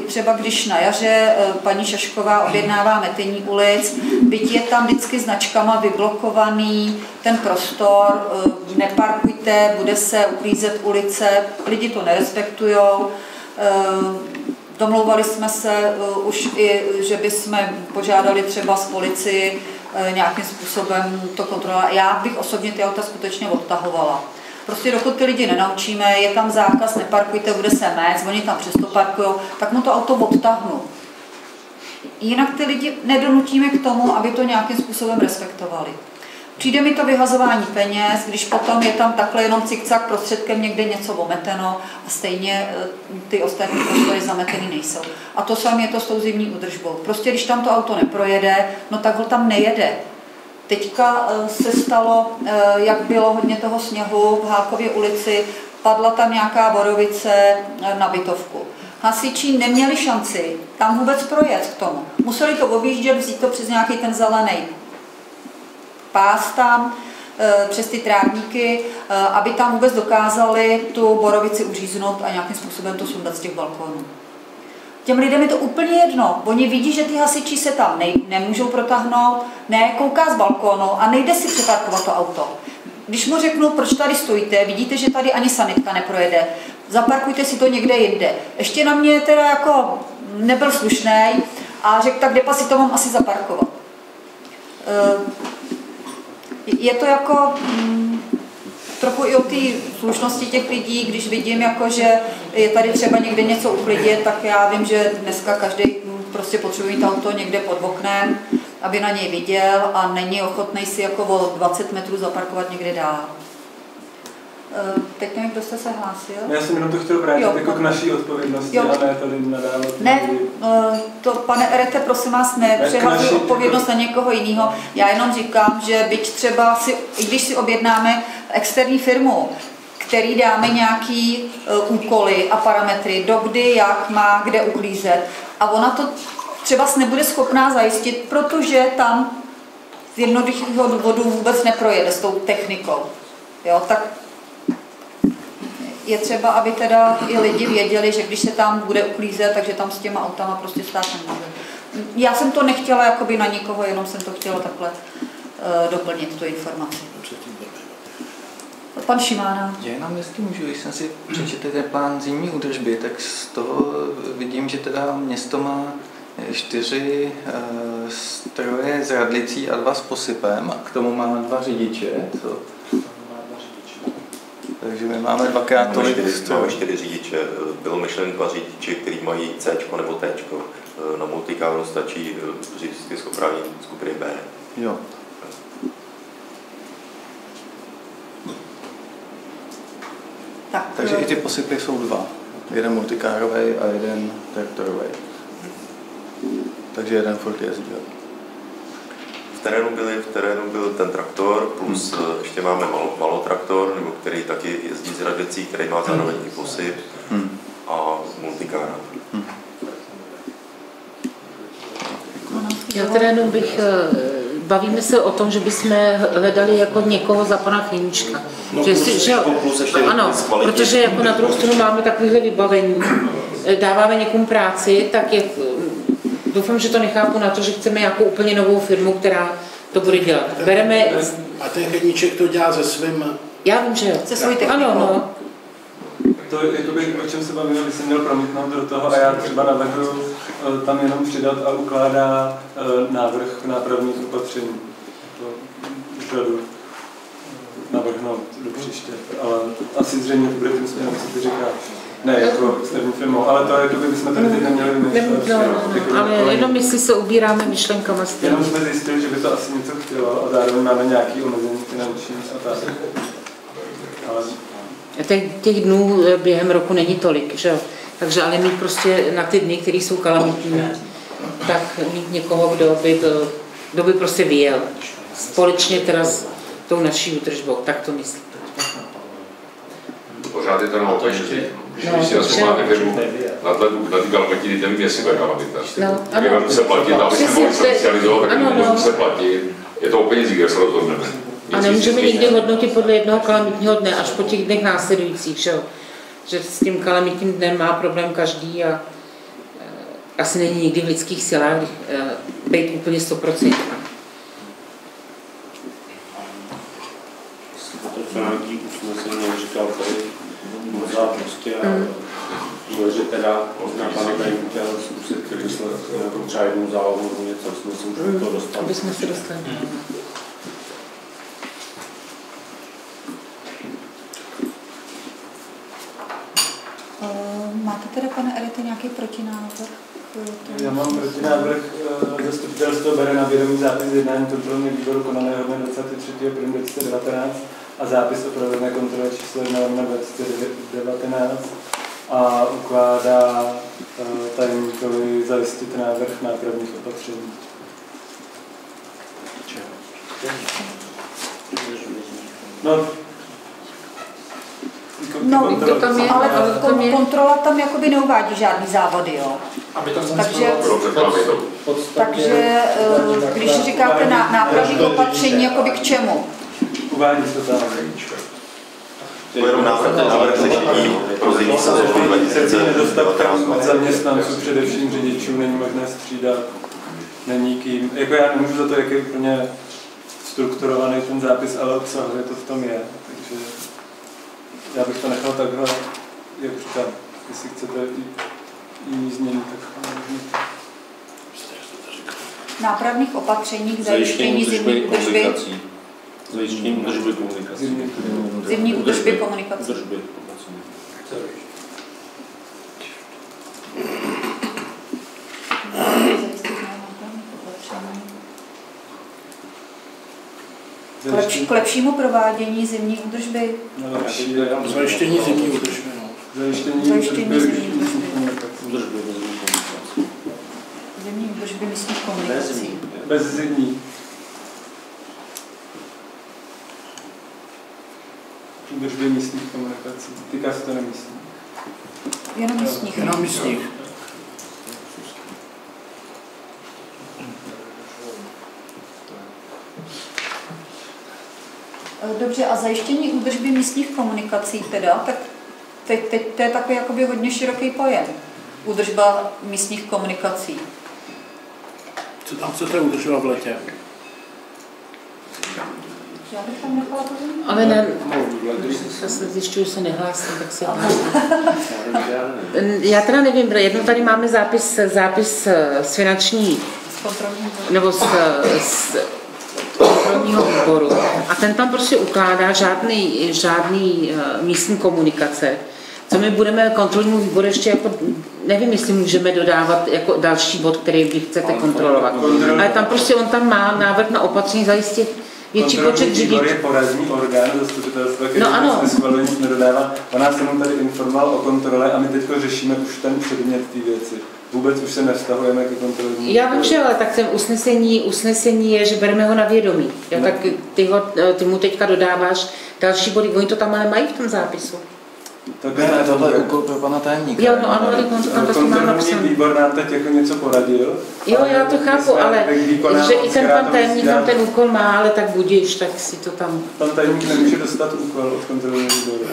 třeba když na jaře eh, paní Šašková objednává metení ulic, byť je tam vždycky značkama vyblokovaný ten prostor, eh, neparkujte, bude se uklízet ulice, lidi to nerespektují. Domlouvali jsme se eh, už i, že bychom požádali třeba z policii eh, nějakým způsobem to kontrolovat. Já bych osobně ty auta skutečně odtahovala. Prostě dokud ty lidi nenaučíme, je tam zákaz, neparkujte, bude se mést, oni tam přesto parkují, tak mu to auto odtahnu. Jinak ty lidi nedonutíme k tomu, aby to nějakým způsobem respektovali. Přijde mi to vyhazování peněz, když potom je tam takhle jenom cikcak prostředkem někde něco ometeno a stejně eh, ty ostatní prostory zametený nejsou. A to samé je to s tou zimní údržbou. Prostě když tam to auto neprojede, no tak ho tam nejede. Teďka eh, se stalo, eh, jak bylo hodně toho sněhu v Hákově ulici, padla tam nějaká borovice eh, na bytovku. Hasiči neměli šanci tam vůbec projet k tomu. Museli to objíždět, vzít to přes nějaký ten zelený pás tam, přes ty trávníky, aby tam vůbec dokázali tu borovici uříznout a nějakým způsobem to sundat z těch balkónů. Těm lidem je to úplně jedno. Oni vidí, že ty hasiči se tam nej, nemůžou protáhnout, ne, kouká z balkónu a nejde si přeparkovat to auto. Když mu řeknu, proč tady stojíte, vidíte, že tady ani sanitka neprojede, zaparkujte si to někde jinde. Ještě na mě teda jako nebyl slušný a řekl, tak kde pa si to mám asi zaparkovat. Eh, Je to jako mm, trochu i o té slušnosti těch lidí, když vidím, jako, že je tady třeba někde něco uklidit, tak já vím, že dneska každý prostě potřebuje mít auto někde pod oknem, aby na něj viděl a není ochotný si jako o 20 metrů zaparkovat někde dál. Eh, Teď nevím, kdo jste se hlásil. Já jsem jenom to chtěl vrátit Jo. jako k naší odpovědnosti, Jo. a ne tady nadávat. Ne, eh, to pane Erete, prosím vás, nepřehazuji naši- odpovědnost na někoho jiného. Já jenom říkám, že byť třeba si, i když si objednáme externí firmu, který dáme nějaký eh, úkoly a parametry, do kdy, jak má, kde uklízet. A ona to třeba nebude schopná zajistit, protože tam z jednoduchého důvodu vůbec neprojede s tou technikou. Jo, tak je třeba, aby teda i lidi věděli, že když se tam bude uklízet, takže tam s těma autama prostě stát nemůže. Já jsem to nechtěla jakoby na nikoho, jenom jsem to chtěla takhle uh, doplnit, tu informaci. Pan Šimána. Já jenom jestli můžu, když jsem si přečetl ten plán zimní údržby, tak z toho vidím, že teda město má čtyři eh, stroje s radlicí a dva s posypem a k tomu má dva řidiče. Co? Takže my máme dvakrát Máme tolik čtyři, máme čtyři řidiče. Bylo myšlen dva řidiče, kteří mají C nebo T. Na multikáru stačí eh, řidičské oprávnění skupiny B. Jo. Tak, Takže eh, i ty posypy jsou dva. Jeden multikárový a jeden traktorový. Takže jeden furt jezdí. Terénu, byli, v terénu byl ten traktor, plus Hmm. eh, ještě máme malo, malotraktor, nebo který taky jezdí z radicí, který má zároveň i posyp Hmm. a multikára. Já teda jenom bych, eh, bavíme se o tom, že bychom hledali jako někoho za pana Chýnička. No, že plus- že, plus ještě ano, zkvalitnit. protože jako na druhou stranu máme takovýhle vybavení, eh, dáváme někomu práci, tak je, doufám, že to nechápu na to, že chceme nějakou úplně novou firmu, která to bude dělat. Bereme, A ten chedníček to dělá se svým... já vím, že jo. Se svojí technikou. Ano, no. To, jakoby, o čem se bavíme, by se měl promítnout do toho a já třeba navrhu eh, tam jenom přidat a ukládá eh, návrh nápravných opatření. To řadu navrhnout do příště, ale asi zřejmě to bude tím směrem, co ty říkáš. Ne, jako externí firmou, ale to jakoby bychom tady teď neměli Ne, vymýšlet. no, jako no, ale kolem. jenom jestli se ubíráme myšlenkama s tím. Jenom jsme zjistili, že by to asi něco chtělo a zároveň máme nějaký omezení finanční a tak. Ale Těch, těch dnů eh, během roku není tolik, že jo. Takže ale mít prostě na ty dny, které jsou kalamitní, tak mít někoho, kdo by, byl, kdo by prostě vyjel. Společně teda s tou naší útržbou, tak to myslím. Pořád je to že když No, si že- máte firmu na tle, na ty kalamitní, nevím, jestli bude kalamita. No, Tak ano. vám se platit, aby jsme mohli specializovat, tak no. se platit. Je to o penězích, kde se rozhodneme. A nemůžeme nikdy hodnotit podle jednoho kalamitního dne, až po těch dnech následujících, že jo. Že s tím kalamitním dnem má problém každý a eh, asi není nikdy v lidských silách eh, být úplně 100%. To nějaký usnesení, jak říkal tady, možná prostě a Mm. že teda na pana tajemníka zkusit vymyslet nějakou třeba jednou zálohu nebo něco, jsme se už do toho dostali. Aby jsme se dostali. Eh, Máte teda, pane Erete, nějaký protinávrh? Já mám protinávrh, eh, zastupitelstvo bere na vědomí zápis z jednání kontrolního výboru konaného dne 23. 2019 a zápis o provedné kontrole číslo 1 na 2019 a ukládá eh, tajemníkovi zajistit návrh nápravných opatření. No, No, kontrola. to tam je, ale kon- tam je- kontrola tam jakoby neuvádí žádný závody, jo. Aby to Takže, takže eh, když říkáte ná, nápravných opatření, jakoby k čemu? Uvádí se tam. To je jenom návrh, návrh řešení pro zimní sezónu Organizací nedostatků 2019. zaměstnanců, především řidičů, není možné střídat, není kým. Jako já nemůžu za to, jak je úplně strukturovaný ten zápis, ale obsahově to v tom je. Takže já bych to nechal takhle, jak říkám, jestli chcete i- jiný změny, tak. Nápravných opatření k zajištění zimní údržby, Zajištění údržby komunikací. zimní údržby komunikací. Údržby K, lepší, k lepšímu provádění zimní údržby. No, Zajištění zimní údržby, no. Zajištění, zimní. Údržby. Zimní údržby místních komunikací. Bez zimní. Údržby místních komunikací. Týká se to nemístních. Jenom místních. Jenom místních. Dobře, a zajištění údržby místních komunikací teda, tak teď, teď to je takový jakoby hodně široký pojem. Údržba místních komunikací. Co tam chcete udržovat v letě? Já bych tam nechala. Ale ne, já se zjišťuju, že se nehlásím, tak se hlásím. Já teda nevím, protože jednou tady máme zápis, zápis z finanční, Z kontrolního nebo z, z kontrolního výboru. A ten tam prostě ukládá žádný, žádný eh, místní komunikace. Co my budeme kontrolnímu výboru ještě jako, nevím, jestli můžeme dodávat jako další bod, který vy chcete kontrolovat. Ale tam prostě on tam má návrh na opatření zajistit větší Kontrolní počet řidičů. je poradní orgán zastupitelstva, který No ano. no, schvaluje nic nedodává. On nás jenom tady informoval o kontrole a my teď řešíme už ten předmět té věci. Vůbec už se nevztahujeme ke kontrolnímu Já vím, že ale tak ten usnesení, usnesení je, že bereme ho na vědomí. Jo, No. tak ty, ho, ty mu teďka dodáváš další body, oni to tam ale mají v tom zápisu. Tak Ne, tohle je úkol pro pana tajemníka. Jo, no ano, ale on to tam taky má Kontrolní napsané. výbor nám teď jako něco poradil. Jo, já to chápu, ale že i ten pan tajemník tam ten úkol má, ale tak budíš, tak si to tam... Pan tajemník nemůže dostat úkol od kontrolního výboru.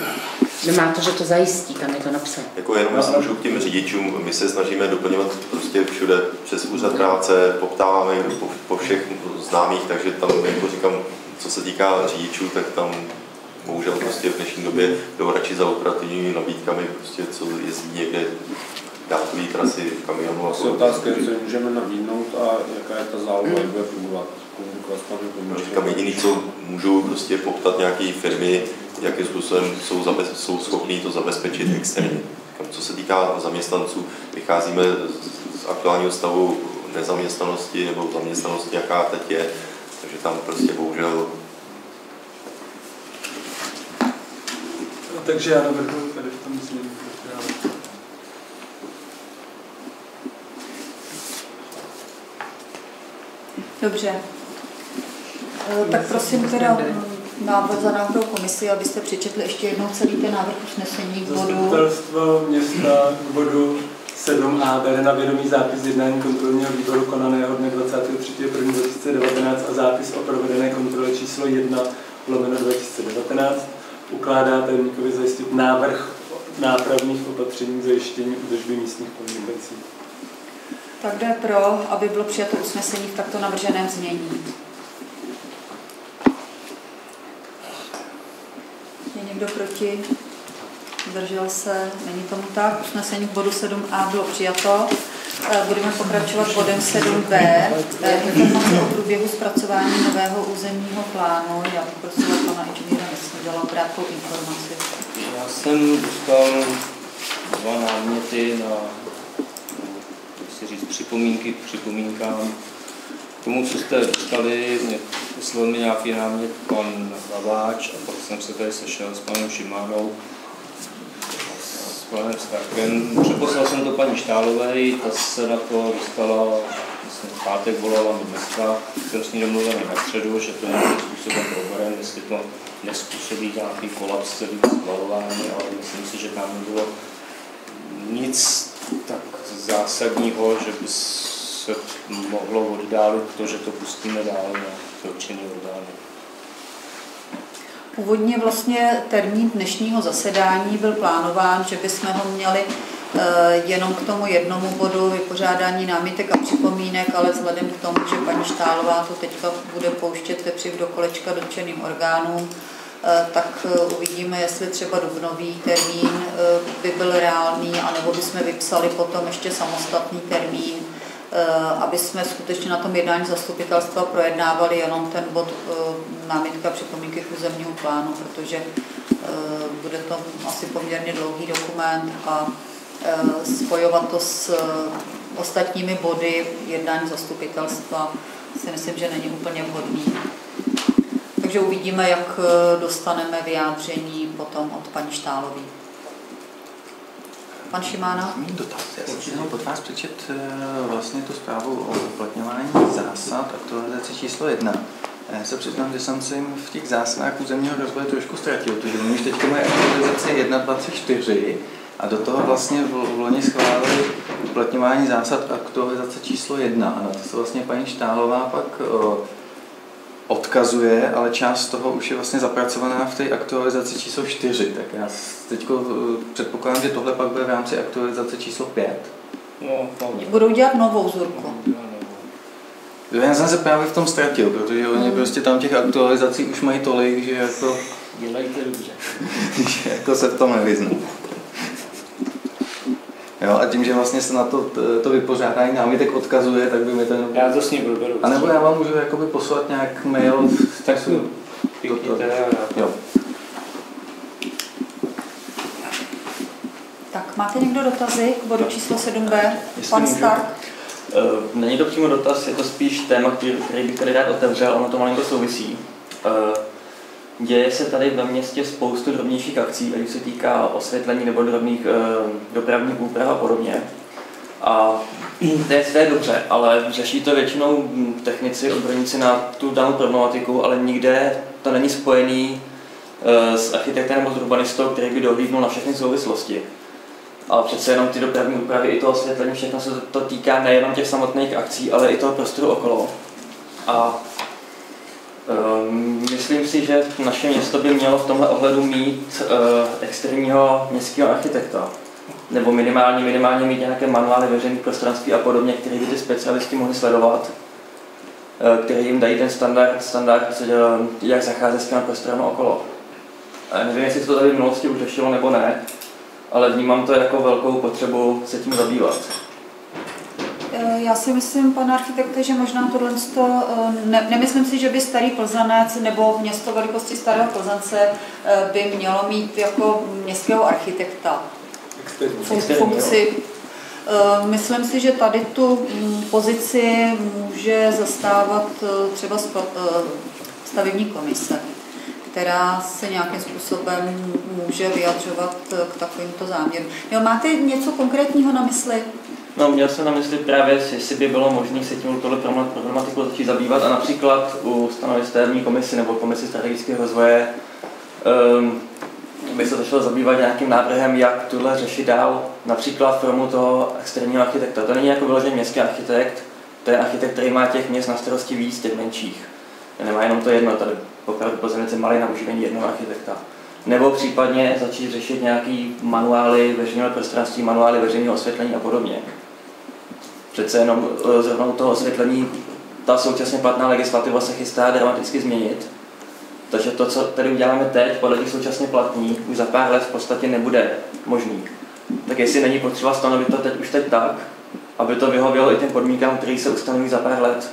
Nemá to, že to zajistí, tam je to napsané. Jako jenom jestli můžu k těm řidičům, my se snažíme doplňovat prostě všude přes úřad práce, poptáváme po, po všech známých, takže tam, jako říkám, co se týká řidičů, tak tam bohužel prostě v dnešní době jdou radši za operativními nabídkami, prostě co jezdí někde dálkové trasy v kamionu. Asi otázka je, co můžeme nabídnout a jaká je ta záloha, jak bude fungovat. Říkám, jediný, co můžu prostě poptat nějaké firmy, jakým způsobem jsou, zabez, jsou schopní to zabezpečit externě. Co se týká zaměstnanců, vycházíme z, z aktuálního stavu nezaměstnanosti nebo zaměstnanosti, jaká teď je, takže tam prostě bohužel takže já navrhuji tady v tom změnu. Dobře. Eh, Tak prosím teda návrh za návrhu komisi, abyste přečetli ještě jednou celý ten návrh usnesení k bodu. Zastupitelstvo města k bodu 7a bere na vědomý zápis jednání kontrolního výboru konaného dne 23.1.2019 a zápis o provedené kontrole číslo 1 lomeno 2019. Ukládá tajemníkovi zajistit návrh nápravných opatření k zajištění údržby místních komunikací. Tak jde pro, aby bylo přijato usnesení v takto navrženém znění. Je někdo proti? Zdržel se? Není tomu tak. Usnesení k bodu 7a bylo přijato. Eh, Budeme pokračovat bodem 7b. eh, Informace o průběhu zpracování nového územního plánu. Já prosila pana inženýra Nesmidala krátkou informaci. Já jsem dostal dva náměty na, říct, připomínky k připomínkám. K tomu, co jste dostali, poslal mi nějaký námět pan Hlaváč a pak jsem se tady sešel s panem Šimánou, s panem Starkem. Přeposlal jsem to paní Štálové, ta se na to dostala, myslím, v pátek volala mi dneska, jsem s ní domluvený na středu, že to nějakým způsobem proberem, jestli to nespůsobí nějaký kolaps celého schvalování, ale myslím si, že tam nebylo nic tak zásadního, že by se mohlo oddálit to, že to pustíme dál na dotčený orgány. Původně vlastně termín dnešního zasedání byl plánován, že bychom ho měli jenom k tomu jednomu bodu vypořádání námitek a připomínek, ale vzhledem k tomu, že paní Štálová to teďka bude pouštět vepřiv do kolečka dotčeným orgánům, eh, tak eh, uvidíme, jestli třeba dubnový termín by byl reálný, anebo bychom vypsali potom ještě samostatný termín, aby jsme skutečně na tom jednání zastupitelstva projednávali jenom ten bod námitka připomínky k územnímu plánu, protože bude to asi poměrně dlouhý dokument a spojovat to s ostatními body jednání zastupitelstva si myslím, že není úplně vhodný. Takže uvidíme, jak dostaneme vyjádření potom od paní Štálové. Pan Šimána? Mít dotaz. Já jsem si pod vás přečet eh, vlastně tu zprávu o uplatňování zásad aktualizace číslo 1. Já se přiznám, že jsem si v těch zásadách územního rozvoje trošku ztratil, protože oni už teď mají aktualizaci 1.24 a do toho vlastně v, v loni schválili uplatňování zásad aktualizace číslo 1 a na to se vlastně paní Štálová pak o, odkazuje, ale část toho už je vlastně zapracovaná v té aktualizaci číslo 4. Tak já teď předpokládám, že tohle pak bude v rámci aktualizace číslo 5. No, Budou dělat novou zurku. Já jsem se právě v tom ztratil, protože oni Hmm. prostě tam těch aktualizací už mají tolik, že jako, Dělejte dobře. že jako se v tom nevyznám. Jo, a tím, že vlastně se na to, to vypořádání námitek odkazuje, tak by mi ten... Já to s ním proberu. A nebo já vám můžu jakoby poslat nějak mail. Pěkněte a já Jo. Tak máte někdo dotazy k bodu číslo 7b? Pan můžu. Stark? Eh, Není to přímo dotaz, je to spíš téma, který, který bych tady rád otevřel, ono to malinko souvisí. Děje se tady ve městě spoustu drobnějších akcí, ať se týká osvětlení nebo drobných eh, dopravních úprav a podobně. A to je, to je dobře, ale řeší to většinou hm, technici, odborníci na tu danou problematiku, ale nikde to není spojený eh, s architektem nebo s urbanistou, který by dohlídnul na všechny souvislosti. Ale přece jenom ty dopravní úpravy i to osvětlení, všechno se to, týká nejenom těch samotných akcí, ale i toho prostoru okolo. A Myslím si, že naše město by mělo v tomhle ohledu mít eh, externího městského architekta. Nebo minimálně, minimálně mít nějaké manuály veřejných prostranství a podobně, které by ty specialisti mohli sledovat, eh, které jim dají ten standard, standard eh, jak zacházet s těmi prostorami okolo. A nevím, jestli se to tady v minulosti už řešilo nebo ne, ale vnímám to jako velkou potřebu se tím zabývat. Eh, Já si myslím, pane architekte, že možná tohle, to, ne, nemyslím si, že by starý Plzanec nebo město velikosti starého Plzance eh, by mělo mít jako městského architekta funkci. Eh, Myslím si, že tady tu mm, pozici může zastávat eh, třeba eh, stavební komise, která se nějakým způsobem může vyjadřovat eh, k takovýmto záměrům. Jo, máte něco konkrétního na mysli? No, měl jsem na mysli právě, jestli by bylo možné se tím tohle problematikou začít zabývat a například u stanovy stavební komisy nebo komisi strategického rozvoje um, by se začalo zabývat nějakým návrhem, jak tuhle řešit dál, například formu toho externího architekta. To není jako vyložený městský architekt, to je architekt, který má těch měst na starosti víc, těch menších. Nemá jenom to jedno, tady opravdu Plzeňce malý na uživení jednoho architekta. Nebo případně začít řešit nějaký manuály veřejného prostranství, manuály veřejného osvětlení a podobně. Přece jenom eh, u toho osvětlení ta současně platná legislativa se chystá dramaticky změnit. Takže to, co tady uděláme teď, podle těch současně platní, už za pár let v podstatě nebude možný. Tak jestli není potřeba stanovit to teď už teď tak, aby to vyhovělo i těm podmínkám, které se ustanoví za pár let.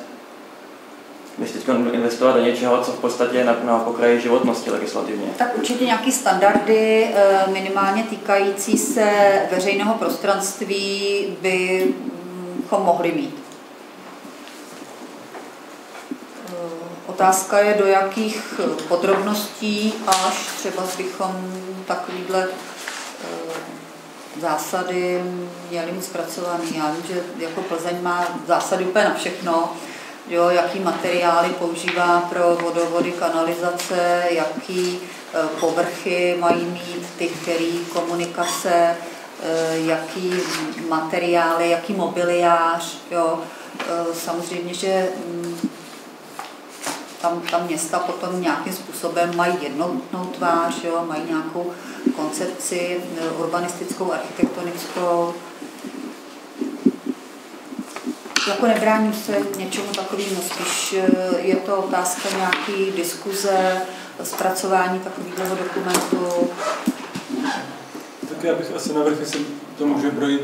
Když teď investovat do něčeho, co v podstatě je na, na pokraji životnosti legislativně. Tak určitě nějaké standardy, eh, minimálně týkající se veřejného prostranství, bychom mohli mít. Eh, Otázka je, do jakých podrobností až třeba bychom takovýhle eh, zásady měli mít zpracovaný. Já vím, že jako Plzeň má zásady úplně na všechno, jo, jaký materiály používá pro vodovody, kanalizace, jaký eh, povrchy mají mít ty, který komunikace, eh, jaký materiály, jaký mobiliář. Jo. Eh, Samozřejmě, že mm, tam, tam města potom nějakým způsobem mají jednotnou tvář, jo, mají nějakou koncepci eh, urbanistickou, architektonickou. Jako nebráním se něčemu takovému, spíš eh, je to otázka nějaký diskuze, zpracování takového dokumentu. Tak já bych asi navrhl, jestli to může projít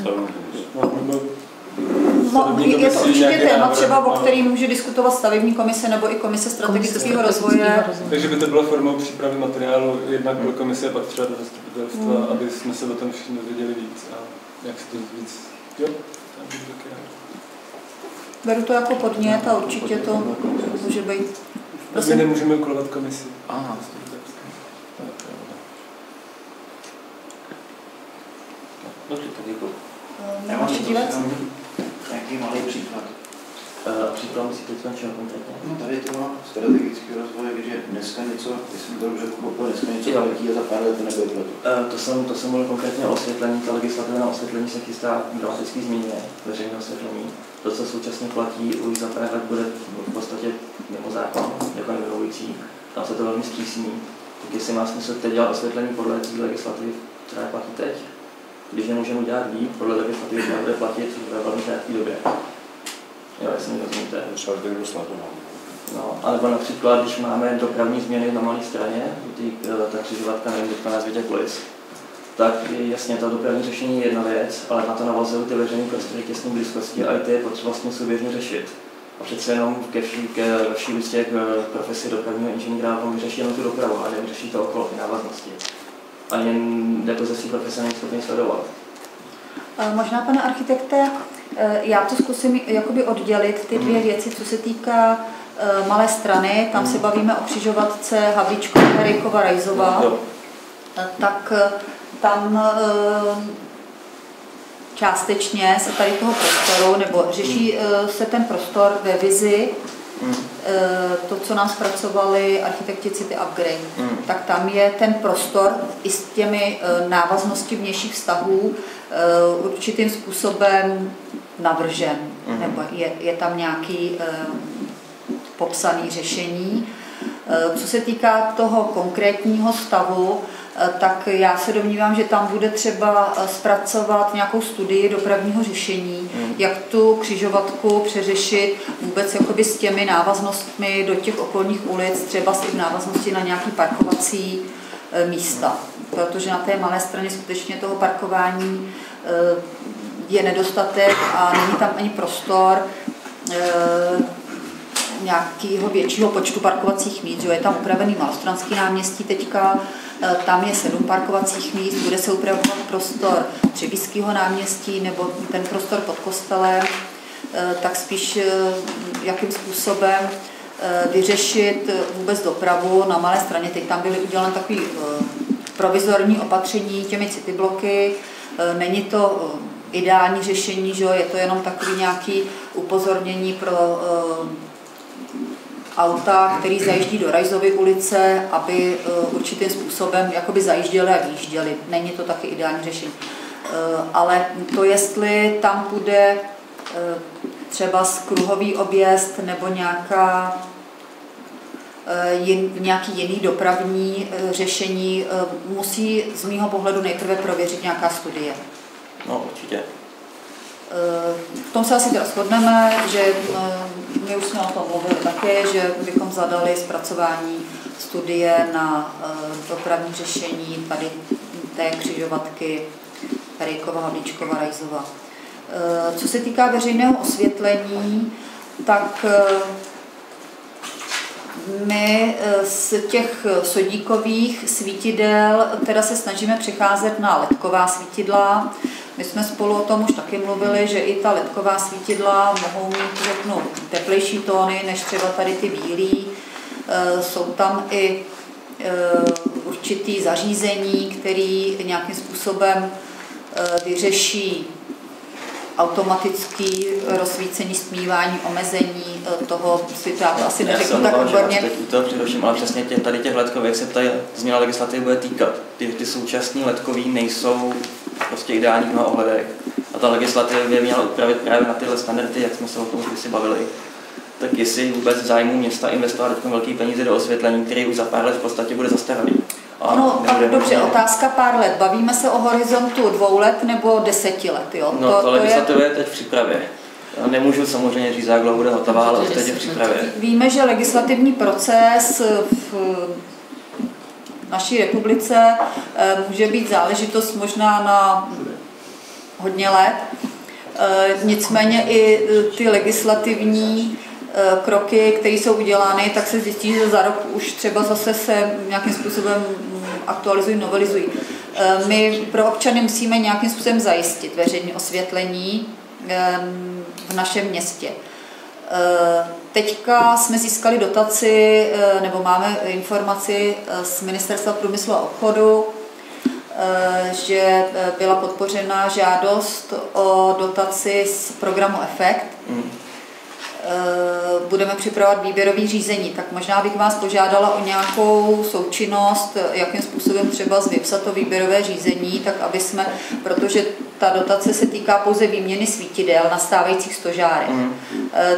eh, no, No, je to určitě téma třeba, o ano. který může diskutovat stavební komise nebo i komise strategického rozvoje. Takže by to bylo formou přípravy materiálu jednak pro komise a pak třeba do zastupitelstva, Mm. aby jsme se o tom všichni dozvěděli víc a jak se to víc... Jo. Beru to jako podnět a určitě to může být. My Prosím. nemůžeme ukolovat komisi. Aha. Dobře, tak děkuji. Eh, Nemáš dívat? Nějaký malý příklad. Uh, příklad myslíte co čeho konkrétně? No tady to strategický rozvoj, když je dneska něco, jestli jsem to dobře pochopil, dneska něco Jo. velký a za pár let to nebude pletu. Eh, To jsem, to jsem mluvil konkrétně o osvětlení, ta legislativa na osvětlení se chystá dramaticky změně veřejné osvětlení. To, co současně platí, už za pár let bude v podstatě mimo zákon, jako nevyhovující. Tam se to velmi zpřísní. Tak jestli má smysl teď dělat osvětlení podle té legislativy, která platí teď, když nemůžeme udělat líp podle legislativy, která bude platit ve velmi krátké době. Jo, jestli mi rozumíte. Třeba by snadno. No, alebo například, když máme dopravní změny na malé straně, ty, eh, ta křižovatka, nevím, to nazvět jak Lis, tak je jasně to dopravní řešení je jedna věc, ale na to navazují ty veřejné prostory těsné blízkosti a i ty je potřeba tím souběžně řešit. A přece jenom ke vší, ke vší úctě k eh, profesi dopravního inženýra on vyřeší jenom tu dopravu, ale nevyřeší to okolo, ty návaznosti. Ani jako ze svých profese není schopný sledovat. Eh, Možná, pane architekte, eh, já to zkusím jakoby oddělit, ty dvě věci, co se týká eh, malé strany, tam se bavíme o křižovatce Havlíčkova, Herejkova, Rajzova. Eh, tak tam částečně se tady toho prostoru, nebo řeší eh, se ten prostor ve vizi, eh, to, co nám zpracovali architekti City Upgrade, Mm. tak tam je ten prostor i s těmi eh, návazností vnějších vztahů eh, určitým způsobem navržen, Mhm. nebo je, je tam nějaký popsané řešení. Co se týká toho konkrétního stavu, tak já se domnívám, že tam bude třeba eh, zpracovat nějakou studii dopravního řešení, hmm. jak tu křižovatku přeřešit vůbec jakoby s těmi návaznostmi do těch okolních ulic, třeba i v návaznosti na nějaký parkovací místa. Protože na té malé straně skutečně toho parkování je nedostatek a není tam ani prostor nějakého většího počtu parkovacích míst. Že je tam upravený malostranský náměstí teďka, e, tam je sedm parkovacích míst, bude se upravovat prostor Třebíského náměstí nebo ten prostor pod kostelem, e, tak spíš e, jakým způsobem vyřešit vůbec dopravu na malé straně. Teď tam byly udělány takový provizorní opatření těmi citybloky. Není to ideální řešení, že je to jenom takový nějaký upozornění pro auta, který zajíždí do Rajzovy ulice, aby eh, určitým způsobem jakoby zajížděli a výjížděli. Není to taky ideální řešení. Eh, ale to, jestli tam bude eh, třeba kruhový objezd nebo nějaká nějaký jiný dopravní řešení, musí z mýho pohledu nejprve prověřit nějaká studie. No, určitě. V tom se asi teda shodneme, že my už jsme o tom mluvili také, že bychom zadali zpracování studie na dopravní řešení tady té křižovatky Rejkova, Havlíčkova, Rajzova. Co se týká veřejného osvětlení, tak my z těch sodíkových svítidel teda se snažíme přecházet na ledková svítidla. My jsme spolu o tom už taky mluvili, že i ta ledková svítidla mohou mít, řeknu, teplejší tóny než třeba tady ty bílý. E, jsou tam i e, určitý zařízení, který nějakým způsobem e, vyřeší automatický rozsvícení, stmívání, omezení toho světla. To asi neřeknu tak odborně. To především, ale přesně tě, tady těch ledkových se ta změna legislativy bude týkat. Ty, ty současní ledkový nejsou prostě ideální v mnoha ohledech. A ta legislativa by měla upravit právě na tyhle standardy, jak jsme se o tom si bavili. Tak jestli vůbec v zájmu města investovat teď velký peníze do osvětlení, který už za pár let v podstatě bude zastaralý. Ano, tak dobře, možná. otázka pár let. Bavíme se o horizontu dvou let nebo deseti let, jo? No, to, to legislativa je... je teď v přípravě. Nemůžu samozřejmě říct, jak dlouho bude hotová, ale teď je v přípravě. Víme, že legislativní proces v naší republice eh, může být záležitost možná na hodně let. Eh, nicméně i eh, ty legislativní kroky, které jsou udělány, tak se zjistí, že za rok už třeba zase se nějakým způsobem aktualizují, novelizují. My pro občany musíme nějakým způsobem zajistit veřejné osvětlení v našem městě. Eh, teďka jsme získali dotaci, eh, nebo máme informaci eh, z Ministerstva průmyslu a obchodu, že byla podpořena žádost o dotaci z programu EFEKT. Mm. Budeme připravovat výběrový řízení, tak možná bych vás požádala o nějakou součinnost, jakým způsobem třeba vypsat to výběrové řízení, tak aby jsme, protože ta dotace se týká pouze výměny svítidel na stávajících stožárech. Mm.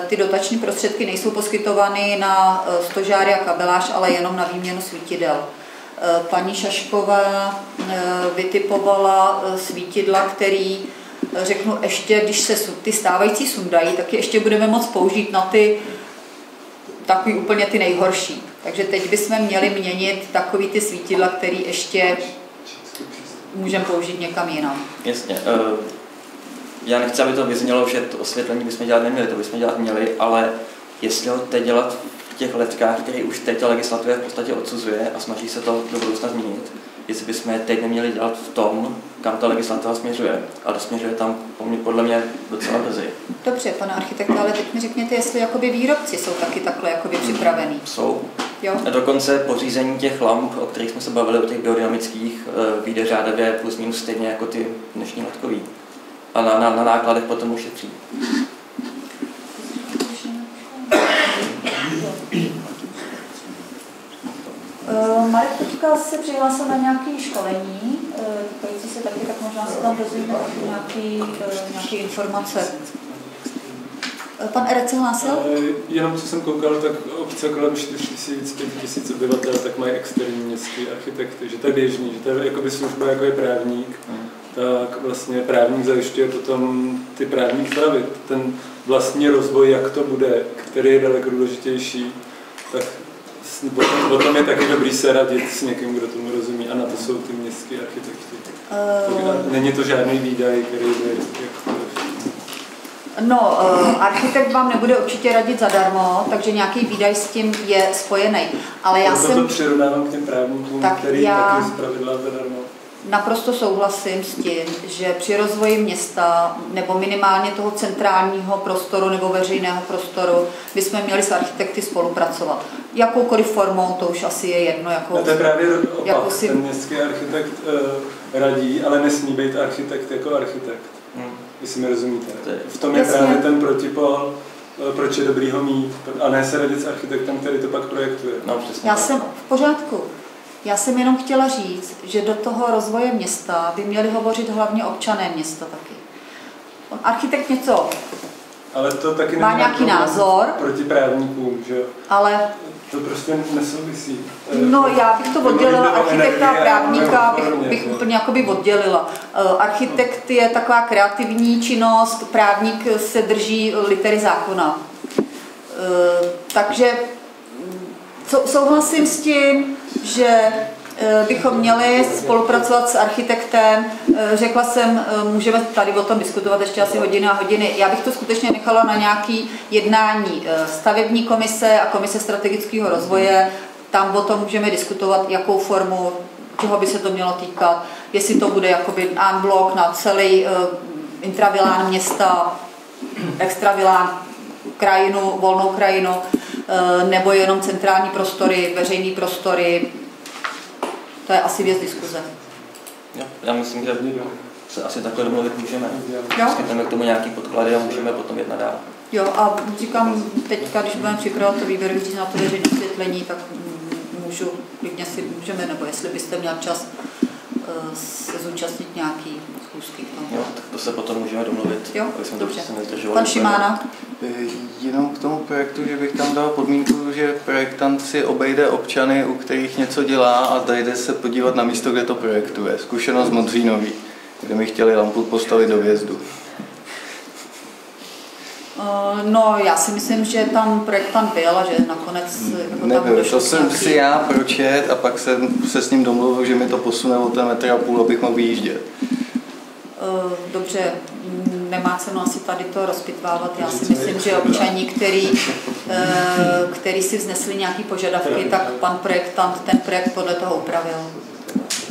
Ty dotační prostředky nejsou poskytovány na eh, stožáry a kabeláž, ale jenom na výměnu svítidel. Eh, paní Šašková vytipovala svítidla, který řeknu ještě, když se ty stávající sundají, tak je ještě budeme moct použít na ty takový úplně ty nejhorší. Takže teď bychom měli měnit takový ty svítidla, který ještě můžeme použít někam jinam. Jasně. Uh, já nechci, aby to vyznělo, že to osvětlení bychom dělat neměli, to bychom dělat měli, ale jestli ho teď dělat v těch letkách, které už teď ta legislativa v podstatě odsuzuje a snaží se to do budoucna změnit, jestli bychom je teď neměli dělat v tom, kam ta legislativa směřuje, ale směřuje tam podle mě docela brzy. Dobře, pane architekta, ale teď mi řekněte, jestli jakoby výrobci jsou taky takhle jakoby připravený. Jsou. Jo. A dokonce pořízení těch lamp, o kterých jsme se bavili, o těch biodynamických, eh, vyjde řádově plus minus stejně jako ty dnešní letkový. A na, na, na nákladech potom ušetří. Marek teďka se přihlásil na nějaké školení, uh, týkající se taky, tak možná se tam dozvíme nějaké uh, nějaký informace. Pan Erec se hlásil? Eh, Jenom co jsem koukal, tak obce kolem 4 tisíc, 5 tisíc obyvatel, tak mají externí městský architekty, že to je běžný, že to je jakoby služba jako je právník, tak vlastně právník zajišťuje potom ty právní pravy, ten vlastní rozvoj, jak to bude, který je daleko důležitější, tak potom, potom je taky dobrý se radit s někým, kdo tomu rozumí a na to jsou ty městské architekti. Eh, Není to žádný výdaj, který by jakkoliv No, eh, architekt vám nebude určitě radit zadarmo, takže nějaký výdaj s tím je spojený. Ale já Proto jsem to přirovnávám k těm právníkům, Tak který já- taky z pravidla zadarmo. Naprosto souhlasím s tím, že při rozvoji města nebo minimálně toho centrálního prostoru nebo veřejného prostoru bychom měli s architekty spolupracovat. Jakoukoliv formou, to už asi je jedno. Jakou, A to je právě opak. jako si- Ten městský architekt uh, radí, ale nesmí být architekt jako architekt. Hmm. Jestli mi rozumíte. V tom je Jasně. právě ten protipol, eh, proč je dobrý ho mít, a ne se radit s architektem, který to pak projektuje. No, přesně Já tak. jsem v pořádku. Já jsem jenom chtěla říct, že do toho rozvoje města by měli hovořit hlavně občané města taky. On architekt něco, Ale to taky Má nějaký názor. Proti právníkům, že ale To prostě nesouvisí. Eh, No, já bych to oddělila, architekta a právníka bych, bych úplně jakoby oddělila. Eh, Architekt je taková kreativní činnost, právník se drží litery zákona. Eh, Takže souhlasím s tím, že eh, bychom měli spolupracovat s architektem. Eh, Řekla jsem, eh, můžeme tady o tom diskutovat ještě asi hodiny a hodiny. Já bych to skutečně nechala na nějaký jednání stavební komise a komise strategického rozvoje. Tam o tom můžeme diskutovat, jakou formu, čeho by se to mělo týkat, jestli to bude jakoby unblock na celý intravilán města, extravilán krajinu, volnou krajinu, eh, nebo jenom centrální prostory, veřejné prostory. To je asi věc diskuze. Jo, já myslím, že se asi takhle domluvit můžeme. Jo. Skytneme k tomu nějaký podklady a můžeme potom jednat dál. Jo, a říkám, teďka, když budeme připravovat to výběrové řízení na to veřejné osvětlení, tak můžu, klidně si můžeme, nebo jestli byste měl čas eh, se zúčastnit nějaký tomu. Jo, tak to se potom můžeme domluvit. Jo, aby jsme dobře. to. Pan Šimána? Eh, Jenom k tomu projektu, že bych tam dal podmínku, že projektant si obejde občany, u kterých něco dělá a zajde se podívat na místo, kde to projektuje. Zkušenost z Modřínový, kde mi chtěli lampu postavit do vjezdu. Eh, No, já si myslím, že tam projektant byl a že nakonec jako tam Nebyl, to jsem nějaký- si já pročet a pak jsem se s ním domluvil, že mi to posune o ten metr a půl, abych mohl vyjíždět. Eh, Dobře, mm, nemá cenu asi tady to rozpitvávat. Já si myslím, že občani, který, eh, který si vznesli nějaké požadavky, tak pan projektant ten projekt podle toho upravil.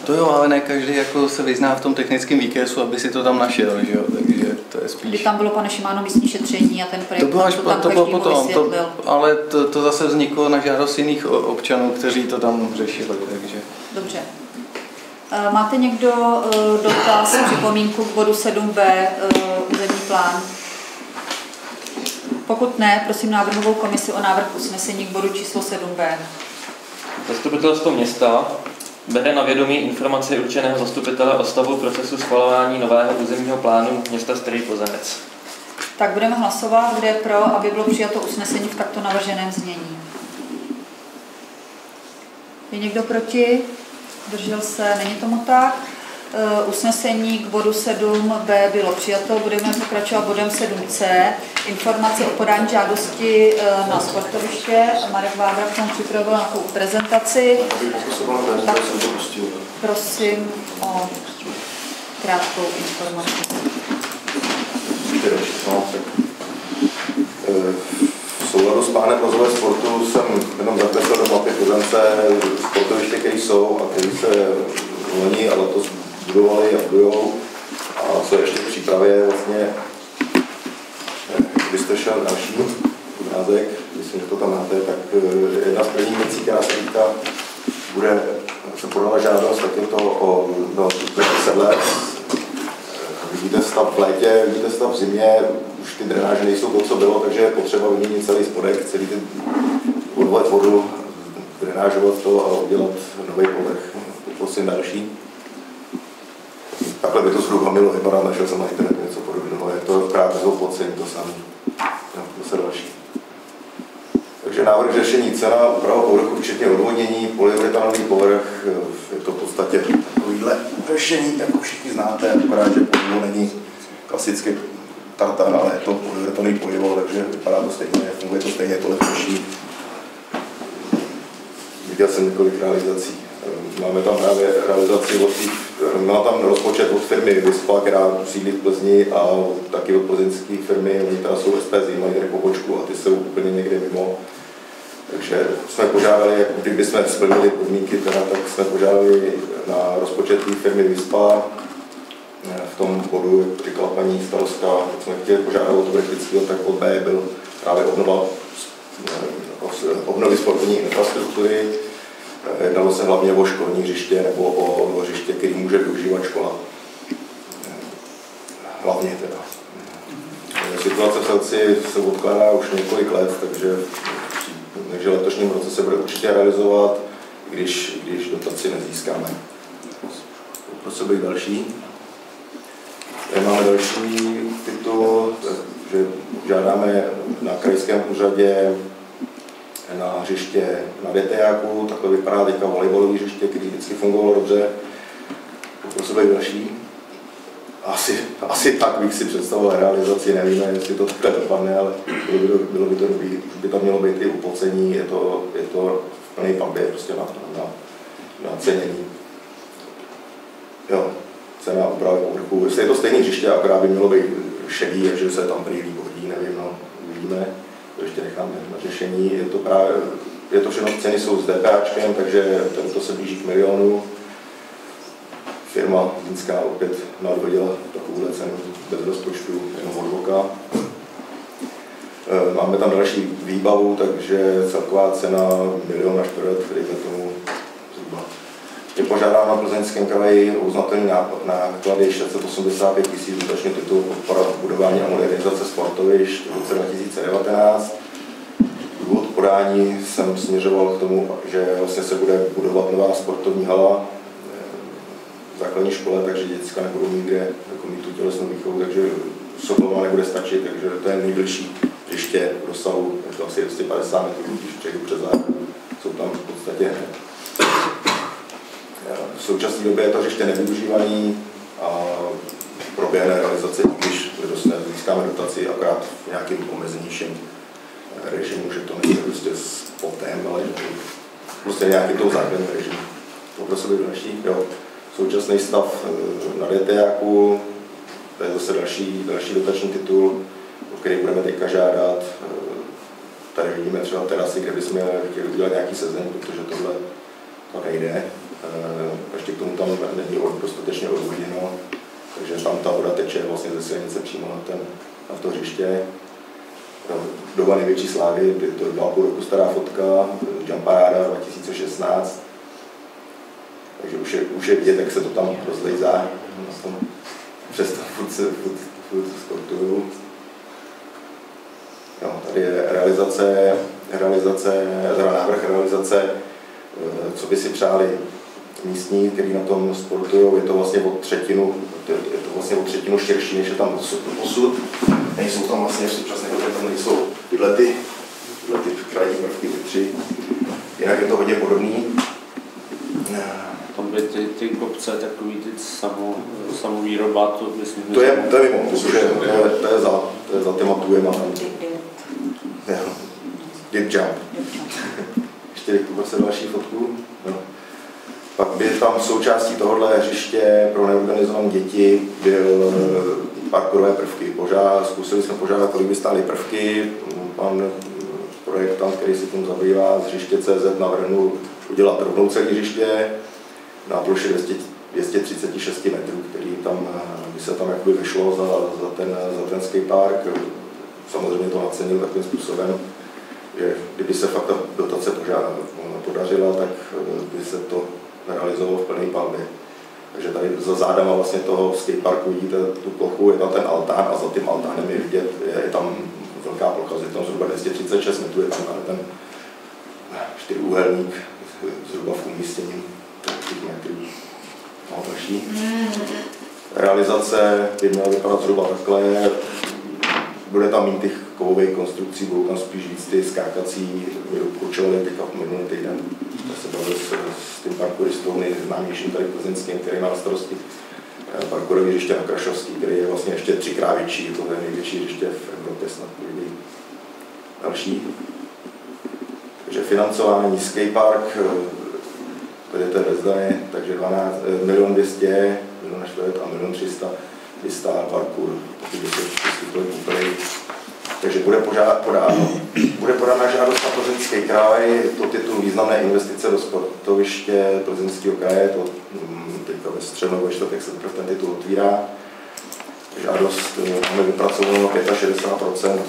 To jo, ale ne každý jako se vyzná v tom technickém výkresu, aby si to tam našel, že jo? takže to je Kdy spíš... tam bylo, pane Šimáno, místní šetření a ten To projekt bylo až to tam to bylo potom, to, ale to, to zase vzniklo na žádost jiných občanů, kteří to tam řešili, takže... Dobře. Eh, Máte někdo eh, dotaz, připomínku k bodu 7b, eh, územní plán? Pokud ne, prosím návrhovou komisi o návrh usnesení k bodu číslo 7b. Zastupitelstvo města bere na vědomí informaci určeného zastupitele o stavu procesu schvalování nového územního plánu města Starý Plzenec. Tak budeme hlasovat, kde je pro, aby bylo přijato usnesení v takto navrženém znění. Je někdo proti? Držel se? Není tomu tak? Eh, Usnesení k bodu 7b bylo přijato, budeme pokračovat bodem 7c. Informace o podání žádosti eh, na sportoviště. Marek Vábra k tomu připravil nějakou prezentaci. Tak prosím o krátkou informaci. Eh, souladu s plánem rozvoje sportu jsem jenom zakreslil do mapy Plzence sportoviště, které jsou a které se loni a letos budovaly a budujou. A co ještě v přípravě vlastně, eh, když jste šel další obrázek, myslím, že to tam máte, tak eh, jedna z prvních věcí, která se týká, bude, se podala žádost, tak je to o no, 10 let, Vidíte stav v létě, vidíte stav v zimě, už ty drenáže nejsou to, co bylo, takže je potřeba vyměnit celý spodek, celý ten odvolat vodu, drenážovat to a udělat nový povrch. Poprosím další. Takhle by to zhruba mělo vypadat, našel jsem na internetu něco podobného. Je to krát pod to samé. Zase další. Takže návrh řešení cena, úprava povrchu, včetně odvodnění, polyuretanový povrch, je to v podstatě takovýhle řešení, jako všichni znáte, akorát, že není klasicky tartan, ale je to polivo, takže vypadá to stejně, funguje to stejně, to lepší. Viděl jsem několik realizací. Máme tam právě realizaci od má tam rozpočet od firmy Vyspa, která sídlí v Plzni a taky od plzeňské firmy, oni teda jsou SPZ, mají tady pobočku a ty jsou úplně někde mimo. Takže jsme požádali, kdyby jsme splnili podmínky, teda, tak jsme požádali na rozpočet firmy Vyspa. Tom bodu, jak říkala paní starostka, jak jsme chtěli požádat o to elektrického, tak od B byl právě obnova, obnovy sportovní infrastruktury. Jednalo se hlavně o školní hřiště nebo o hřiště, který může využívat škola. Hlavně teda. Situace v Selci se odkládá už několik let, takže takže letošním roce se bude určitě realizovat, když, když dotaci nezískáme. Poprosil bych další. Máme další titul, že žádáme na krajském úřadě na hřiště na DTAku, takhle vypadá teďka volejbalové hřiště, který vždycky fungovalo dobře. Poprosil bych další. Asi, asi tak bych si představoval realizaci, nevíme, jestli to takhle dopadne, ale bylo by to, bylo by to dobrý, už by to mělo být i upocení, je to, je to v plné pambě prostě na, na, na cenění. Jo, cena úpravy povrchu, jestli je to stejné hřiště, akorát by mělo být šedý, že se tam prý líp hodí, nevím, no, uvidíme, to ještě necháme na řešení, je to právě, je to všechno, ceny jsou s DPAčkem, takže tento se blíží k milionu, firma Zínská opět nadhodila takovouhle cenu bez rozpočtu, jenom od voka. Máme tam další výbavu, takže celková cena milion na čtvrt, dejme tomu. Je požádám na Plzeňském kraji uznatelný náklady 685 tisíc dotační titul podpora budování a modernizace sportovišť v roce 2019. Důvod podání jsem směřoval k tomu, že vlastně se bude budovat nová sportovní hala základní škole, takže děcka nebudou mít kde jako mít tu tělesnou výchovu, takže Sokolova nebude stačit, takže to je nejbližší hřiště v rozsahu, je to asi 250 metrů, když přejdu přes jsou tam v podstatě. V současné době je to hřiště nevyužívaný a proběhne realizace, když získáme dotaci, akorát v nějakým omezenějším režimu, že to není prostě s potem, ale že to prostě nějaký tou základním režimu. Poprosil bych další, jo současný stav eh, na DTAku, to je zase další, další dotační titul, o který budeme teďka žádat. Eh, tady vidíme třeba terasy, kde bychom chtěli udělat nějaký sezeň, protože tohle to nejde. Eh, ještě k tomu tam není dostatečně odvodněno, takže tam ta voda teče vlastně ze silnice přímo na, ten, na to hřiště. Doba největší slávy, to je dva půl roku stará fotka, Jumparáda 2016, takže už je, už je vidět, jak se to tam rozlejzá. Přesto furt, se, furt, furt sportuju. Jo, tady je realizace, realizace, návrh realizace, eh, co by si přáli místní, kteří na tom sportují, je to vlastně o třetinu, je to vlastně o třetinu širší, než je tam posud. Nejsou tam vlastně v současné době, tam nejsou tyhle ty, tyhle ty krajní prvky, ty tři. Jinak je to hodně podobný tam by ty, ty kopce, takový ty samo, samovýroba, to myslím, To je, to je mimo, to je, to je, to je za, to je za těma tujema. Dip jump. Ještě bych poprosil další fotku. No. Pak by tam součástí tohohle hřiště pro neorganizované děti byl eh, parkourové prvky. Požád, zkusili jsme požádat, kolik by stály prvky. Pan projektant, který se tím zabývá z hřiště CZ, navrhnul udělat rovnou celé hřiště, na ploše 200, 236 metrů, který tam, eh, by se tam jakoby vyšlo za, za, ten, za ten skatepark. Samozřejmě to nacenil takovým způsobem, že kdyby se fakt ta dotace podařila, tak eh, by se to realizovalo v plné palbě. Takže tady za zádama vlastně toho skateparku vidíte tu plochu, je tam ten altán a za tím altánem je vidět, je, je tam velká plocha, je tam zhruba 236 metrů, je tam ten čtyřúhelník zhruba v umístění metrů. No, další. Realizace by měla vypadat zhruba takhle. bude tam mít těch kovových konstrukcí, budou tam spíš víc ty skákací, doporučovali teďka minulý týden, se bavili parkouristou nejznámějším tady plzeňským, který má na starosti eh, parkourové hřiště na Krašovský, který je vlastně ještě třikrát větší, to je největší hřiště v Evropě snad uvidí. Další. Takže financování skatepark, tady to je ve Zdani, takže 12, eh, milion 200, milion 4 a milion 300 vystál parkour, pokud. Takže bude, požádat, podáno, bude podána žádost na Plzeňský kraj, to titul významné investice do sportoviště Plzeňského kraje, to mm, teďka ve středu ve čtvrtek se teprve ten titul otvírá. Žádost eh, máme vypracovanou na 65%,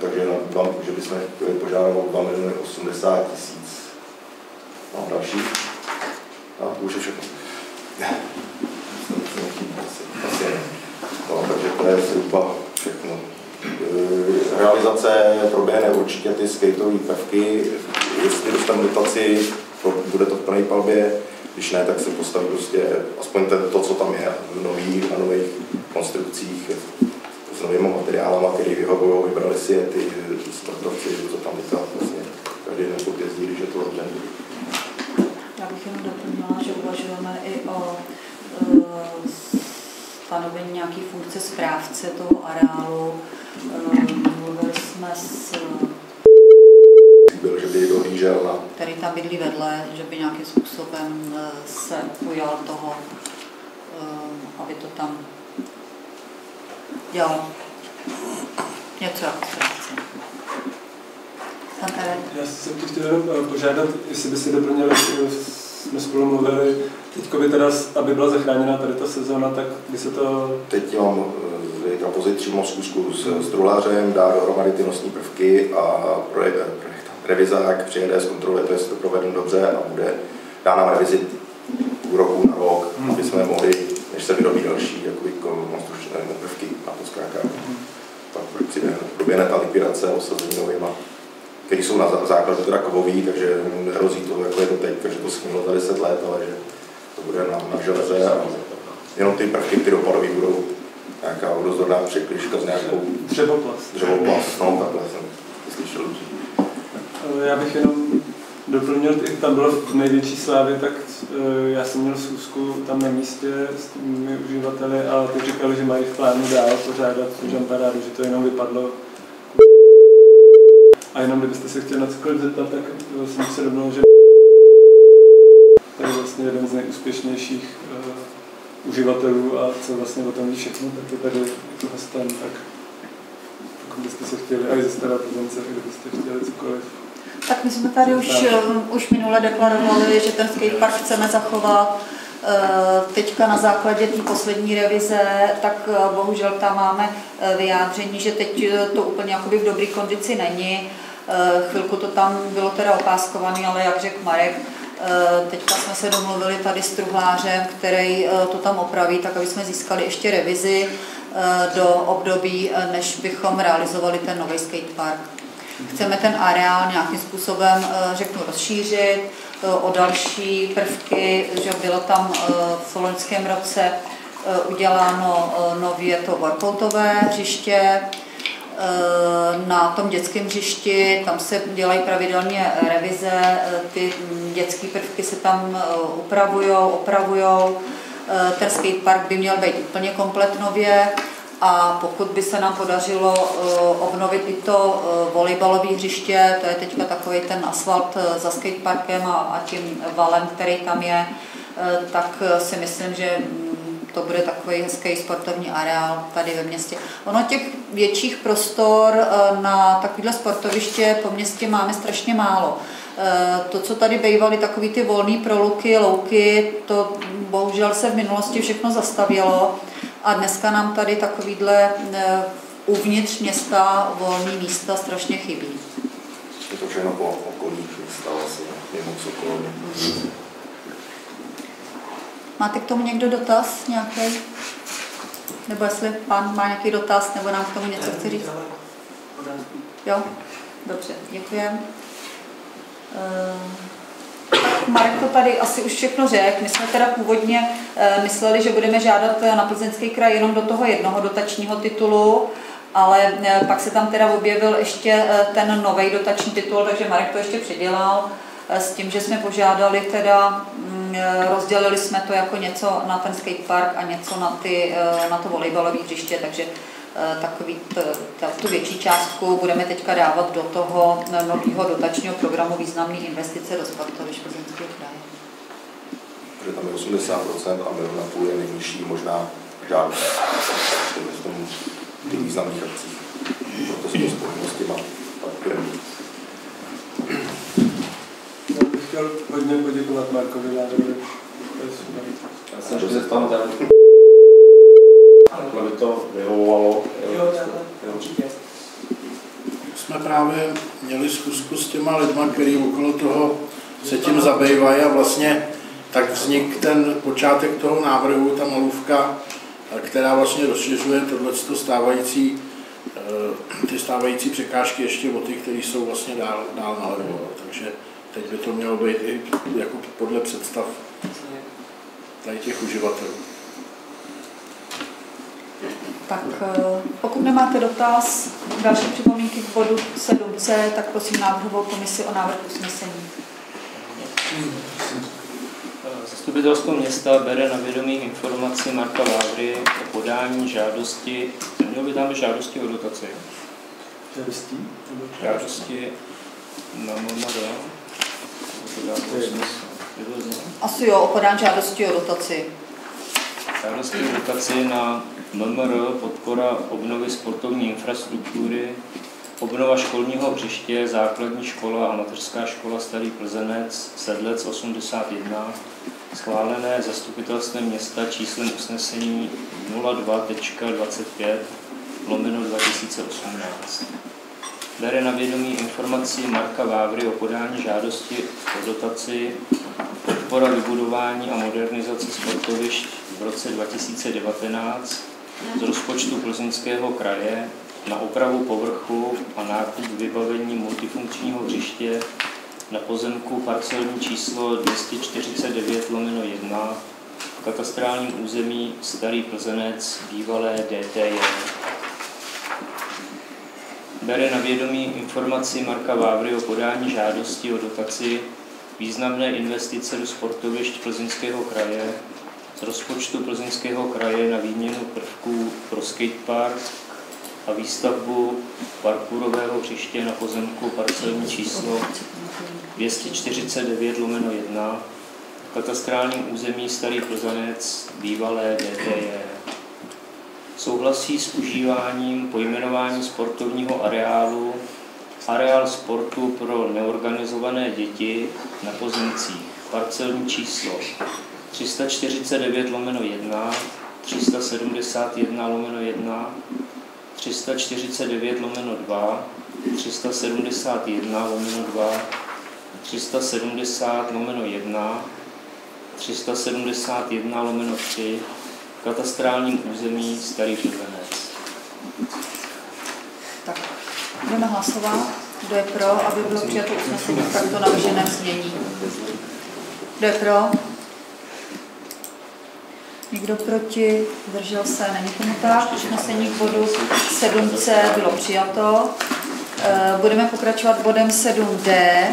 takže na dva, že bychom požádali o 2 miliony 80 tisíc. No, další. No, to už je všechno. No, takže to je zhruba všechno. Realizace proběhne určitě ty skateové prvky. Jestli dostanu dotaci, bude to v plné palbě. Když ne, tak se postaví prostě aspoň ten, to, co tam je, nový, na nových konstrukcích s novými materiálama, které vyhovují, vybrali si je ty sportovci, co tam teďka vlastně každý den furt jezdí, když je to otevřené. Já bych jenom doplnila, že uvažujeme i o e, stanovení nějaké funkce správce toho areálu. Mluvili jsme s byl, že by dohlížel na... který tam bydlí vedle, že by nějakým způsobem e, se ujal toho, aby to tam dělal něco jako správce. Já jsem tě chtěl jenom požádat, jestli by si doplnil, jsme spolu mluvili, teď by teda, aby byla zachráněna tady ta sezóna, tak by se to... Teď mám na pozici zkusku s, s drulářem, dá dohromady ty nosní prvky a projekt, projekt revizák přijede, zkontroluje to, jestli to provedeno dobře a bude dá nám revizi půl roku na rok, hmm. aby jsme mohli, než se vyrobí další jakoby, konstrukční prvky na to zkrátka. Hmm. Pak proběhne ta likvidace osazení novýma které jsou na základě teda kovový, takže hrozí to, jako je to teď, že to schnilo za 10 let, ale že to bude na, na železe a jenom ty prvky, ty dopadové budou nějaká vodozorná překliška s nějakou dřevoplast. Dřevoplast, no takhle jsem slyšel. Já bych jenom doplnil, tam bylo v největší slávě, tak eh, já jsem měl schůzku tam na místě s těmi uživateli a ty říkali, že mají v plánu dál pořádat tu žamparádu, že to jenom vypadlo a jenom kdybyste se chtěli na cokoliv zeptat, tak jsem se domluvil, že to je vlastně jeden z nejúspěšnějších uh, uživatelů a co vlastně o tom ví všechno, tak je tady jako hostem, tak pokud byste se chtěli, a i ze staré Plzence, kdybyste chtěli cokoliv. Tak my jsme tady už, uh, už minule deklarovali, že ten skatepark chceme zachovat. Teďka na základě té poslední revize, tak bohužel tam máme vyjádření, že teď to úplně jakoby v dobré kondici není Eh, chvilku to tam bylo teda opáskovaný, ale jak řekl Marek, eh, Teďka jsme se domluvili tady s truhlářem, který eh, to tam opraví, tak aby jsme získali ještě revizi do období, než bychom realizovali ten nový skatepark. Chceme ten areál nějakým způsobem, řeknu, rozšířit o další prvky, že bylo tam v loňském roce uděláno nově to workoutové hřiště, Eh, na tom dětském hřišti, tam se dělají pravidelně revize, eh, ty dětské prvky se tam eh, upravují, opravují. Ten skatepark by měl být úplně komplet nově a pokud by se nám podařilo obnovit i to volejbalové hřiště, to je teďka takový ten asfalt za skateparkem a tím valem, který tam je, tak si myslím, že to bude takový hezký sportovní areál tady ve městě. Ono těch větších prostor eh, na takovéhle sportoviště po městě máme strašně málo. Eh, to, co tady bývaly, takový ty volné proluky, louky, to bohužel se v minulosti všechno zastavilo a dneska nám tady takovýhle eh, uvnitř města volné místa strašně chybí. Je to všechno po okolí města asi, mimo Sokolově. Máte k tomu někdo dotaz nějaký? Nebo jestli pán má nějaký dotaz, nebo nám k tomu něco chce říct? Jo? Dobře, děkujem. Tak Marek to tady asi už všechno řekl. My jsme teda původně eh, mysleli, že budeme žádat eh, na Plzeňský kraj jenom do toho jednoho dotačního titulu, ale eh, pak se tam teda objevil ještě ten nový dotační titul, takže Marek to ještě předělal s tím, že jsme požádali teda, rozdělili jsme to jako něco na ten skatepark a něco na, ty, na to volejbalové hřiště, takže Eh, takový tu větší částku budeme teďka dávat do toho nového dotačního programu významné investice do sportovišť Plzeňského kraje. Protože tam je 80% a milion na půl je nejnižší možná žádost v tom těch významných akcích. Proto se to s těma. Chtěl hodně poděkovat Markovi Ládovi. Já jsem, že se tam aby to vyhovovalo. Jsme právě měli zkusku s těma lidma, který okolo toho se tím zabývají a vlastně tak vznik ten počátek toho návrhu, ta malůvka, která vlastně rozšiřuje tohle stávající, eh, ty stávající překážky ještě o ty, které jsou vlastně dál, dál nalevo. Takže teď by to mělo být i jako podle představ tady těch uživatelů. Tak eh, pokud nemáte dotaz, další připomínky k bodu 7c, tak prosím návrhovou komisi o návrh usnesení. Zastupitelstvo města bere na vědomí informaci Marka Vávry o podání žádosti, měl by tam žádosti o dotaci. Žádosti? Žádosti na MMR. Asi jo, o podání žádosti o dotaci. Žádosti o dotaci na MMR, podpora obnovy sportovní infrastruktury, obnova školního hřiště, základní škola a mateřská škola Starý Plzenec, Sedlec 81, schválené zastupitelstvem města číslem usnesení 02.25 lomeno 2018. Bere na vědomí informaci Marka Vávry o podání žádosti o dotaci podpora vybudování a modernizace sportovišť v roce 2019 z rozpočtu Plzeňského kraje na opravu povrchu a nákup vybavení multifunkčního hřiště na pozemku parcelní číslo 249 lomeno 1 v katastrálním území Starý Plzenec, bývalé DTJ. Bere na vědomí informaci Marka Vávry o podání žádosti o dotaci významné investice do sportovišť Plzeňského kraje z rozpočtu Plzeňského kraje na výměnu prvků pro skatepark a výstavbu parkourového hřiště na pozemku parcelní číslo 249 lomeno 1 v katastrálním území Starý Plzanec, bývalé DTJ. Souhlasí s užíváním pojmenování sportovního areálu areál sportu pro neorganizované děti na pozemcích. Parcelní číslo 349 lomeno 1, 371 lomeno 1, 349 lomeno 2, 371 lomeno 2, 370 lomeno 1, 371 lomeno 3 v katastrálním území Starý Žilvenec. Tak, budeme hlasovat. Kdo je pro, aby bylo přijato usnesení v takto navrženém znění? Kdo je pro? Nikdo proti? Zdržel se? Není tomu tak. Usnesení k bodu 7c bylo přijato. Eh, budeme pokračovat bodem 7d.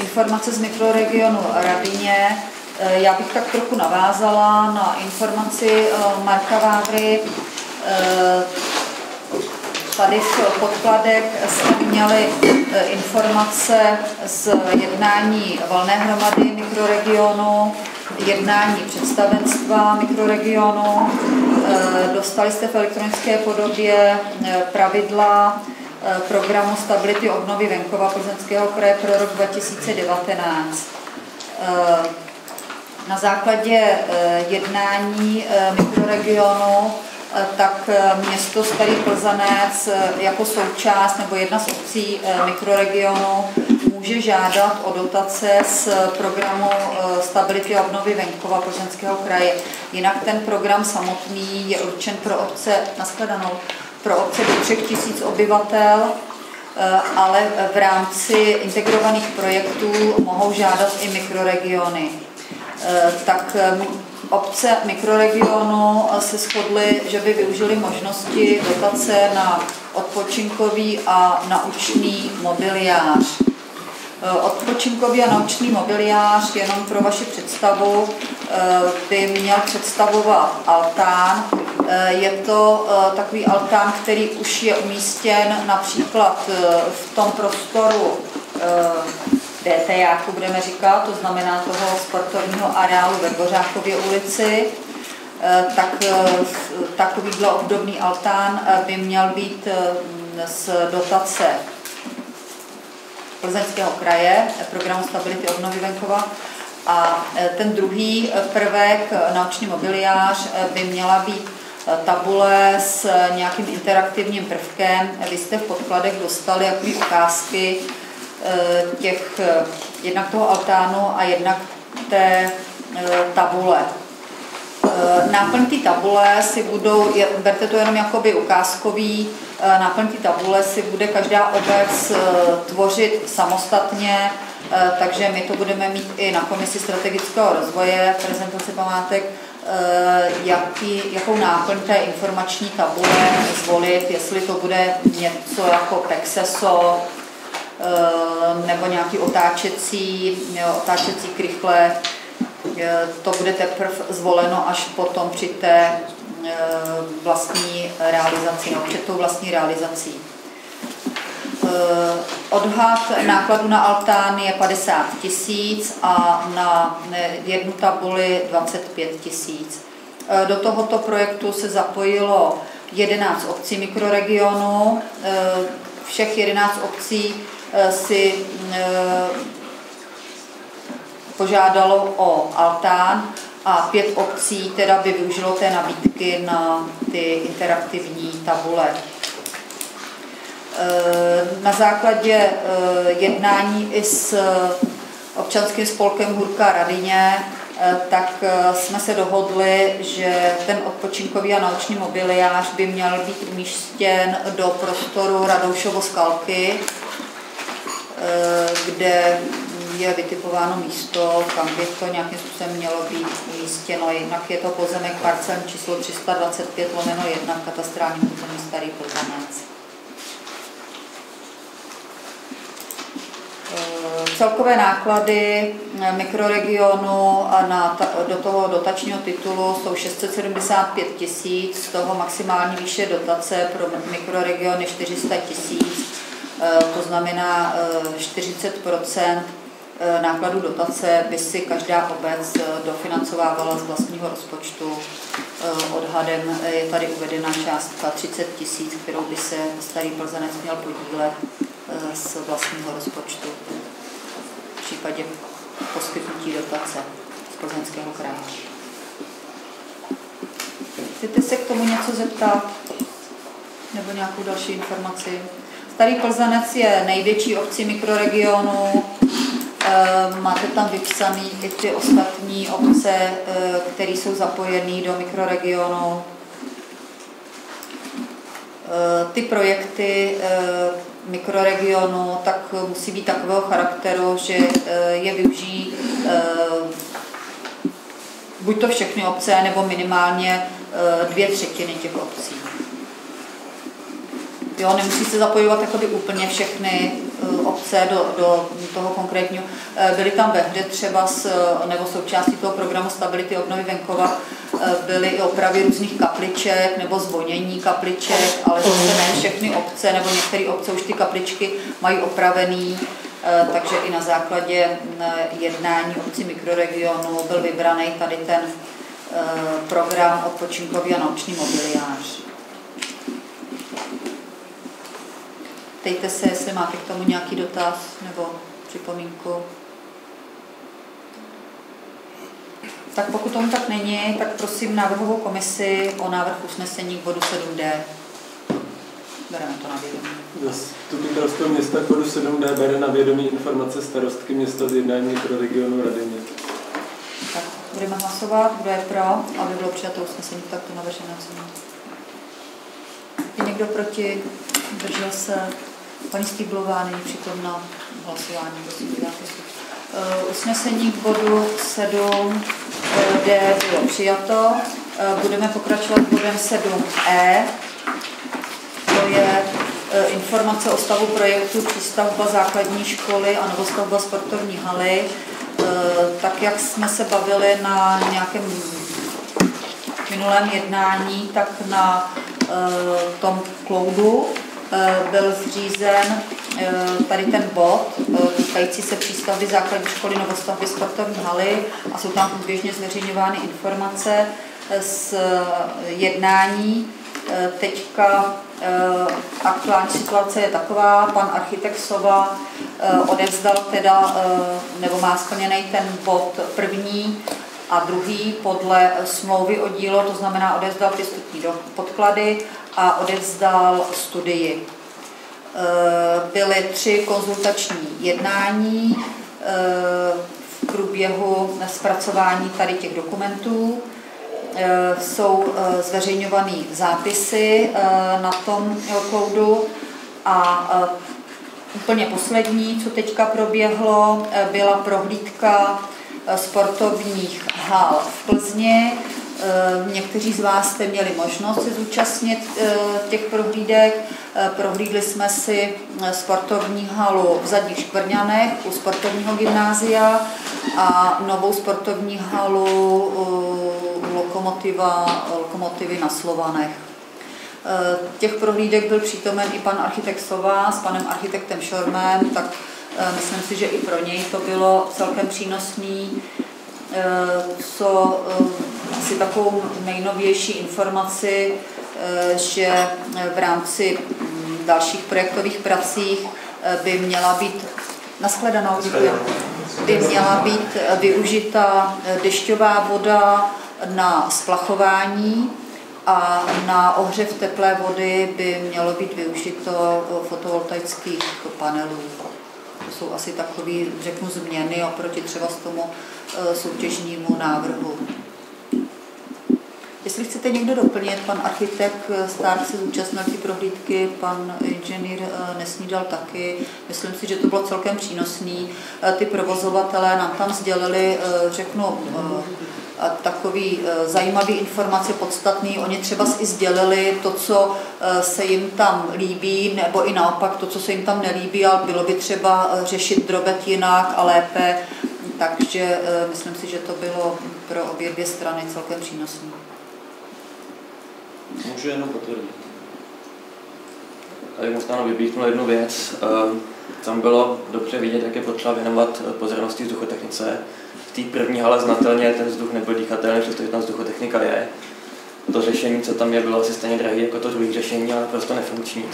Informace z mikroregionu Radyně. Eh, já bych tak trochu navázala na informaci eh, Marka Vávry. Tady v podkladech jsme měli informace z jednání valné hromady mikroregionu jednání představenstva mikroregionu. Eh, dostali jste v elektronické podobě eh, pravidla eh, programu stability obnovy venkova Plzeňského kraje pro rok 2019. Na základě jednání mikroregionu tak město Starý Plzanec jako součást nebo jedna z obcí mikroregionu může žádat o dotace z programu eh, Stability a obnovy venkova Plzeňského kraje. Jinak ten program samotný je určen pro obce, nashledanou, pro obce do 3000 obyvatel eh, ale v rámci integrovaných projektů mohou žádat i mikroregiony. Eh, tak obce mikroregionu se shodly, že by využili možnosti dotace na odpočinkový a naučný mobiliář. Odpočinkový a naučný mobiliář, jenom pro vaši představu, by měl představovat altán. Je to takový altán, který už je umístěn například v tom prostoru DT, budeme říkat, to znamená toho sportovního areálu ve Dvořákově ulici, tak takovýhle obdobný altán by měl být z dotace Plzeňského kraje, programu Stability obnovy venkova. A ten druhý prvek, naučný mobiliář, by měla být tabule s nějakým interaktivním prvkem. Vy jste v podkladech dostali jaký ukázky těch, jednak toho altánu a jednak té tabule. Náplň té tabule si budou, berte to jenom jakoby ukázkový, náplň té tabule si bude každá obec tvořit samostatně, takže my to budeme mít i na komisi strategického rozvoje, prezentaci památek, jaký, jakou náplň té informační tabule zvolit, jestli to bude něco jako Pexeso, nebo nějaký otáčecí, otáčecí krychle, to bude teprve zvoleno až potom při té vlastní realizaci, no, před tou vlastní realizací. Odhad nákladu na altán je 50 tisíc a na jednu tabuli 25 tisíc. Do tohoto projektu se zapojilo 11 obcí mikroregionu. Všech 11 obcí si požádalo o altán a pět obcí teda by využilo té nabídky na ty interaktivní tabule. Na základě jednání i s občanským spolkem Hurka Radině, tak jsme se dohodli, že ten odpočinkový a nauční mobiliář by měl být umístěn do prostoru Radoušovo skalky, kde je vytipováno místo, kam by to nějakým způsobem mělo být umístěno. Jinak je to pozemek parcelní číslo 325 lomeno 1 v katastrálním území Starý Plzanec. Celkové náklady mikroregionu a na, do toho dotačního titulu jsou 675 tisíc, z toho maximální výše dotace pro mikroregiony 400 tisíc, to znamená 40% nákladu dotace by si každá obec dofinancovávala z vlastního rozpočtu. Odhadem je tady uvedena částka 30 tisíc, kterou by se Starý Plzenec měl podílet z vlastního rozpočtu v případě poskytnutí dotace z Plzeňského kraje. Chcete se k tomu něco zeptat? Nebo nějakou další informaci? Starý Plzanec je největší obcí mikroregionu, máte tam vypsané i ty ostatní obce, které jsou zapojené do mikroregionu. Ty projekty mikroregionu tak musí být takového charakteru, že je využijí buď to všechny obce, nebo minimálně dvě třetiny těch obcí. Jo, nemusí se zapojovat jakoby úplně všechny uh, obce do, do toho konkrétního. Uh, byly tam ve hře třeba s, nebo součástí toho programu Stability obnovy venkova byly i opravy různých kapliček nebo zvonění kapliček, ale zase ne všechny obce nebo některé obce už ty kapličky mají opravený, takže i na základě jednání obcí mikroregionu byl vybraný tady ten program odpočinkový a naučný mobiliář. Ptejte se, jestli máte k tomu nějaký dotaz nebo připomínku. Tak pokud tomu tak není, tak prosím návrhovou komisi o návrh usnesení k bodu 7D. Bereme to na vědomí. Zastupitelstvo města k bodu 7D bere na vědomí informace starostky města z jednání pro regionu Radyně. Tak budeme hlasovat, kdo je pro, aby bylo přijato usnesení takto navržené. Je někdo proti? Držel se? Paní Stýblová není přítomna hlasování. Eh, Usnesení k bodu 7 D bylo přijato. Eh, Budeme pokračovat bodem 7e. To je eh, informace o stavu projektu přístavba základní školy a novostavba sportovní haly. Eh, Tak jak jsme se bavili na nějakém minulém jednání, tak na eh, tom kloudu eh, byl zřízen eh, tady ten bod eh, týkající se přístavby základní školy novostavby sportovní haly a jsou tam průběžně zveřejňovány informace z jednání. Eh, Teďka eh, aktuální situace je taková, pan architekt Sova eh, odevzdal teda, eh, nebo má splněný ten bod první a druhý podle smlouvy o dílo, to znamená odevzdal ty podklady a odevzdal studii. Eh, Byly tři konzultační jednání eh, v průběhu zpracování tady těch dokumentů. Eh, Jsou zveřejňované zápisy na tom cloudu a úplně poslední, co teďka proběhlo, byla prohlídka sportovních hal v Plzni. Eh, Někteří z vás jste měli možnost se zúčastnit eh, těch prohlídek. Eh, Prohlídli jsme si sportovní halu v Zadních Škvrňanech u sportovního gymnázia a novou sportovní halu Lokomotiva, Lokomotivy na Slovanech. Těch prohlídek byl přítomen i pan architekt Sova s panem architektem Šormem, tak myslím si, že i pro něj to bylo celkem přínosný. Eh, Co eh, asi takovou nejnovější informaci, eh, že eh, v rámci mm, dalších projektových pracích eh, by měla být Naschledanou, děkuji. By měla být eh, využita eh, dešťová voda na splachování a na ohřev teplé vody by mělo být využito eh, fotovoltaických panelů. To jsou asi takové, řeknu, změny oproti třeba z tomu eh, soutěžnímu návrhu. Jestli chcete někdo doplnit, pan architekt Stark se zúčastnil ty prohlídky, pan inženýr eh, Nesnídal taky. Myslím si, že to bylo celkem přínosný. Eh, Ty provozovatelé nám tam sdělili, eh, řeknu, eh, takový eh, zajímavý informace, podstatný. Oni třeba i sdělili to, co eh, se jim tam líbí, nebo i naopak to, co se jim tam nelíbí, ale bylo by třeba eh, řešit drobet jinak a lépe. Takže eh, myslím si, že to bylo pro obě dvě strany celkem přínosné. Můžu jenom potvrdit. Tady možná vypíchnu jednu věc. Ehm, Tam bylo dobře vidět, jak je potřeba věnovat eh, pozornosti vzduchotechnice. V té první hale znatelně ten vzduch nebyl dýchatelný, přestože tam vzduchotechnika je. To řešení, co tam je, bylo asi stejně drahé jako to druhé řešení, ale prostě nefunkční.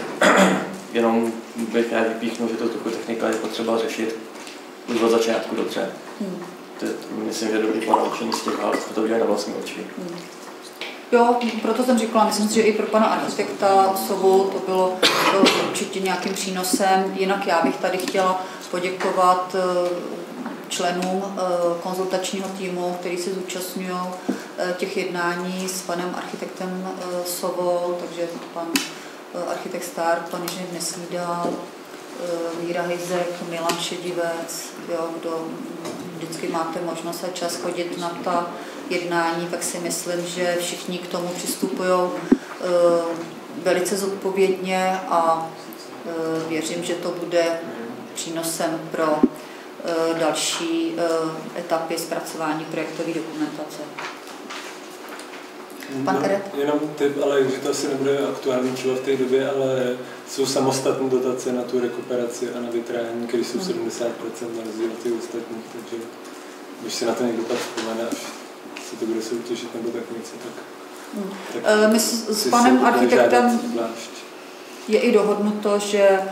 Jenom bych rád vypíchnul, že to vzduchotechnika je potřeba řešit už od začátku dobře. Hmm. To je, myslím, že dobrý ponaučení z těch jsme to viděli na vlastní oči. Jo, proto jsem říkala, myslím si, že i pro pana architekta Sovu to bylo, to určitě nějakým přínosem. Jinak já bych tady chtěla poděkovat eh, členům eh, konzultačního týmu, který se zúčastňují eh, těch jednání s panem architektem Sovou, takže pan architekt Stark, pan inženýr Nesnídal, eh, Míra Hejzek, Milan Šedivec, jo, kdo vždycky máte možnost a čas chodit na ta jednání, tak si myslím, že všichni k tomu přistupují eh, velice zodpovědně a eh, věřím, že to bude přínosem pro eh, další eh, etapy zpracování projektové dokumentace. Pan? No, jenom typ, ale že to asi nebude aktuální třeba v té době, ale jsou samostatné dotace na tu rekuperaci a na vytrání, které jsou 70% na rozdíl od těch ostatních, takže když se na to někdo pak vzpomene, až se to bude soutěžit nebo tak něco, tak... Hmm. tak Eh, My s, s panem architektem je i dohodnuto, že eh,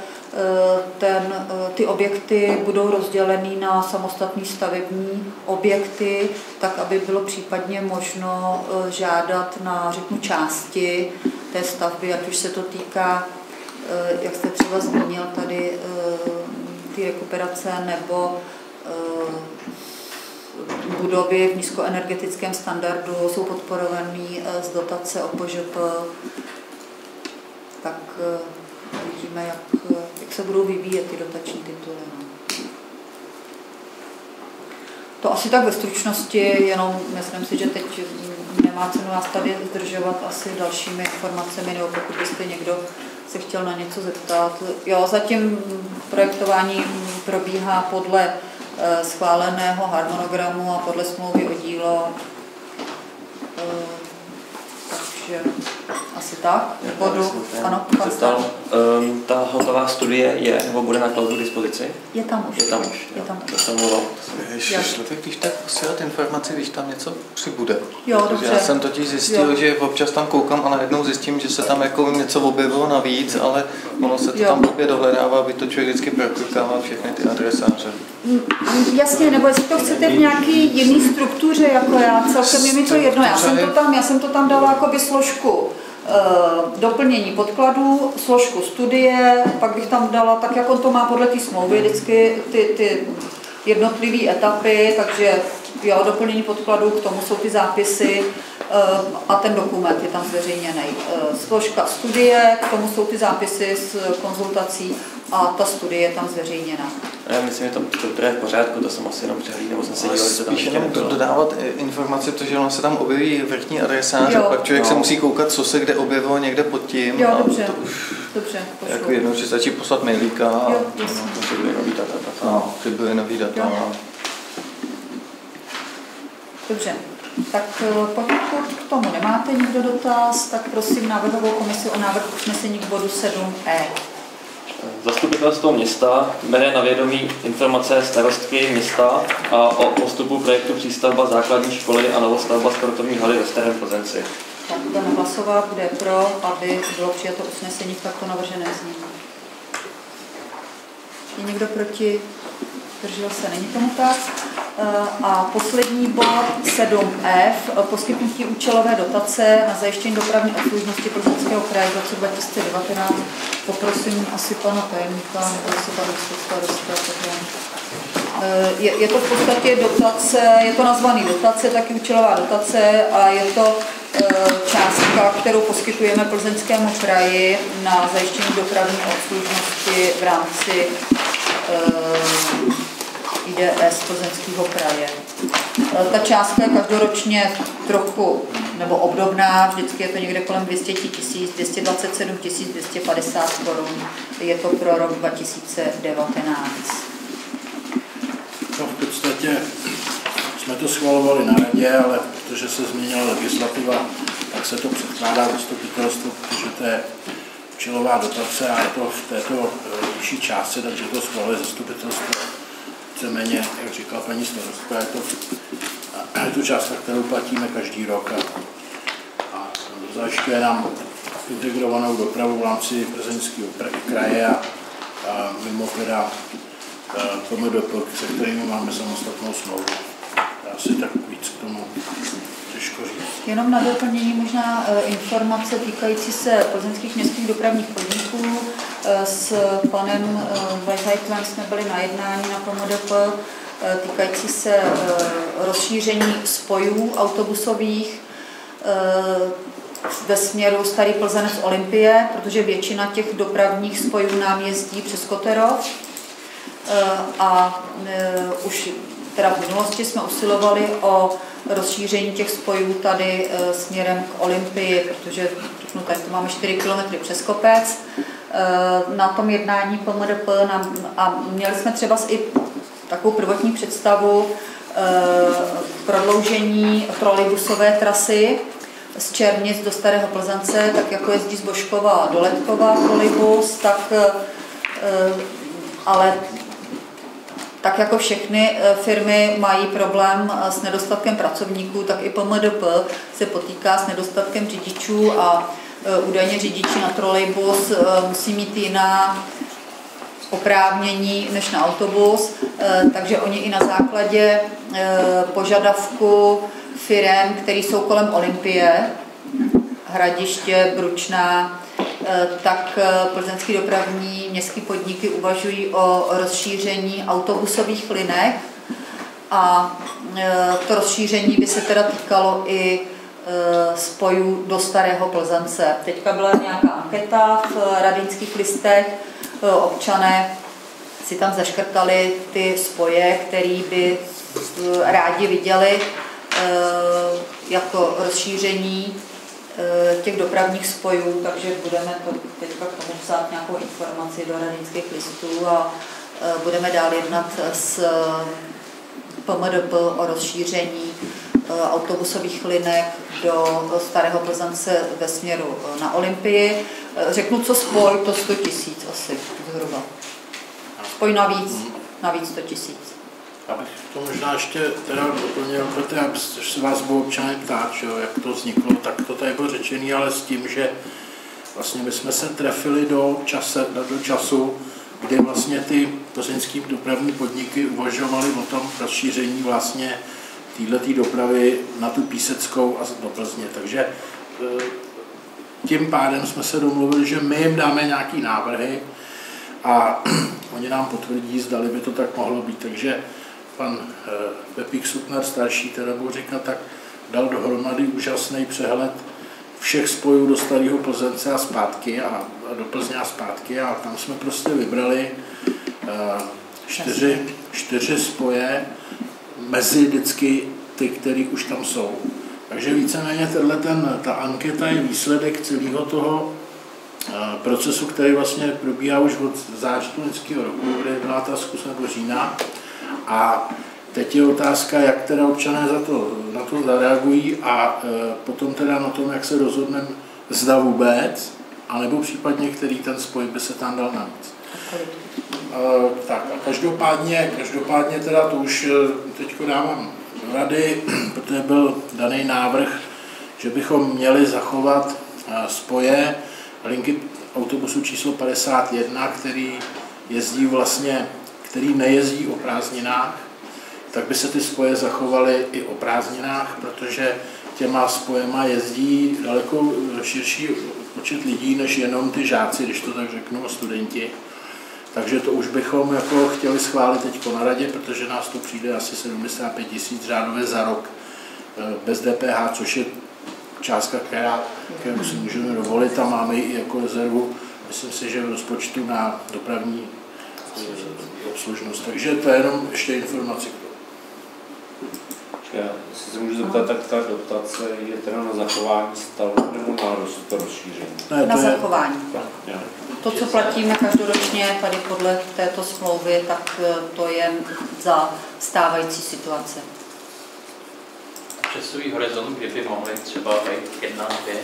ten, eh, ty objekty budou rozděleny na samostatné stavební objekty, tak aby bylo případně možno žádat na, řeknu, části té stavby, ať už se to týká, jak jste třeba zmínil tady, eh, ty rekuperace nebo eh, budovy v nízkoenergetickém standardu jsou podporované z dotace OPŽP tak eh, uvidíme, jak, eh, jak se budou vyvíjet ty dotační tituly. No. To asi tak ve stručnosti, jenom myslím si, že teď nemá cenu nás tady zdržovat asi dalšími informacemi, nebo pokud byste někdo se chtěl na něco zeptat. Jo, zatím projektování probíhá podle eh, schváleného harmonogramu a podle smlouvy o dílo. Takže asi tak. Bodu, ano, Zeptal, um, ta hotová studie je nebo bude na cloudu k dispozici? Je tam už. Je tam už. Je tam To jsem mluvil. Šlete, když tak posílat informaci, když tam něco přibude. Jo, Protože dobře. Já jsem totiž zjistil, Jo. že občas tam koukám a najednou zjistím, že se tam jako něco objevilo navíc, ale ono se to Jo. tam blbě dohledává, aby to člověk vždycky proklikával všechny ty adresáře. Mm, Jasně, nebo jestli to chcete v nějaký jiný struktuře, jako já, celkem je mi to jedno. Já jsem to tam, já jsem to tam dala jako by složku eh, doplnění podkladů, složku studie, pak bych tam dala, tak jak on to má podle té smlouvy, vždycky ty, ty jednotlivé etapy, takže jo, doplnění podkladů, k tomu jsou ty zápisy eh, a ten dokument je tam zveřejněný. Eh, Složka studie, k tomu jsou ty zápisy z konzultací a ta studie je tam zveřejněna. Já myslím, že to, to, to je v pořádku, to jsem asi jenom přehlídl, nebo jsem se díval, že to tam ještě jenom nebylo. dodávat informace, protože ono se tam objeví vrchní adresář a Jo. pak člověk se No. musí koukat, co se kde objevilo někde pod tím. Jo, a dobře, To už dobře, pošlu. jako jednou, že stačí poslat mailíka a Jo, no, nový data. data. No, přibyly nový data. Jo. a- Dobře, tak eh, pokud k tomu nemáte nikdo dotaz, tak prosím návrhovou komisi o návrh usnesení k bodu 7e. Zastupitelstvo města bere na vědomí informace starostky města a o postupu projektu přístavba základní školy a novostavba sportovní haly ve Starém Plzenci. Tak budeme hlasovat, je pro, aby bylo přijato usnesení v takto navržené znění. Je někdo proti? Držel se, není tomu tak. Eh, A poslední bod 7F, poskytnutí účelové dotace na zajištění dopravní obslužnosti Plzeňského kraje v roce 2019. Poprosím asi pana tajemníka, nebo tady jsou starosta, je, je to v podstatě dotace, je to nazvaný dotace, taky účelová dotace a je to eh, částka, kterou poskytujeme Plzeňskému kraji na zajištění dopravní obslužnosti v rámci eh, IDS Plzeňského kraje. Ta částka je každoročně trochu nebo obdobná, vždycky je to někde kolem 200 tisíc, 227 250 korun. Je to pro rok 2019. No, v podstatě jsme to schvalovali na radě, ale protože se změnila legislativa, tak se to předkládá zastupitelstvu, protože to je účelová dotace a je to v této eh, vyšší částce, takže to schvaluje zastupitelstvo víceméně, jak říkala paní starostka, je to, je to částka, kterou platíme každý rok a, a zajišťuje nám integrovanou dopravu v rámci Plzeňského kra- kraje a, a mimo teda PMDP, se kterými máme samostatnou smlouvu. Asi tak víc k tomu těžko říct. Jenom na doplnění možná eh, informace týkající se plzeňských městských dopravních podniků. Eh, S panem Weisheitlem jsme byli na jednání na PMDP eh, týkající se eh, rozšíření spojů autobusových eh, ve směru Starý Plzenec Olympie, protože většina těch dopravních spojů nám jezdí přes Koterov. Eh, a eh, už teda v minulosti jsme usilovali o rozšíření těch spojů tady eh, směrem k Olympii, protože řeknu, tady to máme 4 km přes kopec. Eh, Na tom jednání PMDP nám, a měli jsme třeba i takovou prvotní představu eh, prodloužení trolejbusové trasy z Černic do Starého Plzance, tak jako jezdí z Božkova do Letkova trolejbus, tak eh, ale tak jako všechny firmy mají problém s nedostatkem pracovníků, tak i PMDP se potýká s nedostatkem řidičů a údajně řidiči na trolejbus eh, musí mít jiná oprávnění než na autobus, eh, takže oni i na základě eh, požadavku firem, které jsou kolem Olympie, Hradiště, Bručná, eh, tak eh, plzeňský dopravní městské podniky uvažují o rozšíření autobusových linek a eh, to rozšíření by se teda týkalo i spojů do Starého Plzence. Teďka byla nějaká anketa v radinských listech, e, občané si tam zaškrtali ty spoje, které by e, rádi viděli jako rozšíření těch dopravních spojů, takže budeme teďka k tomu psát nějakou informaci do radinských listů a budeme dál jednat s PMDP o rozšíření Eh, autobusových linek do Starého Plzance ve směru eh, na Olympii. Eh, řeknu, co spoj, to 100 tisíc asi zhruba. Spoj navíc, navíc 100 tisíc. Abych to možná ještě teda doplnil, protože se vás budou občané ptát, že jo, jak to vzniklo, tak to tady bylo řečený, ale s tím, že vlastně my jsme se trefili do, čase, do času, kdy vlastně ty plzeňské dopravní podniky uvažovaly o tom rozšíření vlastně této dopravy na tu Píseckou a do Plzně. Takže e, tím pádem jsme se domluvili, že my jim dáme nějaký návrhy a oni nám potvrdí, zdali by to tak mohlo být. Takže pan e, Pepík Sutner, starší, teda budu říkat, tak dal dohromady úžasný přehled všech spojů do Starého Plzence a zpátky a, a do Plzně a zpátky a tam jsme prostě vybrali uh, čtyři, čtyři spoje, mezi vždycky ty, které už tam jsou. Takže víceméně tenhle ten, ta anketa je výsledek celého toho eh, procesu, který vlastně probíhá už od září loňského roku, kde byla ta zkus nebo října. A teď je otázka, jak teda občané za to, na to zareagují a e, potom teda na tom, jak se rozhodneme, zda vůbec, anebo případně, který ten spoj by se tam dal navíc. Tak a každopádně, každopádně teda to už teď dávám rady, protože byl daný návrh, že bychom měli zachovat spoje linky autobusu číslo 51, který jezdí vlastně, který nejezdí o prázdninách, tak by se ty spoje zachovaly i o prázdninách, protože těma spojema jezdí daleko širší počet lidí, než jenom ty žáci, když to tak řeknu, studenti. Takže to už bychom jako chtěli schválit teď na radě, protože nás to přijde asi 75 tisíc řádově za rok eh, bez DPH, což je částka, která, kterou si můžeme dovolit a máme ji i jako rezervu, myslím si, že v rozpočtu na dopravní eh, obslužnost. Takže to je jenom ještě informace k já se můžu zeptat, tak ta dotace je teda na zachování stavu nebo na to rozšíření? Ne, na zachování. Je, to, co platíme každoročně tady podle této smlouvy, tak eh, to je za stávající situace. Časový horizont, kdy by mohly třeba být jedna, dvě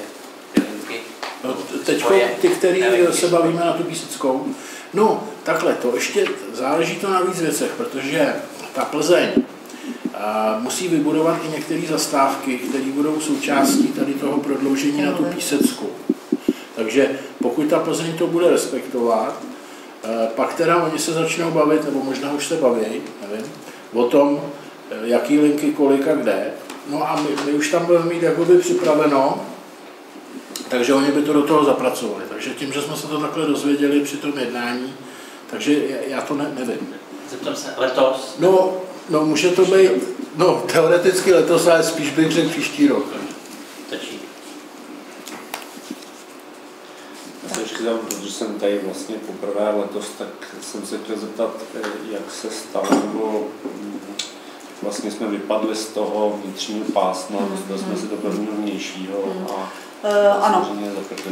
linky? No, teď ty, který se bavíme na tu píseckou, no takhle, to ještě záleží to na víc věcech, protože ta Plzeň a musí vybudovat i některé zastávky, které budou součástí tady toho prodloužení na tu písecku. Takže pokud ta Plzeň to bude respektovat, eh, pak teda oni se začnou bavit, nebo možná už se baví, nevím, o tom, eh, jaký linky, kolik a kde. No a my, my už tam budeme mít jakoby připraveno, takže oni by to do toho zapracovali. Takže tím, že jsme se to takhle dozvěděli při tom jednání, takže já to ne, nevím. Zeptám se, letos? No, no může to být, no teoreticky letos, ale spíš bych řekl příští rok. Stačí. Já se ještě dám, protože jsem tady vlastně poprvé letos, tak jsem se chtěl zeptat, eh, jak se stalo, nebo mm, vlastně jsme vypadli z toho vnitřního pásma, mm-hmm. dostali jsme se do prvního vnějšího a uh, ano.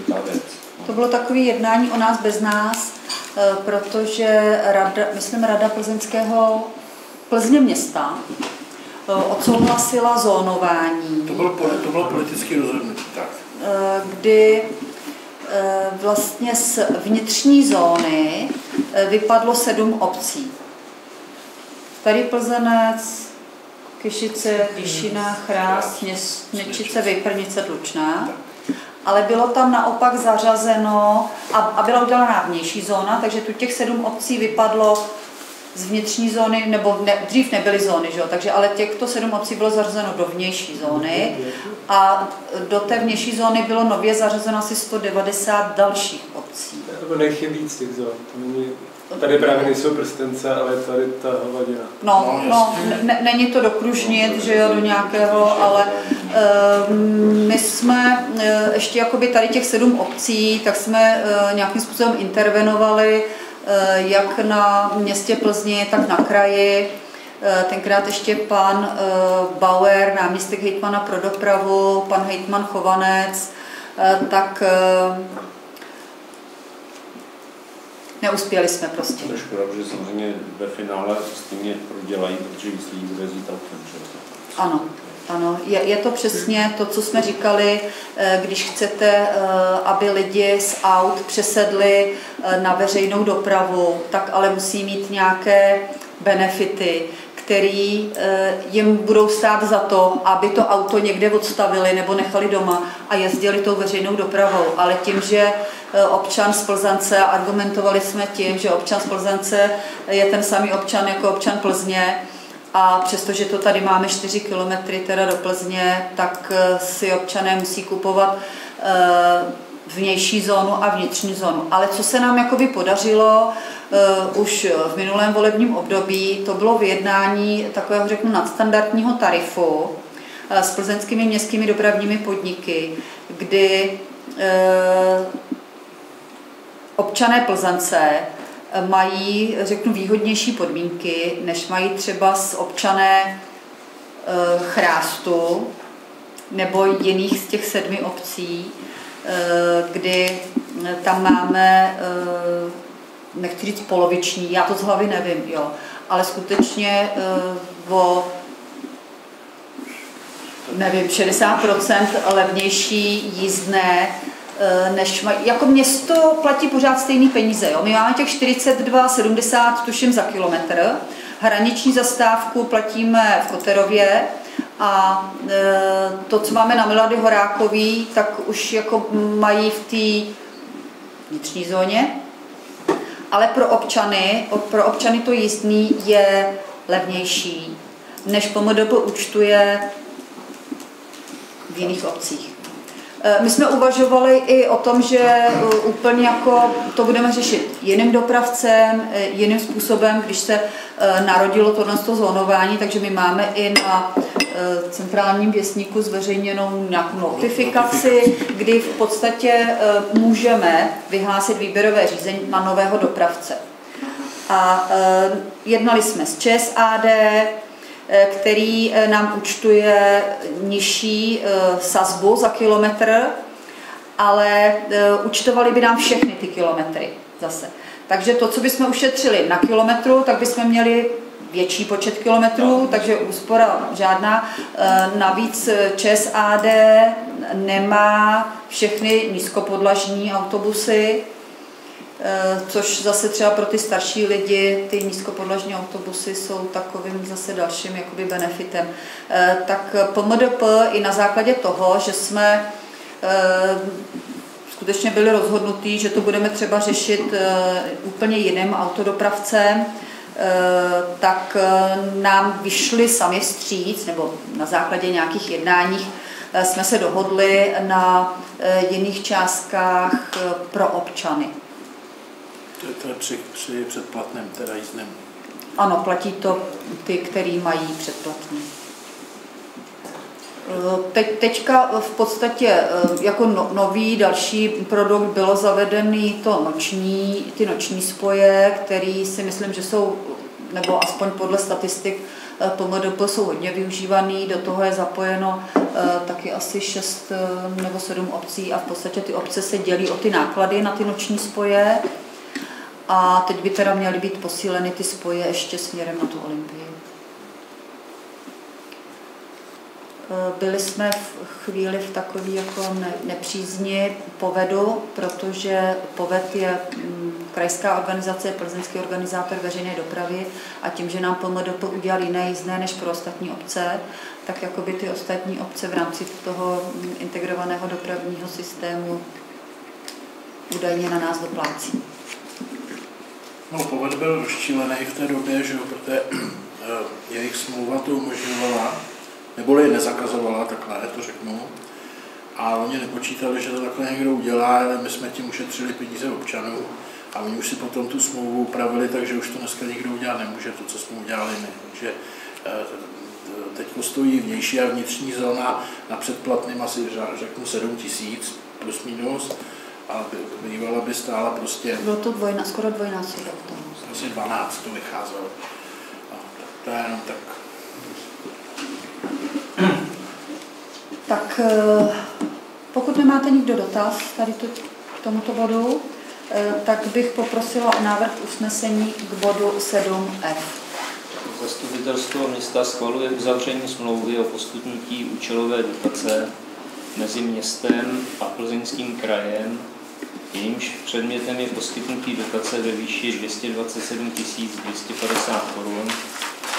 ta věc. To bylo takové jednání o nás bez nás, uh, protože rada, myslím, Rada plzeňského Plzně města uh, odsouhlasila zónování. To bylo, to bylo politické rozhodnutí, tak. Kdy vlastně z vnitřní zóny vypadlo sedm obcí. Starý Plzenec, Kyšice, Výšina, Chrás, Nečice, Vyprnice, Tlučná. Ale bylo tam naopak zařazeno a, a byla udělaná vnější zóna, takže tu těch sedm obcí vypadlo z vnitřní zóny, nebo ne, dřív nebyly zóny, že jo? takže ale těchto sedm obcí bylo zařazeno do vnější zóny a do té vnější zóny bylo nově zařazeno asi 190 dalších obcí. Nebo nechybí z těch zón, to není Tady právě nejsou prstence, ale tady ta hovadina. No, no, ne, není to dokružnit, že jo, do nějakého, ale My jsme eh, ještě jakoby tady těch sedm obcí, tak jsme eh, nějakým způsobem intervenovali jak na městě Plzni, tak na kraji. Tenkrát ještě pan Bauer, náměstek hejtmana pro dopravu, pan hejtman Chovanec, tak neuspěli jsme prostě. To je škoda, že samozřejmě ve finále stejně prodělají, protože víc lidí bude zít autem. Ano, ano, je, je to přesně to, co jsme říkali, eh, když chcete, eh, aby lidi z aut přesedli eh, na veřejnou dopravu, tak ale musí mít nějaké benefity, který jim budou stát za to, aby to auto někde odstavili nebo nechali doma a jezdili tou veřejnou dopravou. Ale tím, že občan z Plzance, argumentovali jsme tím, že občan z Plzance je ten samý občan jako občan Plzně, a přestože to tady máme 4 kilometry teda do Plzně, tak eh, si občané musí kupovat eh, vnější zónu a vnitřní zónu. Ale co se nám jakoby podařilo uh, už v minulém volebním období, to bylo vyjednání takového, řeknu, nadstandardního tarifu s plzeňskými městskými dopravními podniky, kdy občané Plzance mají, řeknu, výhodnější podmínky, než mají třeba s občané eh, Chrástu nebo jiných z těch sedmi obcí, eh, kdy tam máme, eh, nechci říct poloviční, já to z hlavy nevím, jo, ale skutečně o nevím, 60% levnější jízdné než mají, jako město platí pořád stejný peníze. Jo? My máme těch 42,70 tuším za kilometr. Hraniční zastávku platíme v Koterově a e, to, co máme na Milady Horákový, tak už jako mají v té vnitřní zóně. Ale pro občany, pro občany to jízdný je levnější, než PMDP účtuje v jiných obcích. Eh, my jsme uvažovali i o tom, že eh, úplně jako to budeme řešit jiným dopravcem, eh, jiným způsobem, když se narodilo tohle zónování, takže my máme i na centrálním věstníku zveřejněnou nějakou notifikaci, kdy v podstatě můžeme vyhlásit výběrové řízení na nového dopravce. A jednali jsme s ČSAD, který eh, nám účtuje nižší eh, sazbu za kilometr, ale účtovali by nám všechny ty kilometry zase. Takže to, co bychom ušetřili na kilometru, tak bychom měli větší počet kilometrů, no. takže úspora žádná. Navíc ČSAD nemá všechny nízkopodlažní autobusy, Eh, což zase třeba pro ty starší lidi, ty nízkopodlažní autobusy jsou takovým zase dalším jakoby benefitem. Eh, tak PMDP i na základě toho, že jsme eh, skutečně byli rozhodnutí, že to budeme třeba řešit úplně jiným autodopravcem, tak nám vyšli sami stříc, nebo na základě nějakých jednáních jsme se dohodli na jiných částkách pro občany. To je při, při předplatném teda jízdném. Ano, platí to ty, který mají předplatný. Eh, teď, teďka v podstatě eh, jako no, nový další produkt bylo zavedený to noční, ty noční spoje, který si myslím, že jsou, nebo aspoň podle statistik eh, PMDP jsou hodně využívaný, do toho je zapojeno taky asi 6 nebo 7 obcí a v podstatě ty obce se dělí o ty náklady na ty noční spoje. A teď by teda měly být posíleny ty spoje ještě směrem na tu Olympii. E, byli jsme v chvíli v takové jako nepřízni povedu, protože poved je mm, krajská organizace, plzeňský organizátor veřejné dopravy a tím, že nám PMDP udělal jiné jízdné než pro ostatní obce, tak jako by ty ostatní obce v rámci toho integrovaného dopravního systému údajně na nás doplácí. No, poved byl rozčílený v té době, že jo, protože eh, jejich smlouva to umožňovala, neboli nezakazovala, takhle to řeknu. A oni nepočítali, že to takhle někdo udělá, ale my jsme tím ušetřili peníze občanů a oni už si potom tu smlouvu upravili, takže už to dneska nikdo udělat nemůže, to, co jsme udělali my. Takže eh, teď stojí vnější a vnitřní zóna na předplatným asi řeknu 7 tisíc plus minus, ale by- bývala by stála prostě Bylo to dvojna, skoro dvojnásobek. asi 12 to vycházelo. Tak to je jenom tak. Tak eh, pokud nemáte nikdo dotaz tady to, k tomuto bodu, eh, tak bych poprosila o návrh usnesení k bodu 7f. Zastupitelstvo města schvaluje uzavření smlouvy o poskytnutí účelové dotace mezi městem a plzeňským krajem, jejímž předmětem je poskytnutí dotace ve výši 227 250 korun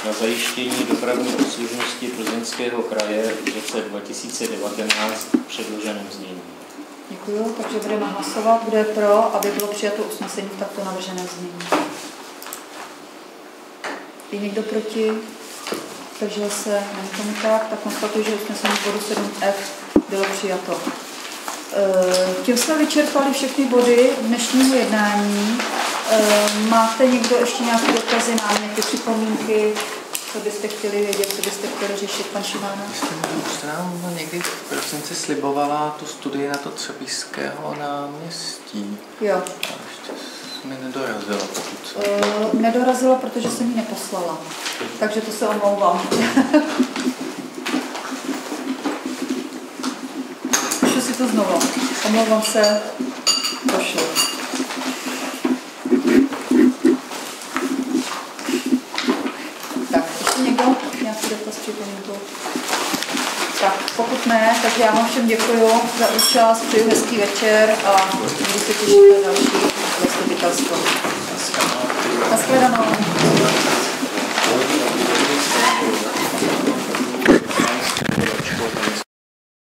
na zajištění dopravní obslužnosti plzeňského kraje v roce 2019 v předloženém znění. Děkuji, takže budeme hlasovat. Kdo je pro, aby bylo přijato usnesení v takto navrženém znění? Je někdo proti? Takže se není tomu tak, tak konstatuji, že usnesení bodu 7f bylo přijato. E, Tím jsme vyčerpali všechny body dnešního jednání. E, Máte někdo ještě nějaké dotazy, náměty, připomínky, co byste chtěli vědět, co byste chtěli řešit, pan Šimána? Jste nám někdy v prosinci slibovala tu studii na to Třebíského náměstí. Jo. A ještě mi nedorazila, pokud. Uh, nedorazila, protože jsem ji neposlala. Takže to se omlouvám. To znovu. Omlouvám se. Pošlu. Tak, ještě někdo? Nějaký dotaz, připomínku? Tak, pokud ne, tak já vám všem děkuji za účast, přeju hezký večer a budu se těšit na další zastupitelstvo. Naschledanou.